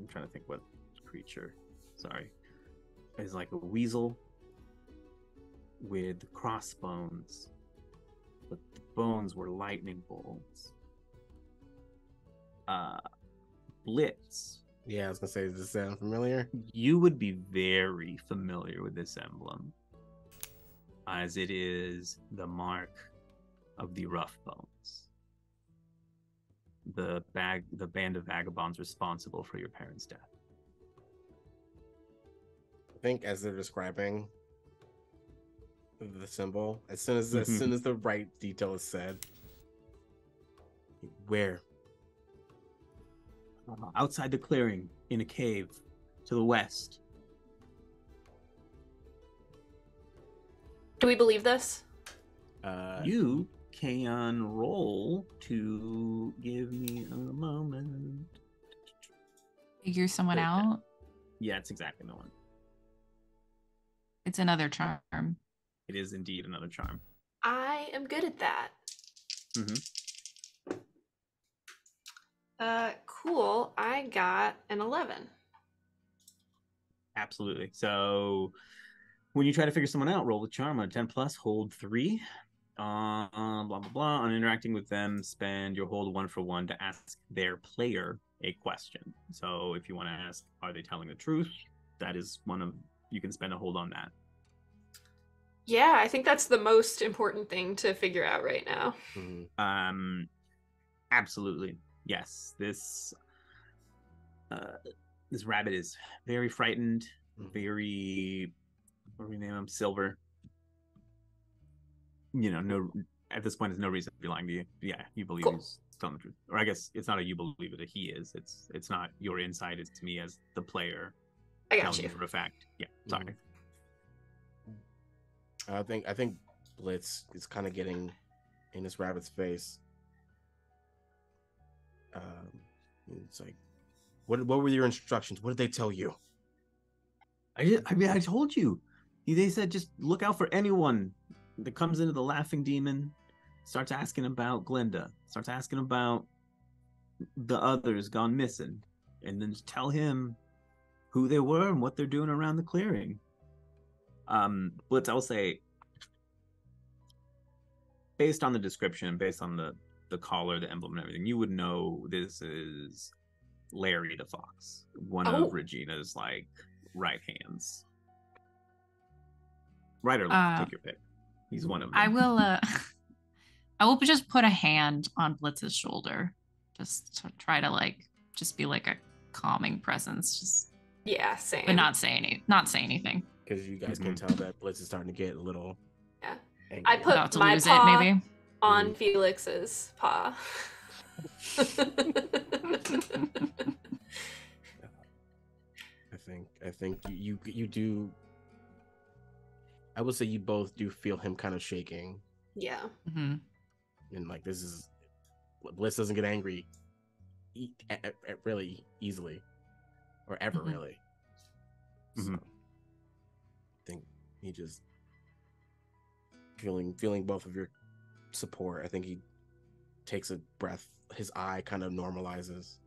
I'm trying to think what creature. Sorry, is like a weasel with crossbones, but the bones were lightning bolts. Uh, Blitz. Yeah, I was gonna say, does this sound familiar? You would be very familiar with this emblem, as it is the mark of the Rough Bones, the bag, the band of vagabonds responsible for your parents' death. I think as they're describing the symbol, as soon as as soon as the right detail is said, where? Uh, outside the clearing, in a cave to the west. Do we believe this? Uh, You can roll to give me a moment. Figure someone Okay. out. Yeah, it's exactly the one. It's another charm. It is indeed another charm. I am good at that. Mm-hmm. Uh, cool. I got an 11. Absolutely. So when you try to figure someone out, roll with charm on a 10 plus, hold three. Uh, blah blah blah. On interacting with them, spend your hold one for one to ask their player a question. So if you want to ask, are they telling the truth? That is one of you can spend a hold on that. Yeah, I think that's the most important thing to figure out right now. Mhm. Um, absolutely, yes. This uh, this rabbit is very frightened, Mhm. very what do we name him? Silver. You know, no. At this point, there's no reason to be lying to you. Yeah, you believe Cool. he's telling the truth, or I guess it's not a you believe it. A he is. It's it's not your insight. It's me as the player I got telling you. you for a fact. Yeah, sorry. I think I think Blitz is kind of getting in this rabbit's face. Um, it's like, what what were your instructions? What did they tell you? I just, I mean, I told you. They said just look out for anyone that comes into the laughing demon, starts asking about Glinda, starts asking about the others gone missing, and then tell him who they were and what they're doing around the clearing. Um, Blitz, I will say, based on the description, based on the the collar, the emblem, and everything, you would know this is Larry the Fox, one Oh. of Regina's like right hands. Right or left, Uh, take your pick. He's one of them. I will uh I will just put a hand on Blitz's shoulder. Just to try to like just be like a calming presence. Just Yeah, same. but not say any not say anything. Because you guys can Mhm. tell that Blitz is starting to get a little. Yeah. angry. I put- About to my lose paw- it, maybe. on Felix's paw. I think I think you you, you do. I would say you both do feel him kind of shaking, yeah. Mhm. and like this is Blitz doesn't get angry, e- e- really easily, or ever Mhm. really. So, Mhm. He just feeling feeling both of your support. I think he takes a breath. His eye kind of normalizes.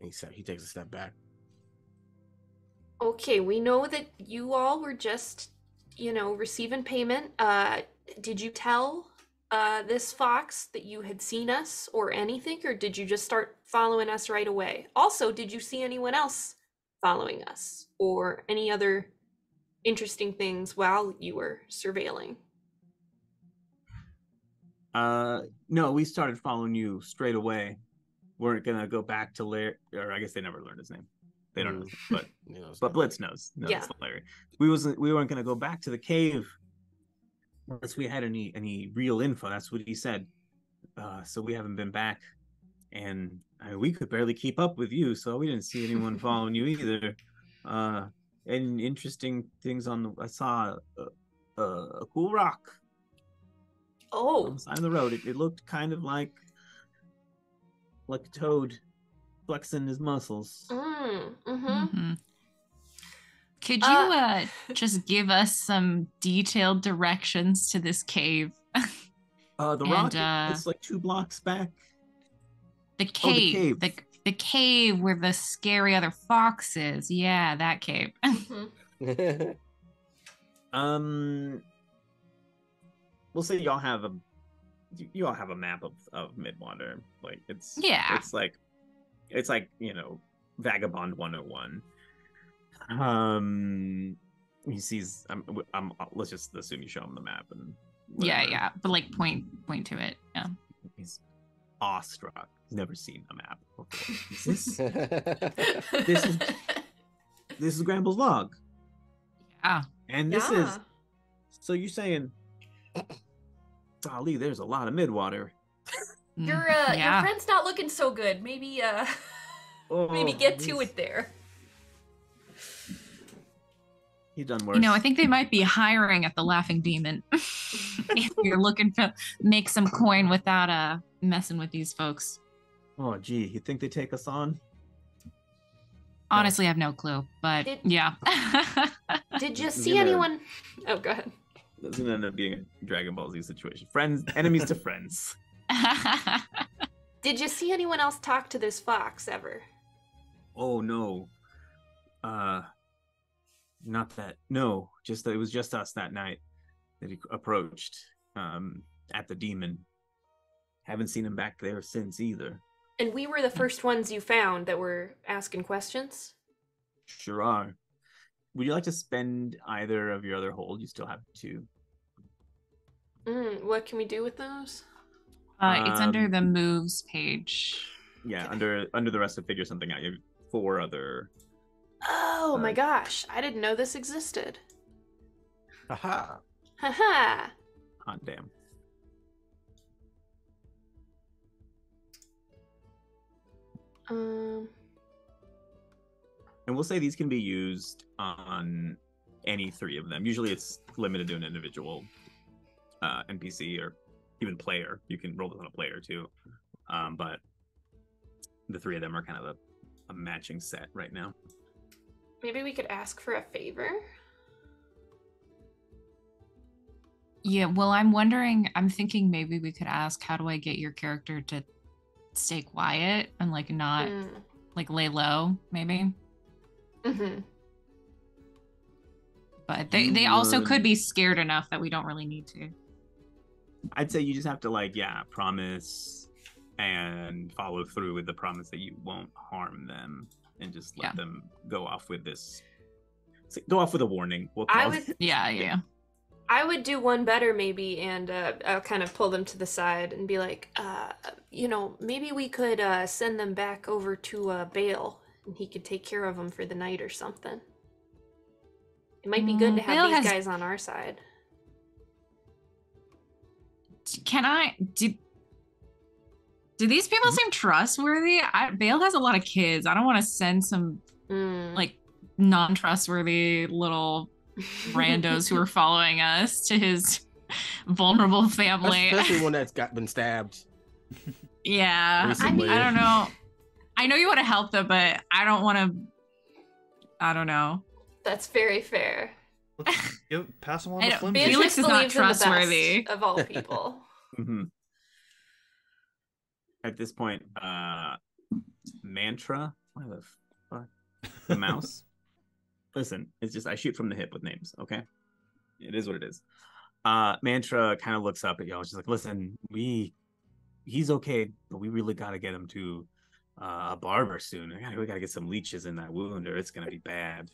And he said he takes a step back. Okay, we know that you all were just, you know, receiving payment. Uh, did you tell uh, this fox that you had seen us or anything, or did you just start following us right away? Also, did you see anyone else following us or any other interesting things while you were surveilling? Uh, no, we started following you straight away. Weren't gonna go back to Larry, or I guess they never learned his name. They don't know, his name, but You know, but Blitz knows. knows Yeah. Larry. We wasn't. We weren't gonna go back to the cave unless we had any any real info. That's what he said. Uh, so we haven't been back, and I mean, we could barely keep up with you. So we didn't see anyone following you either. Uh, and interesting things on the. I saw a, a, a cool rock on Oh, the side of the road. It, it looked kind of like like a toad flexing his muscles. mm, mm-hmm. Mhm. Could you Uh, uh, just give us some detailed directions to this cave? Uh, the And, rock. uh, it's like two blocks back. The Oh, the cave, cave. the, the cave where the scary other fox is. Yeah, that cave. hmm Um, we'll say y'all have a you, you all have a map of of Midwater. Like it's Yeah. it's like it's like you know Vagabond 101. Um, he sees. I'm. I'm. Let's just assume you show him the map and. yeah, yeah. But like point point to it. Yeah. He's awestruck. He's never seen a map before. Is this This is- this is Gramble's log, Yeah. and this yeah. is So you're saying, golly, there's a lot of midwater. Mm, Your uh, yeah. your friend's not looking so good. Maybe uh, maybe Oh, get to he's- it there. He's done worse. You know, I think they might be hiring at the Laughing Demon if you're looking to make some coin without uh messing with these folks. Oh, gee, you think they take us on? Honestly, I have no clue, but Did- yeah. Did you see gonna- anyone? Oh, go ahead. Doesn't end up being a Dragon Ball Z situation. Friends, enemies to friends. Did you see anyone else talk to this fox ever? Oh no. Uh not that. No, just that it was just us that night that he approached um at the demon. Haven't seen him back there since either. And we were the first ones you found that were asking questions. Sure are. Would you like to spend either of your other hold? You still have two. Mm, what can we do with those? uh, it's under Um, the moves page. Yeah, Okay. under under the rest to figure something out. You have four other Oh my Uh, gosh, I didn't know this existed. Haha. Haha. hot damn. Um, And we'll say these can be used on any three of them. Usually it's limited to an individual uh, NPC or even player. You can roll this on a player too. Um, but the three of them are kind of a, a matching set right now. maybe we could ask for a favor. Yeah, well, I'm wondering, I'm thinking maybe we could ask, how do I get your character to stay quiet and like not Mm. like lay low, maybe? Mhm. But they, You they also could be scared enough that we don't really need to. I'd say you just have to like, yeah, promise and follow through with the promise that you won't harm them and just let Yeah. them go off with this. Go off with a warning. We'll I call would- it. Yeah, yeah. I would do one better maybe, and uh, I'll kind of pull them to the side and be like, uh, you know, maybe we could uh, send them back over to uh, Bale, and he could take care of them for the night or something. It might be good Mm, to have Bale these has- guys on our side. Can I do? Do these people seem trustworthy? I, Bale has a lot of kids. I don't want to send some Mm. like non-trustworthy little randos who are following us to his vulnerable family. Especially one that's got been stabbed. yeah, I, recently. I don't know. I know you want to help them, but I don't want to. I don't know. That's very fair. Let's give, pass them on to know, Flimsy. Felix Beatrix is not believes in the best trustworthy. of all people. hmm At this point, uh, mantra. Why the fuck? The mouse. Listen, it's just I shoot from the hip with names. Okay, it is what it is. Uh, mantra kind of looks up at y'all. She's like, "Listen, we, he's okay, but we really got to get him to uh, a barber soon. We gotta, we gotta get some leeches in that wound, or it's gonna be bad."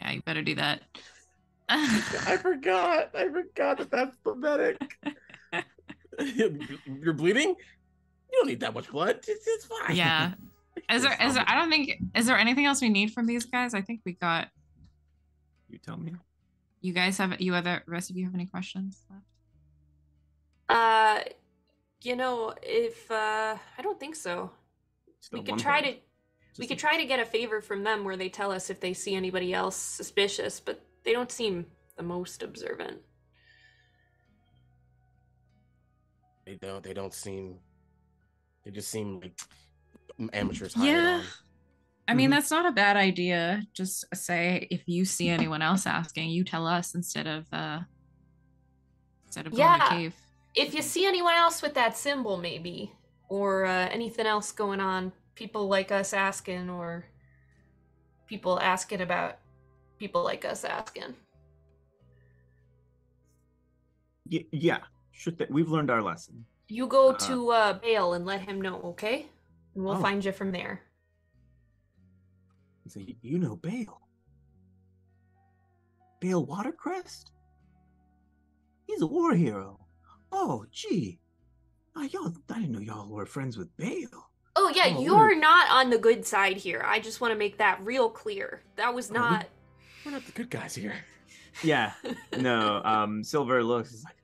Yeah, you better do that. I forgot. I forgot that that's the medic. You're bleeding? You don't need that much blood. It's, it's fine. yeah. Is there? Is there? I don't think. Is there anything else we need from these guys? I think we got. You tell me. You guys have. You other rest of you have any questions left? Uh, you know, if uh, I don't think so. Still we could try thing. to we could try to get a favor from them where they tell us if they see anybody else suspicious, but they don't seem the most observant. They don't. They don't seem. They just seem like amateurs. hired Yeah. on. I mean, Mhm. that's not a bad idea. Just say if you see anyone else asking, you tell us instead of uh instead of going to cave. If you see anyone else with that symbol, maybe, or uh, anything else going on, people like us asking, or people asking about people like us asking. Y- yeah, sure. Th- we've learned our lesson. You go Uh-huh. to uh, Bale and let him know, okay? And we'll Oh. find you from there. So y- you know Bale. Bale Watercrest? He's a war hero. Oh, gee. Oh, y'all, I didn't know y'all were friends with Bale. Oh yeah, Oh, you're we're- not on the good side here. I just want to make that real clear. That was Oh, we- not. We're not the good guys here. Yeah. No, um, Silver looks like,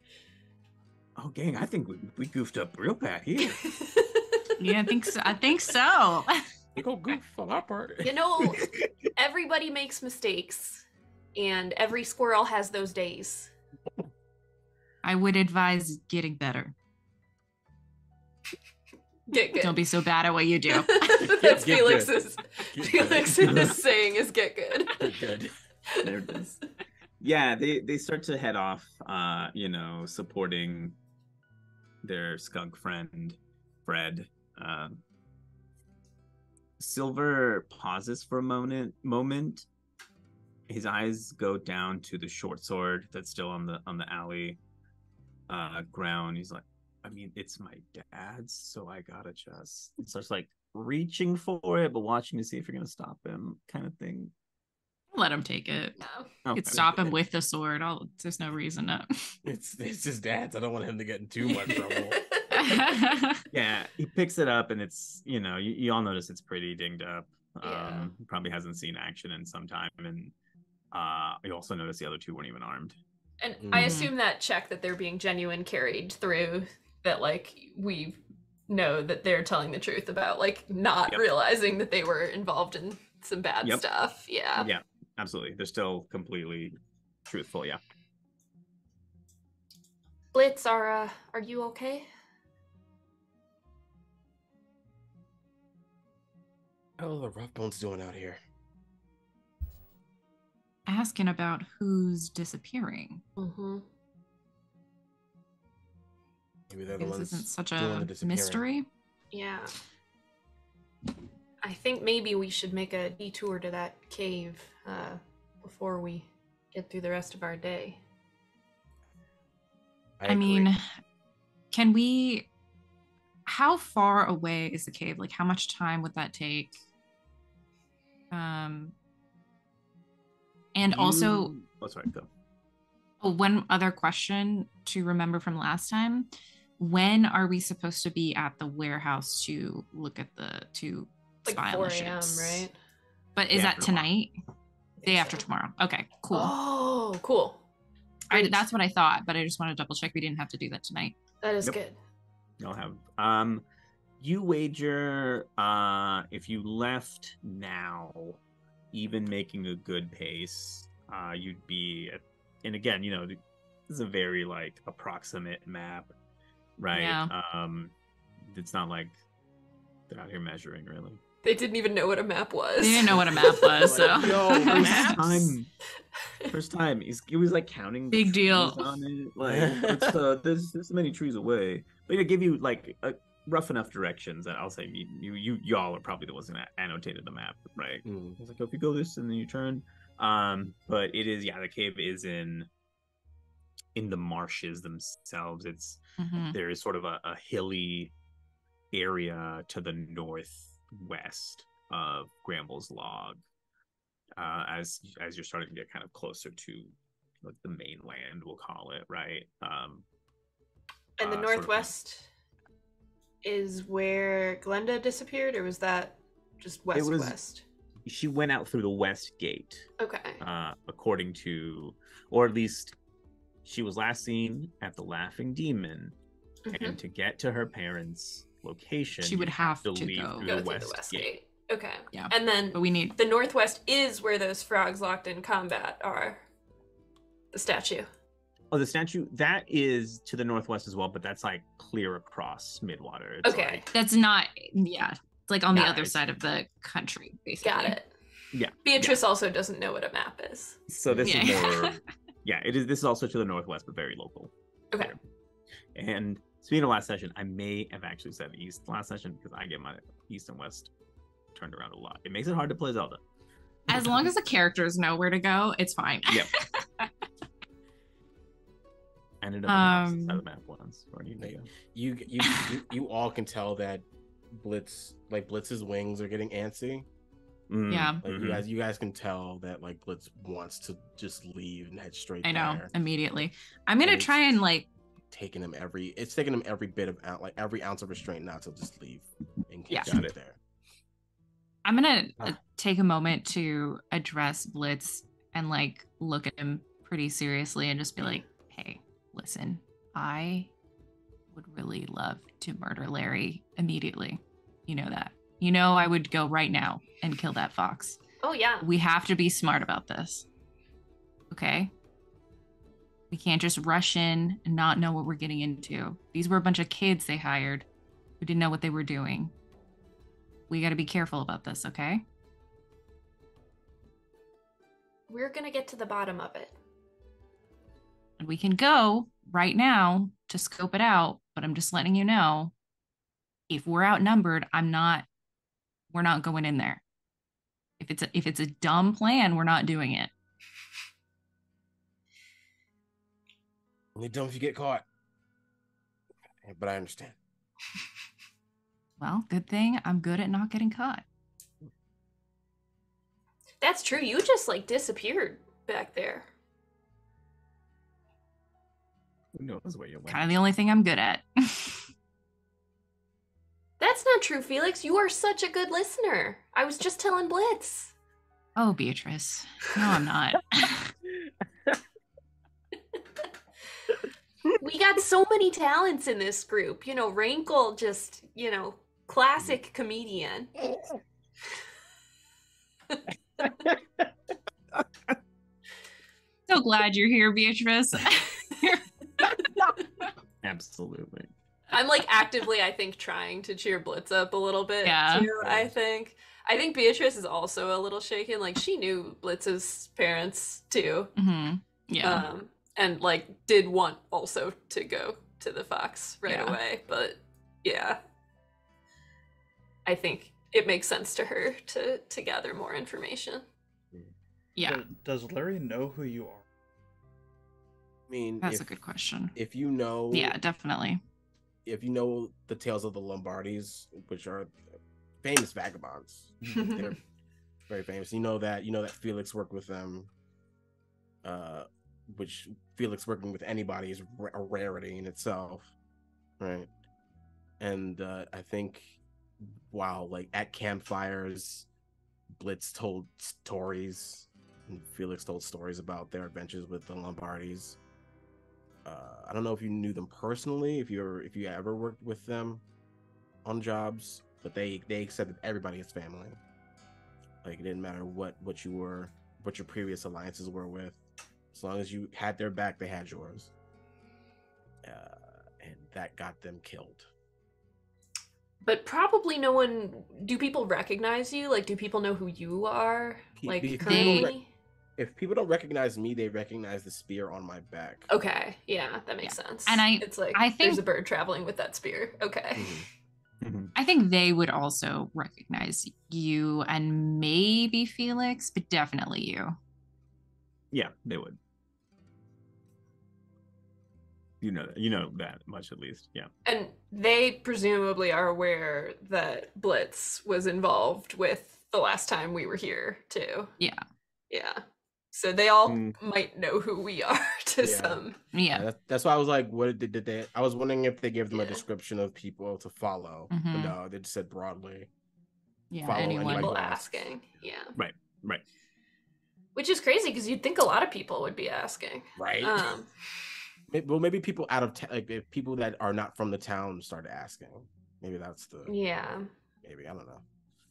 oh, gang, I think we, we goofed up real bad here. Yeah, I think so. I think so. They go goof on our part. you know, everybody makes mistakes, and every squirrel has those days. I would advise getting better. Get good. Don't be so bad at what you do. That's Get good. Felix's. Get Felix's saying is get good. Good, good. there it is. yeah, they they start to head off. Uh, you know, supporting their skunk friend, Fred. Uh, Silver pauses for a moment. Moment. His eyes go down to the short sword that's still on the on the alley uh ground. He's like, I mean, it's my dad's, so I gotta just. It starts like reaching for it, but watching to see if you're gonna stop him, kind of thing. Let him take it. No. You could Okay. stop him with the sword. I'll, there's no reason to. It's it's his dad's. I don't want him to get in too much trouble. Yeah, he picks it up, and it's you know you, you all notice it's pretty dinged up. Yeah. Um, probably hasn't seen action in some time, and uh, you also notice the other two weren't even armed. And I Mhm. assume that check that they're being genuine carried through that like we know that they're telling the truth about like not Yep. realizing that they were involved in some bad Yep. stuff. Yeah. Yeah, absolutely. They're still completely truthful. Yeah. Blitz, are uh, are you okay? How are the rough bones doing out here? Asking about who's disappearing. Mm-hmm. Maybe they're the This ones isn't such a mystery. Yeah. I think maybe we should make a detour to that cave uh, before we get through the rest of our day. I, agree. mean, can we? How far away is the cave? Like, how much time would that take? Um, and also, You- oh, sorry, go. oh, one other question to remember from last time: When are we supposed to be at the warehouse to look at the two Like spy on 4 the ships? right? But is Day that after tomorrow. tonight? Day after so. tomorrow. Okay, cool. Oh, cool. I, that's what I thought, but I just want to double check we didn't have to do that tonight. That is Yep. good. I'll have um you wager uh if you left now, even making a good pace, uh you'd be at and again, you know, this is a very like approximate map, right? Yeah. Um it's not like they're out here measuring really. They didn't even know what a map was. They didn't know what a map was, so Like, yo, First time first time he's he was like counting the Big deal. on it. Like it's uh there's this many trees away. But it give you like a rough enough directions that I'll say you you, you y'all are probably the ones that annotated the map, right? Mm. It's like, oh, if you go this and then you turn. Um, but it is yeah, the cave is in in the marshes themselves. It's Mhm. there is sort of a, a hilly area to the northwest of Gramble's log. Uh, as as you're starting to get kind of closer to like the mainland, we'll call it, right? Um, and the uh, sort of- northwest is where Glenda disappeared, or was that just west was- west? she went out through the west gate, Okay. uh, according to, or at least she was last seen at the Laughing Demon, Mhm. and to get to her parents' location, She would you have to leave go. through Go the through west, the west gate. gate. Okay. Yeah. And then But we need the northwest is where those frogs locked in combat are. The statue. Oh, the statue that is to the northwest as well, but that's like clear across Midwater. It's Okay. like- that's not yeah. It's like on the other it's- side of the country, basically. Got it. Yeah, Beatrice also doesn't know what a map is. so this Yeah. is more. yeah, it is. This is also to the northwest, but very local. Okay. And speaking of last session, I may have actually said east last session because I get my east and west turned around a lot. It makes it hard to play Zelda. As long as the characters know where to go, it's fine. Yep. I ended up on the Um, opposite the map once. Where do you go? You, you you you all can tell that Blitz like Blitz's wings are getting antsy. Mm, Yeah. Like mhm. you guys you guys can tell that like Blitz wants to just leave and head straight I know there. immediately. I'm gonna And try and like Taking him every it's taking him every bit of out like every ounce of restraint not to just leave and Yeah. keep Got it it. there. I'm gonna uh, Ah. take a moment to address Blitz and like look at him pretty seriously and just be like, "Hey, listen, I would really love to murder Larry immediately. You know that. You know I would go right now and kill that fox. Oh yeah. We have to be smart about this. Okay? We can't just rush in and not know what we're getting into. These were a bunch of kids they hired who didn't know what they were doing. We got to be careful about this, okay? We're gonna get to the bottom of it. We can go right now to scope it out, but I'm just letting you know if we're outnumbered, I'm not we're not going in there. If it's a, if it's a dumb plan, we're not doing it. Only dumb if you get caught. But I understand. Well, good thing I'm good at not getting caught. That's true. You just like disappeared back there. Who knows where you went? Kind of the only thing I'm good at. That's not true, Felix. You are such a good listener. I was just telling Blitz. oh, Beatrice. No, I'm not. We got so many talents in this group. You know, Rankle just, you know, classic comedian. so glad you're here, Beatrice. Absolutely. I'm like actively, I think, trying to cheer Blitz up a little bit Yeah. too. I think. I think Beatrice is also a little shaken. Like she knew Blitz's parents too. hmm Yeah. Um, and like did want also to go to the Fox right Yeah. away. But yeah. I think it makes sense to her to to gather more information. yeah. Does Larry know who you are? I mean, That's if, a good question. if you know, Yeah, definitely. if you know the tales of the Lombardis, which are famous vagabonds, they're very famous. You know that you know that Felix worked with them, uh, which Felix working with anybody is a rarity in itself, right? And uh, I think, wow, like at campfires, Blitz told stories, and Felix told stories about their adventures with the Lombardis. Uh, I don't know if you knew them personally, if you're if you ever worked with them on jobs, but they they accepted everybody as family. Like it didn't matter what what you were, what your previous alliances were with, as long as you had their back, they had yours. Uh, and that got them killed. But probably no one. Do people recognize you? Like, do people know who you are? Like pe- people currently? rec- If people don't recognize me, they recognize the spear on my back. Okay, yeah, that makes sense. And I- it's like I think there's a bird traveling with that spear. Okay. Mhm. Mhm. I think they would also recognize you and maybe Felix, but definitely you. Yeah, they would. You know that. You know that much at least. Yeah. And they presumably are aware that Blitz was involved with the last time we were here too. Yeah. Yeah. So they all Mm. might know who we are to Yeah. some. Yeah. That's, that's why I was like, what did, did they? I was wondering if they gave them a description of people to follow. But Mhm. no, they just said broadly. Yeah. follow Anyone. People asking. Yeah. Right. Right. Which is crazy because you'd think a lot of people would be asking. Right. Um, well, maybe people out of town, like if people that are not from the town started asking. Maybe that's the. yeah. Maybe I don't know.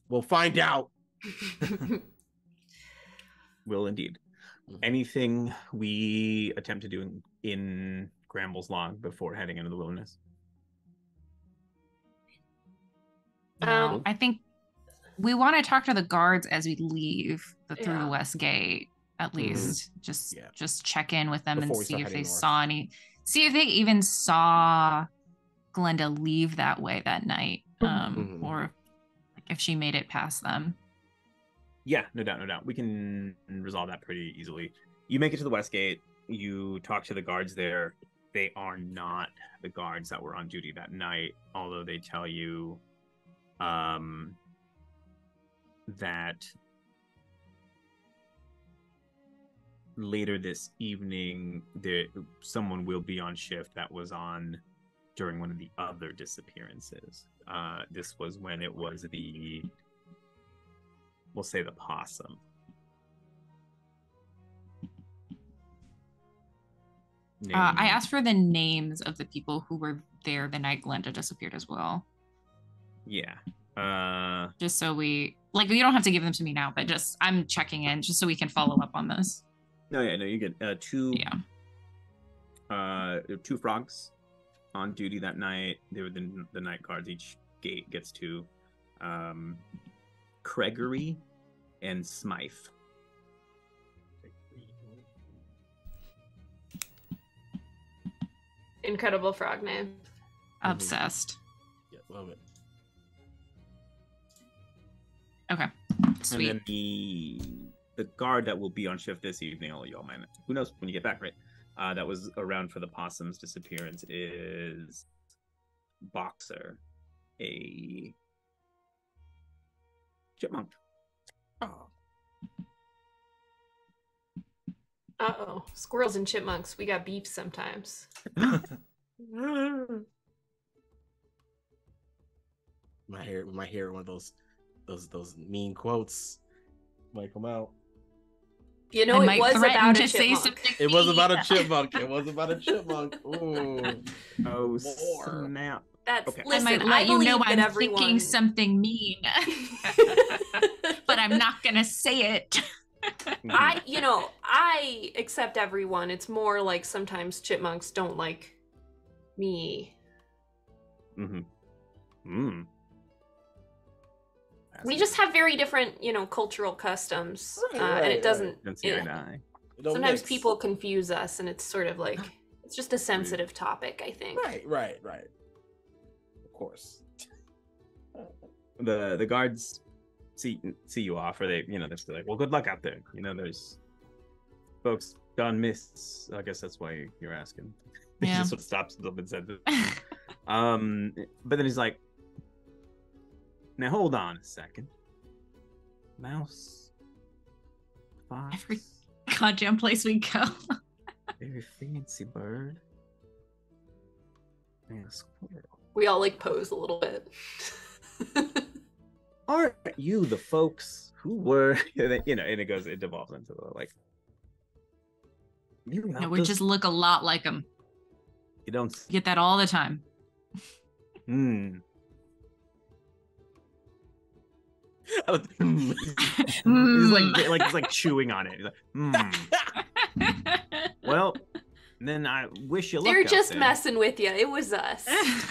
We'll find out. Will indeed. Mhm. Anything we attempt to do in, in Gramble's Log before heading into the wilderness? Um, I think we want to talk to the guards as we leave the through Yeah. the west gate at Mhm. least just Yeah. just check in with them Before and see if they north. saw any see if they even saw glenda leave that way that night um Mhm. or if she made it past them Yeah, no doubt, no doubt. We can resolve that pretty easily. You make it to the West Gate. You talk to the guards there. They are not the guards that were on duty that night, although they tell you um, that later this evening, there someone will be on shift that was on during one of the other disappearances. Uh, this was when it was the we'll say the possum. uh, i asked for the names of the people who were there the night glenda disappeared as well Yeah. Uh, just so we like you don't have to give them to me now but just i'm checking in just so we can follow up on this no, yeah, no, you get uh, two. yeah Uh, there were two frogs on duty that night. They were the the night guards. Each gate gets two. Um, Gregory and Smythe. Incredible frog name. Obsessed. Yeah, love it. Okay. Sweet. And Sweet. then the the guard that will be on shift this evening, all y'all might who knows when you get back, right? Uh, that was around for the possum's disappearance is Boxer, a chipmunk. Oh. Uh oh. Squirrels and chipmunks, we got beef sometimes. my hair we might hear one of those those those mean quotes might come out. You know, it was about a to say chipmunk. It was about a chipmunk. It was about a chipmunk. Ooh. Oh More. snap! That's Okay. I I might let you know I'm everyone... thinking something mean, but I'm not gonna say it. I, you know, I accept everyone. It's more like sometimes chipmunks don't like me. Mm-hmm. Mm. We just have very different, you know, cultural customs, Right, uh, right, and it doesn't. Don't see eye yeah. to eye. It Sometimes mix. people confuse us, and it's sort of like it's just a sensitive topic. I think. Right, right, right. Of course. the the guards see see you off, or they you know they're still like, well, good luck out there. You know, there's folks gone miss. I guess that's why you're asking. He Yeah. just sort of stops himself and said, um, but then he's like, now hold on a second, mouse, fox, Every goddamn place we go. very fancy bird, and a squirrel. We all like pose a little bit. aren't you the folks who were you know and it goes it devolves into the like you, No, helped we just look a lot like them. you don't Get that all the time. hmm Hmm. he's Mm. like like he's like chewing on it he's like hmm well then i wish you luck They're out just there. messing with you. It was us.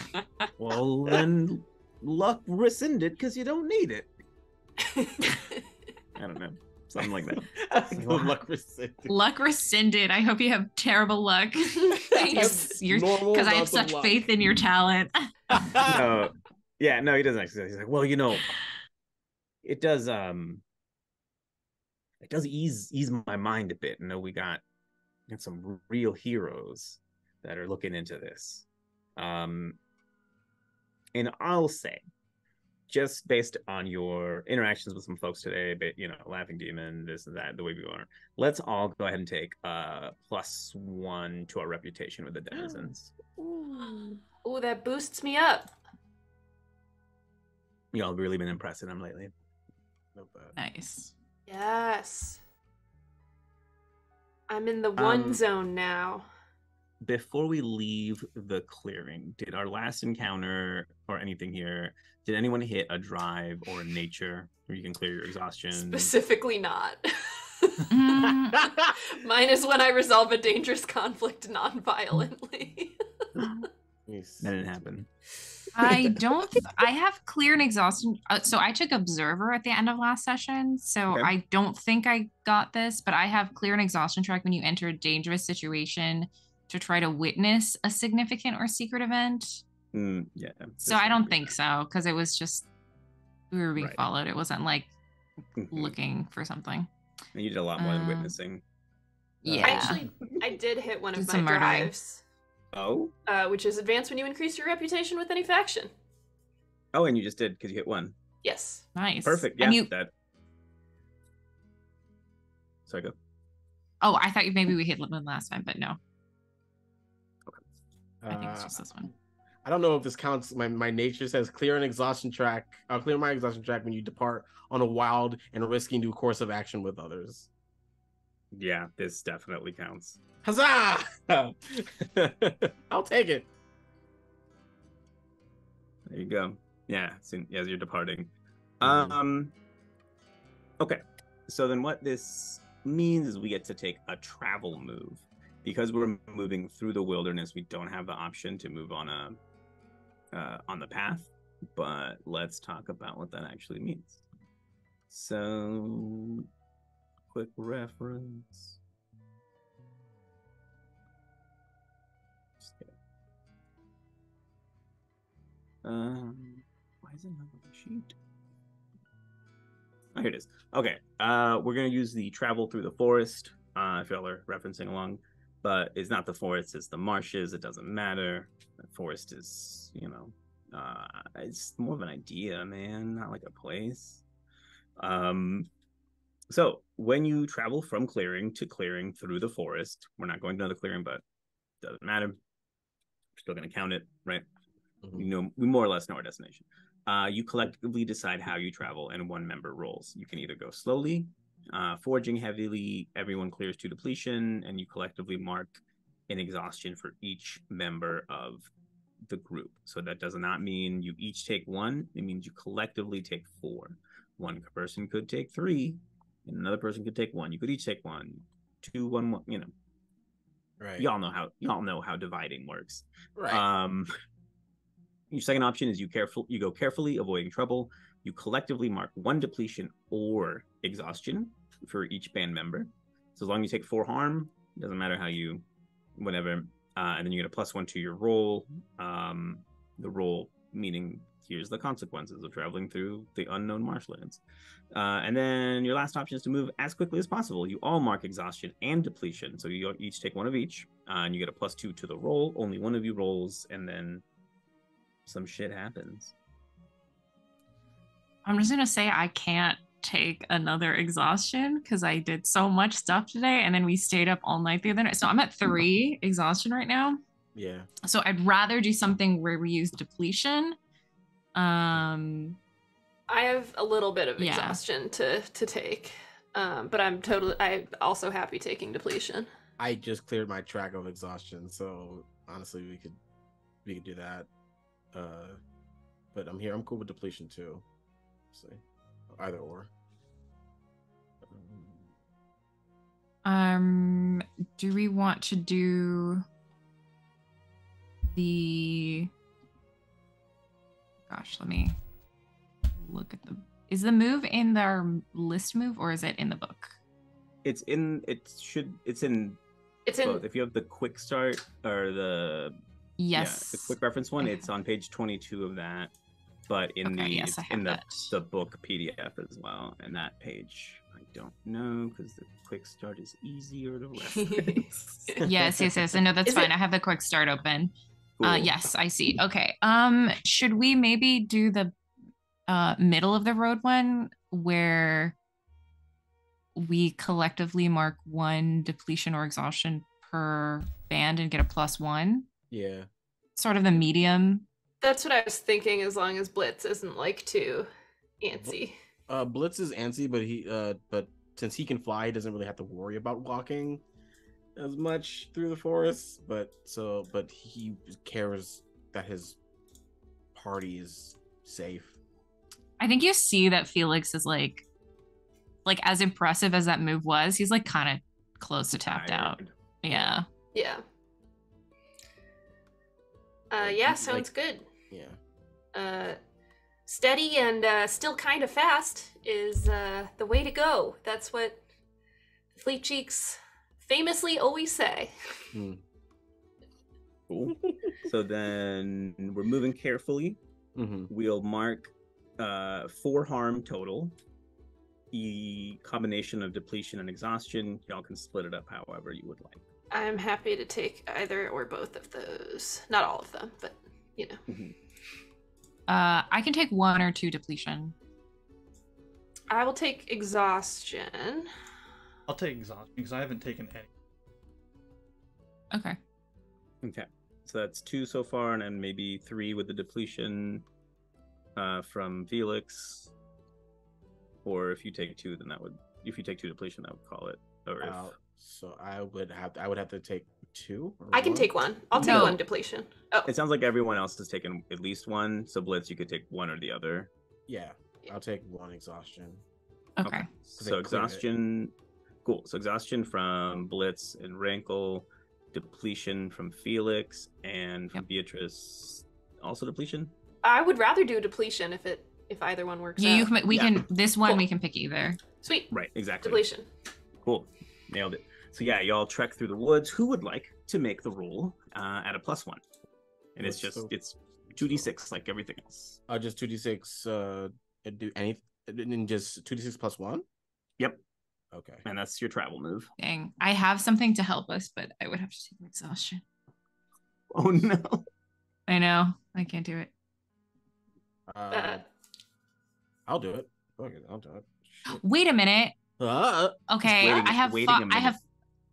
well then luck rescinded because you don't need it i don't know something like that Good luck rescinded. luck rescinded. I hope you have terrible luck. Thanks. You're because I have such luck. faith in your talent. no yeah no he doesn't actually he's like well you know it does um it does ease ease my mind a bit you know we got got some real heroes that are looking into this um and i'll say just based on your interactions with some folks today but you know laughing demon this and that the way we are let's all go ahead and take uh plus one to our reputation with the denizens Oh, that boosts me up. y'all have really been impressing them lately Not. Nice. Yes. I'm in the one Um, zone now. before we leave the clearing, did our last encounter or anything here, did anyone hit a drive or a nature where you can clear your exhaustion? Specifically not. Mm, Mine is when I resolve a dangerous conflict non-violently. That didn't happen. I don't. I have clear and exhaustion. Uh, so I took observer at the end of last session. So Okay. I don't think I got this, but I have clear and exhaustion track when you enter a dangerous situation to try to witness a significant or secret event. Mm, yeah. So I don't think so because it was just we were being Right. followed. It wasn't like Mhm. looking for something. And you did a lot more than Um, witnessing. Yeah. Actually, I did hit one of Did my some murdering. drives, Oh, uh, which is advanced when you increase your reputation with any faction. oh, and you just did because you hit one. Yes. Nice. Perfect. Yeah. And you. That. Sorry, go. Oh, I thought maybe we hit one last time, but no. Okay. I think it's Uh, just this one. I don't know if this counts. My, my nature says clear an exhaustion track. I'll clear my exhaustion track when you depart on a wild and risky new course of action with others. Yeah, this definitely counts. Huzzah! I'll take it. There you go. Yeah, soon, as you're departing. Mhm. Um. Okay, so then what this means is we get to take a travel move because we're moving through the wilderness. We don't have the option to move on a uh, on the path, but let's talk about what that actually means. So, quick reference. Um, why is it not on the sheet? Oh, here it is. Okay. Uh, we're gonna use the travel through the forest. Uh, if y'all are referencing along, but it's not the forest; it's the marshes. It doesn't matter. The forest is, you know, uh, it's more of an idea, man, not like a place. Um, so when you travel from clearing to clearing through the forest, we're not going to another clearing, but doesn't matter. We're still going to count it, right? Mhm. We know we more or less know our destination. Uh, you collectively decide how you travel, and one member rolls. You can either go slowly, uh, foraging heavily. Everyone clears to depletion, and you collectively mark an exhaustion for each member of the group. So that does not mean you each take one. It means you collectively take four. One person could take three, and another person could take one. You could each take one, two, one, one. You know, Right. y'all know how y'all know how dividing works. Right. Um, your second option is you careful you go carefully, avoiding trouble. You collectively mark one depletion or exhaustion for each band member. So as long as you take four harm, doesn't matter how you, whatever. Uh, and then you get a plus one to your roll. Um, the roll meaning here's the consequences of traveling through the unknown marshlands. Uh, and then your last option is to move as quickly as possible. You all mark exhaustion and depletion, so you each take one of each, uh, and you get a plus two to the roll. Only one of you rolls, and then some shit happens. I'm just gonna say I can't take another exhaustion because I did so much stuff today, and then we stayed up all night the other night. So I'm at three exhaustion right now. yeah. So I'd rather do something where we use depletion. Um, I have a little bit of Yeah. exhaustion to to take, um, but I'm totally. I'm also happy taking depletion. I just cleared my track of exhaustion, so honestly, we could we could do that. Uh, but I'm here. I'm cool with depletion too. See, either or. Um, do we want to do the? Gosh, let me look at the. Is the move in their list move or is it in the book? It's in. It should. It's in It's in. both. If you have the quick start or the Yes. yeah, the quick reference one, it's on page twenty-two of that. But in Okay, the yes, it's I have in the that. the book PDF as well, and that page I don't know because the quick start is easier to reference. yes, yes, yes. I know that's Is fine. it- I have the quick start open. Uh, yes, I see. Okay. Um, should we maybe do the uh middle of the road one where we collectively mark one depletion or exhaustion per band and get a plus one? Yeah. Sort of the medium. That's what I was thinking. As long as Blitz isn't like too antsy. Uh, Blitz is antsy, but he uh, but since he can fly, he doesn't really have to worry about walking as much through the forest. But so, but he cares that his party is safe. I think you see that Felix is like like as impressive as that move was, he's like kind of close to tapped out. Yeah. Yeah. Uh, Like, yeah, like- sounds good. Yeah. Uh, steady and uh, still kind of fast is uh, the way to go. That's what the Fleetcheeks famously always say. Hmm. Cool. so then we're moving carefully. Mm-hmm. We'll mark uh, four harm total. The combination of depletion and exhaustion, y'all can split it up however you would like. I'm happy to take either or both of those. Not all of them, but you know. Uh I can take one or two depletion. I will take exhaustion. I'll take exhaustion because I haven't taken any. Okay. Okay. So that's two so far, and then maybe three with the depletion uh, from Felix. Or if you take two, then that would. If you take two depletion, that would call it. Or if Uh, so I would have I would have to take two. or I can take one. I'll take No. one depletion. Oh, it sounds like everyone else has taken at least one. So Blitz, you could take one or the other. Yeah, I'll take one exhaustion. Okay. So they it. exhaustion. Cool. So exhaustion from Blitz and Rankle, depletion from Felix, and from Yep. Beatrice. Also depletion. I would rather do depletion if it if either one works You, you can, we Yeah. can this one Cool. we can pick either. Sweet Right. Exactly. depletion. Cool. Nailed it. So yeah, y'all trek through the woods. Who would like to make the roll uh, at a plus one? And it's just the- it's two d six like everything else. Uh, just two d six. Uh, do any and just two d six plus one. Yep, Okay. and that's your travel move. Dang. I have something to help us, but I would have to take exhaustion. Oh no. I know. I can't do it. Uh, Uh, I'll do it. Okay, I'll do it. Shit. Wait a minute. Uh, Okay, waiting- I have waiting fo- a I minute. have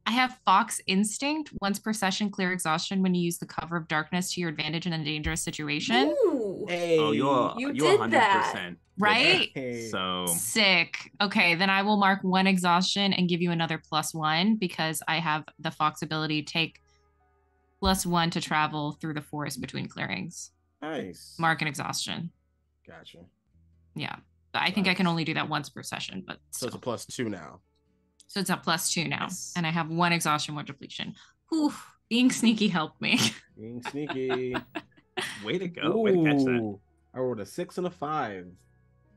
I have Fox Instinct. Once per session, clear exhaustion when you use the cover of darkness to your advantage in a dangerous situation. Ooh. hey. Oh, you're You you're did hundred that. percent Right? Hey. So Sick. Okay, then I will mark one exhaustion and give you another plus one because I have the Fox ability take plus one to travel through the forest between clearings. nice. Mark an exhaustion. Gotcha. Yeah. But I think I can only do that once per session, but So it's a plus two now. so it's a plus two now. Yes. And I have one exhaustion, one depletion. Whew, being sneaky helped me. Being sneaky. way to go. Way to catch that. I rolled a six and a five.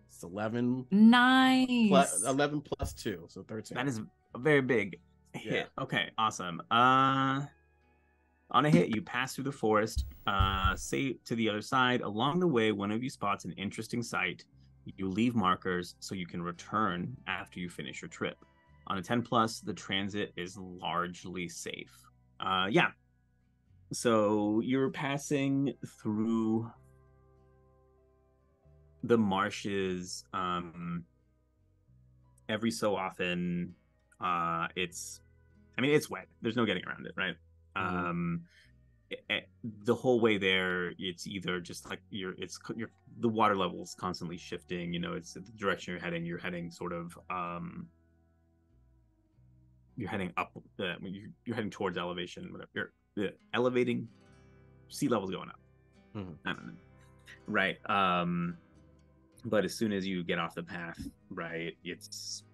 It's eleven. nice. Plus, Eleven plus two, so thirteen. That is a very big hit. Yeah. Okay, awesome. Uh on a hit, you pass through the forest, uh, say to the other side. Along the way, one of you spots an interesting sight. You leave markers so you can return after you finish your trip. On a 10 plus, the transit is largely safe. Uh, yeah. So you're passing through the marshes. Um, every so often, uh, it's, I mean, it's wet. There's no getting around it, right? Mhm. Um, the whole way there, it's either just like you're, it's you're the water level is constantly shifting. You know, it's the direction you're heading. You're heading sort of, um, you're heading up. Uh, you're, you're heading towards elevation. Whatever. You're uh, elevating. Sea level's going up. Mhm. I don't know. Right. Um, but as soon as you get off the path, right, it's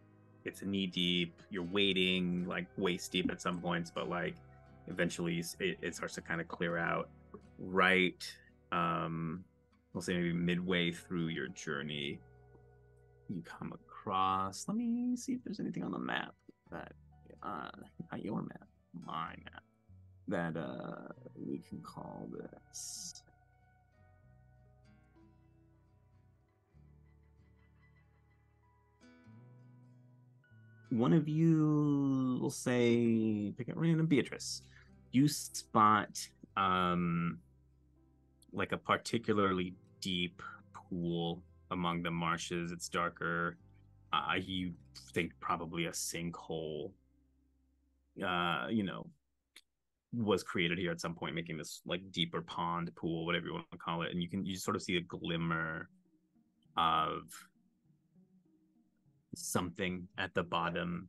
it's knee deep. You're wading like waist deep at some points, but like eventually it, it starts to kind of clear out. Right. Um, we'll say maybe midway through your journey, you come across. Let me see if there's anything on the map that, uh, not your map, my map, that uh we can call this. one of you will say pick at random beatrice you spot um like a particularly deep pool among the marshes it's darker uh you think probably a sinkhole uh you know was created here at some point making this like deeper pond pool whatever you want to call it and you can you sort of see a glimmer of something at the bottom.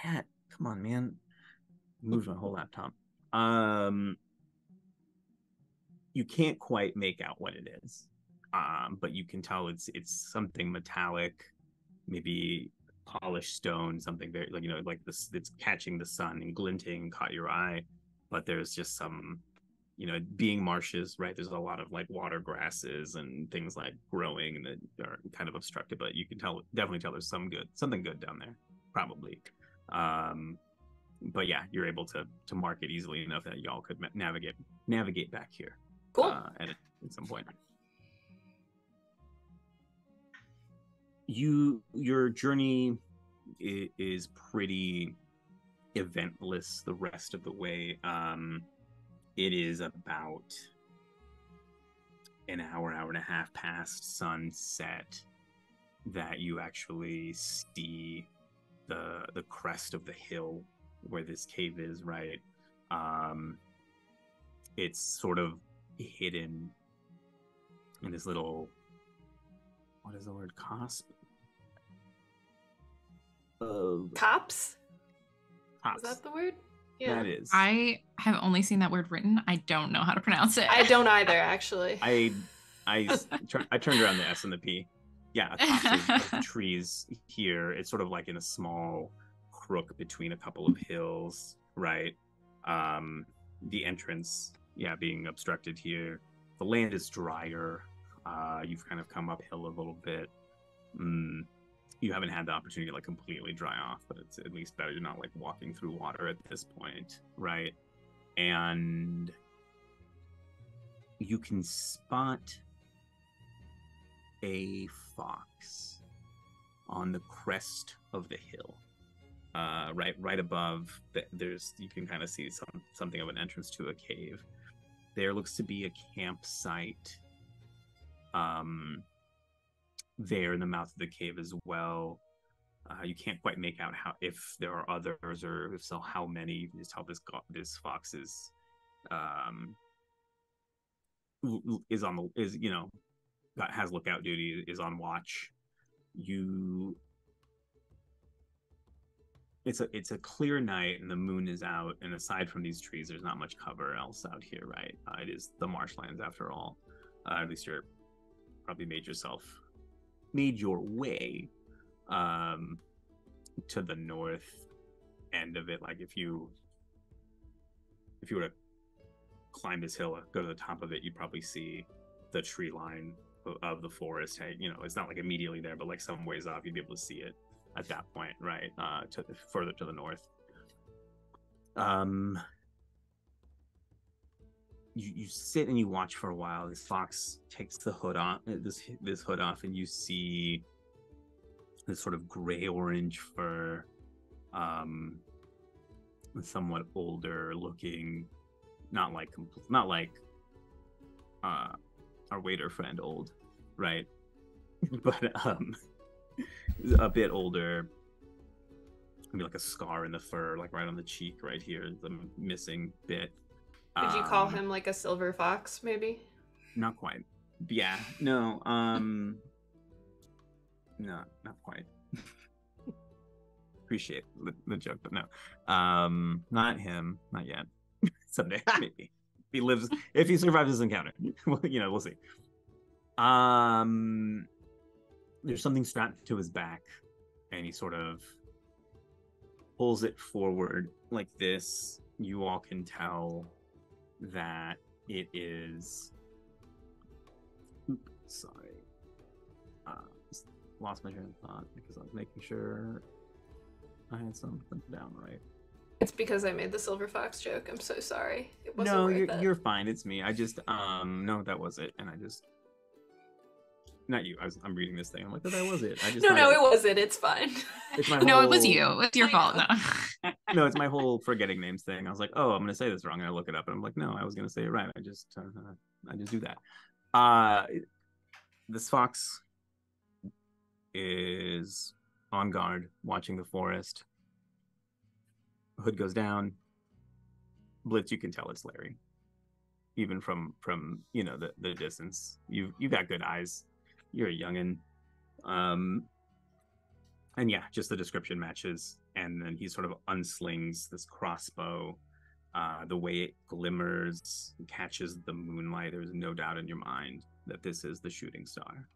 Cat, come on, man. Moved my whole laptop. Um, you can't quite make out what it is, um, but you can tell it's it's something metallic, maybe polished stone, something very like you know like this. It's catching the sun and glinting, caught your eye, but there's just some you know, being marshes, right? There's a lot of like water grasses and things like growing that are kind of obstructed, but you can tell definitely tell there's some good something good down there, probably. Um, but yeah, you're able to to mark it easily enough that y'all could navigate navigate back here Cool. uh, at at some point. You your journey is pretty eventless the rest of the way. Um, it is about an hour, hour and a half past sunset that you actually see the the crest of the hill where this cave is, right? Um it's sort of hidden in this little what is the word cosp? Of Cops? tops. Is that the word? Yeah. That is. I have only seen that word written. I don't know how to pronounce it. I don't either, actually. i tur- I turned around the S and the P. Yeah, tops of, of trees here. It's sort of like in a small crook between a couple of hills, right? Um, the entrance, yeah, being obstructed here. The land is drier. Uh, you've kind of come uphill a little bit. Mm, you haven't had the opportunity to like completely dry off, but it's at least better. You're not like walking through water at this point, right? And you can spot a fox on the crest of the hill. Uh, right, right above. The, there's you can kind of see some something of an entrance to a cave. There looks to be a campsite. Um, there in the mouth of the cave as well. Uh, you can't quite make out how if there are others or if so how many. Just tell this this fox is um is on the is you know has lookout duty is on watch. You it's a it's a clear night and the moon is out and aside from these trees there's not much cover else out here right? Uh, it is the marshlands after all. Uh, at least you're probably made yourself made your way um to the north end of it. Like if you if you were to climb this hill go to the top of it you'd probably see the tree line of, of the forest hey, you know it's not like immediately there but like some ways off you'd be able to see it at that point right uh to further to the north. Um you, you sit and you watch for a while. This fox takes the hood off this this hood off and you see this sort of gray orange fur um somewhat older looking not like not like uh our waiter friend old right? But um a bit older. Maybe like a scar in the fur like right on the cheek right here the missing bit. Did you call Um, him like a silver fox, maybe? not quite. Yeah no um no not quite. Appreciate the, the joke but no. Um not him not yet. Someday maybe. If he lives if he survives this encounter well you know we'll see. Um there's something strapped to his back and he sort of pulls it forward like this you all can tell that it is Oop, sorry uh lost my train of thought because i was making sure i had something down right It's because I made the silver fox joke. I'm so sorry. It wasn't no you're, it. you're fine it's me i just um no that was it and i just not you i was i'm reading this thing i'm like oh, that was it i just No, no, it wasn't. It's fine. it's my no, it was you. It's your fault. No. no, it's my whole forgetting names thing. I was like, oh, I'm gonna say this wrong, and I look it up, and I'm like, no, I was gonna say it right. I just, uh, I just do that. Uh, this fox is on guard, watching the forest. Hood goes down. Blitz, you can tell it's Larry, even from from you know the the distance. You you got good eyes. You're a youngin. Um, and yeah, just the description matches. And then he sort of unslings this crossbow. Uh, the way it glimmers, catches the moonlight. There's no doubt in your mind that this is the shooting star.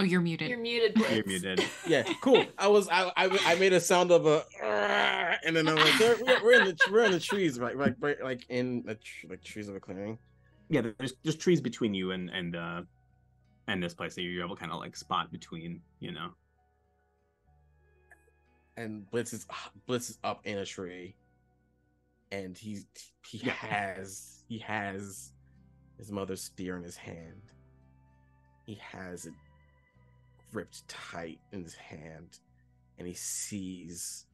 Oh, you're muted. You're muted, Blitz. You're muted. Yeah, cool. I was I I, I made a sound of a and then I'm like we're, we're, we're in the we're in the trees right like right, like in the tr- like trees of a clearing. Yeah, there's there's trees between you and and uh and this place that you're able to kind of like spot between. You know. and Blitz is Blitz is up in a tree, and he's he Yeah. has he has his mother's spear in his hand. He has it gripped tight in his hand, and he sees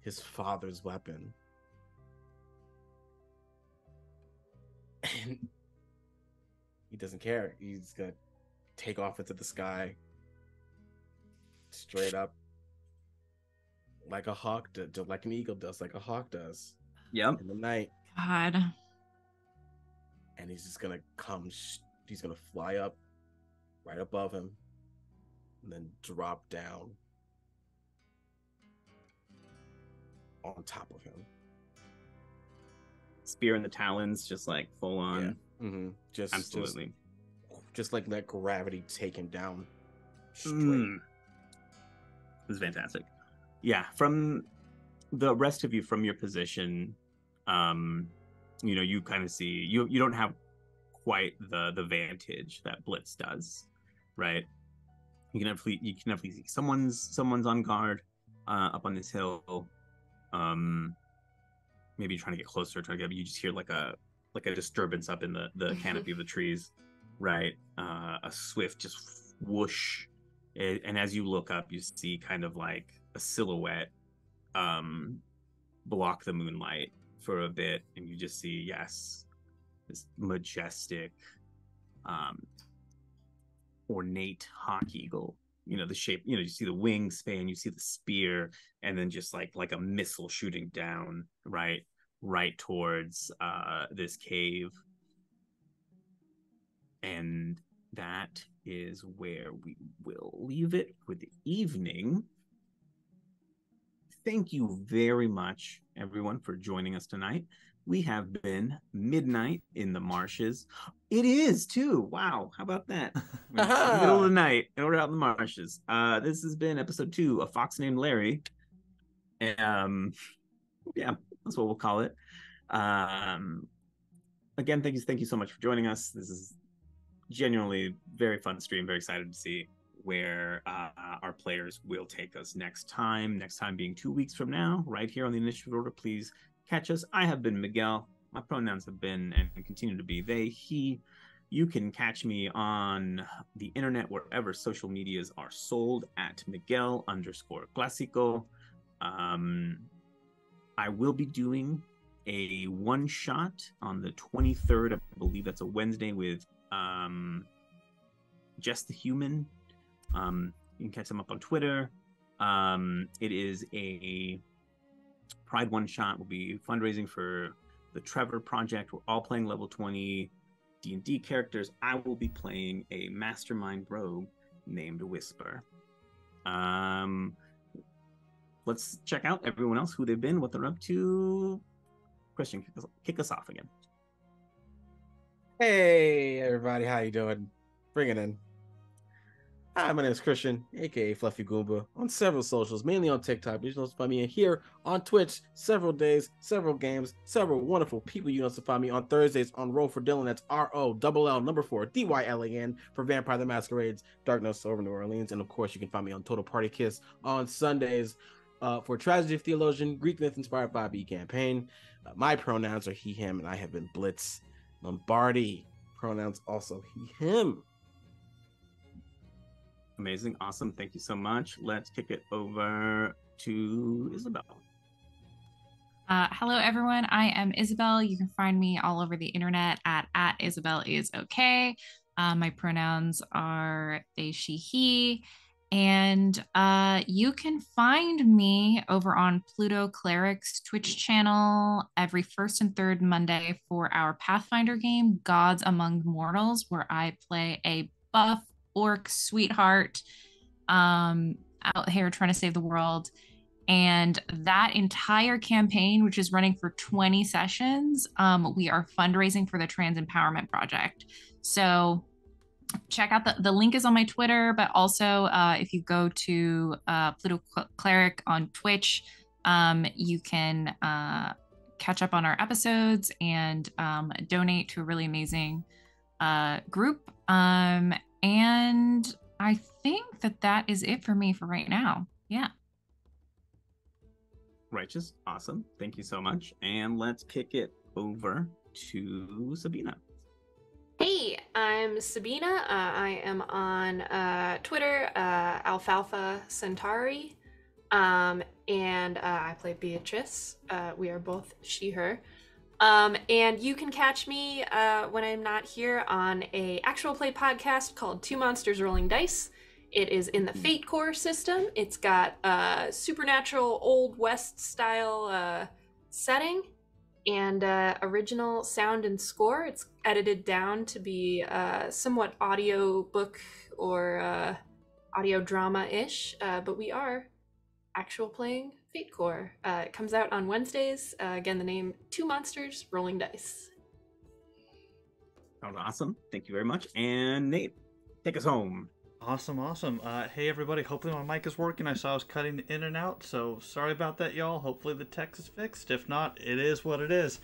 his father's weapon. And he doesn't care. He's gonna take off into the sky, straight up, like a hawk, do, do- like an eagle does, like a hawk does Yep. in the night. God. And he's just gonna come. He's gonna fly up, right above him, and then drop down on top of him. Spear in the talons, just like full on. Mm-hmm. Just Absolutely. just, just like let gravity take him down. Straight. Mm. This is fantastic. Yeah, from the rest of you from your position, um, you know, you kind of see you you don't have quite the the vantage that Blitz does, right? You can definitely you can definitely see someone's someone's on guard. uh, up on this hill. Um, maybe trying to get closer, trying to get. You just hear like a like a disturbance up in the the Mhm. canopy of the trees, right? Uh, a swift just whoosh, and as you look up, you see kind of like a silhouette, um, block the moonlight for a bit, and you just see yes, this majestic, um, ornate hawk eagle. You know the shape. You know you see the wingspan, you see the spear, and then just like like a missile shooting down right right towards uh this cave and that is where we will leave it for the evening thank you very much everyone for joining us tonight we have been midnight in the marshes. It is too. Wow. How about that? Middle of the night and we're out in the marshes. Uh this has been episode two of fox named larry. Um yeah that's what we'll call it. Um again thank you thank you so much for joining us. This is genuinely very fun stream very excited to see where uh, our players will take us next time. Next time being two weeks from now right here on the initiative order please catch us i have been miguel my pronouns have been and continue to be they he you can catch me on the internet wherever social medias are sold at miguel underscore classico um, I will be doing a one shot on the 23rd. I believe that's a Wednesday with um, Just the Human. Um, you can catch them up on Twitter. Um, it is a Pride one shot. Will be fundraising for the Trevor Project. We're all playing level 20 D&D characters. I will be playing a mastermind rogue named Whisper. Um, let's check out everyone else who they've been, what they're up to. Christian, kick us, kick us off again. Hey everybody, how you doing? Bring it in. Hi, my name is Christian, aka Fluffy Goomba, on several socials, mainly on TikTok. You can find me here on Twitch, several days, several games, several wonderful people. You can also find me on Thursdays on Roll for Dylan. That's R O double L number four D Y L A N for Vampire the Masquerades, Darkness over New Orleans, and of course you can find me on Total Party Kiss on Sundays uh, for Tragedy of Theologian, Greek myth inspired 5e campaign. Uh, my pronouns are he, him, and I have been Blitz Lombardi. Pronouns also he, him. Amazing, awesome. Thank you so much. Let's kick it over to Isabel. Uh, hello, everyone. I am Isabel. You can find me all over the internet at, at Isabel is okay. Uh, my pronouns are they, she, he. And uh, you can find me over on Pluto Cleric's Twitch channel every first and third Monday for our Pathfinder game, Gods Among Mortals, where I play a buff orc sweetheart um, out here trying to save the world. And that entire campaign, which is running for 20 sessions, um, we are fundraising for the Trans Empowerment Project. So check out the, the link is on my Twitter, but also uh, if you go to uh, Pluto Cleric on Twitch, um, you can uh, catch up on our episodes and um, donate to a really amazing uh, group. Um, and I think that that is it for me for right now. Yeah. Righteous, awesome. Thank you so much. And let's kick it over to Sabina. Hey, I'm Sabina. Uh, I am on uh, Twitter, uh, Alfalfa Centauri, um, and uh, I play Beatrice. Uh, we are both she, her. Um, and you can catch me uh, when I'm not here on a actual play podcast called Two Monsters Rolling Dice. It is in the Fate Core system. It's got a supernatural Old West style uh, setting and uh, original sound and score. It's edited down to be uh, somewhat audio book or uh, audio drama ish, uh, but we are actual playing Fate Core. Uh, it comes out on Wednesdays. Uh, again, the name Two Monsters Rolling Dice. That was awesome. Thank you very much. And Nate, take us home. Awesome, awesome. Uh, hey, everybody. Hopefully, my mic is working. I saw I was cutting in and out, so sorry about that, y'all. Hopefully, the text is fixed. If not, it is what it is.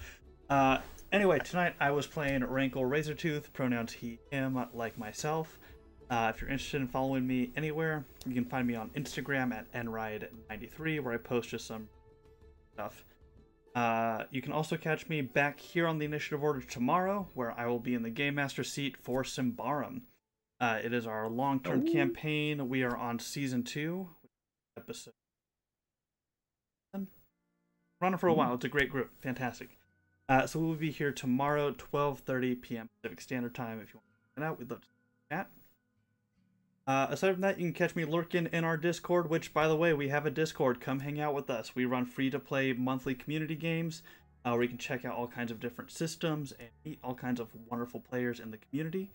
Uh, anyway, tonight I was playing Rankle Razortooth, pronouns he, him, like myself. Uh, if you're interested in following me anywhere, you can find me on Instagram at nride93, where I post just some stuff. Uh, you can also catch me back here on the initiative order tomorrow, where I will be in the Game Master seat for Simbarum. Uh, it is our long-term Ooh. campaign. We are on season two, episode. Running for a while. It's a great group. Fantastic. Uh, so we'll be here tomorrow, 12:30 p.m. Pacific Standard Time. If you want to check it out, we'd love to chat. Uh, aside from that, you can catch me lurking in our Discord, which, by the way, we have a Discord. Come hang out with us. We run free to play monthly community games uh, where you can check out all kinds of different systems and meet all kinds of wonderful players in the community.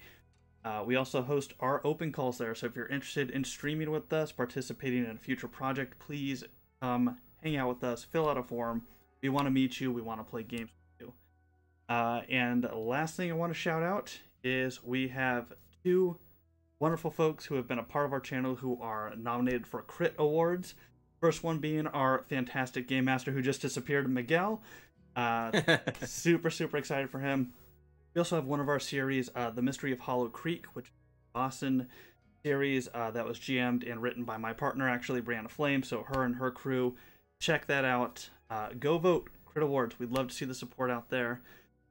Uh, we also host our open calls there, so if you're interested in streaming with us, participating in a future project, please come hang out with us, fill out a form. We want to meet you, we want to play games with you. Uh, and last thing I want to shout out is we have two wonderful folks who have been a part of our channel who are nominated for Crit Awards. First one being our fantastic game master who just disappeared, Miguel. Uh, super, super excited for him. We also have one of our series, uh, The Mystery of Hollow Creek, which is a Boston series uh, that was GM'd and written by my partner, actually, Brianna Flame. So her and her crew, check that out. Uh, go vote Crit Awards. We'd love to see the support out there.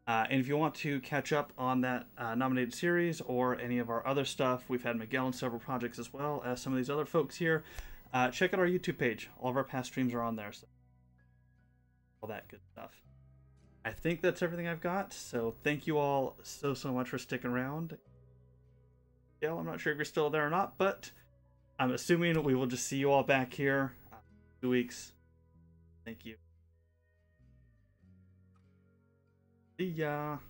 Uh, and if you want to catch up on that uh, nominated series or any of our other stuff, we've had Miguel in several projects as well as some of these other folks here. Uh, check out our YouTube page. All of our past streams are on there. So all that good stuff. I think that's everything I've got. So thank you all so so much for sticking around. Gail, I'm not sure if you're still there or not, but I'm assuming we will just see you all back here two weeks. Thank you. 哎呀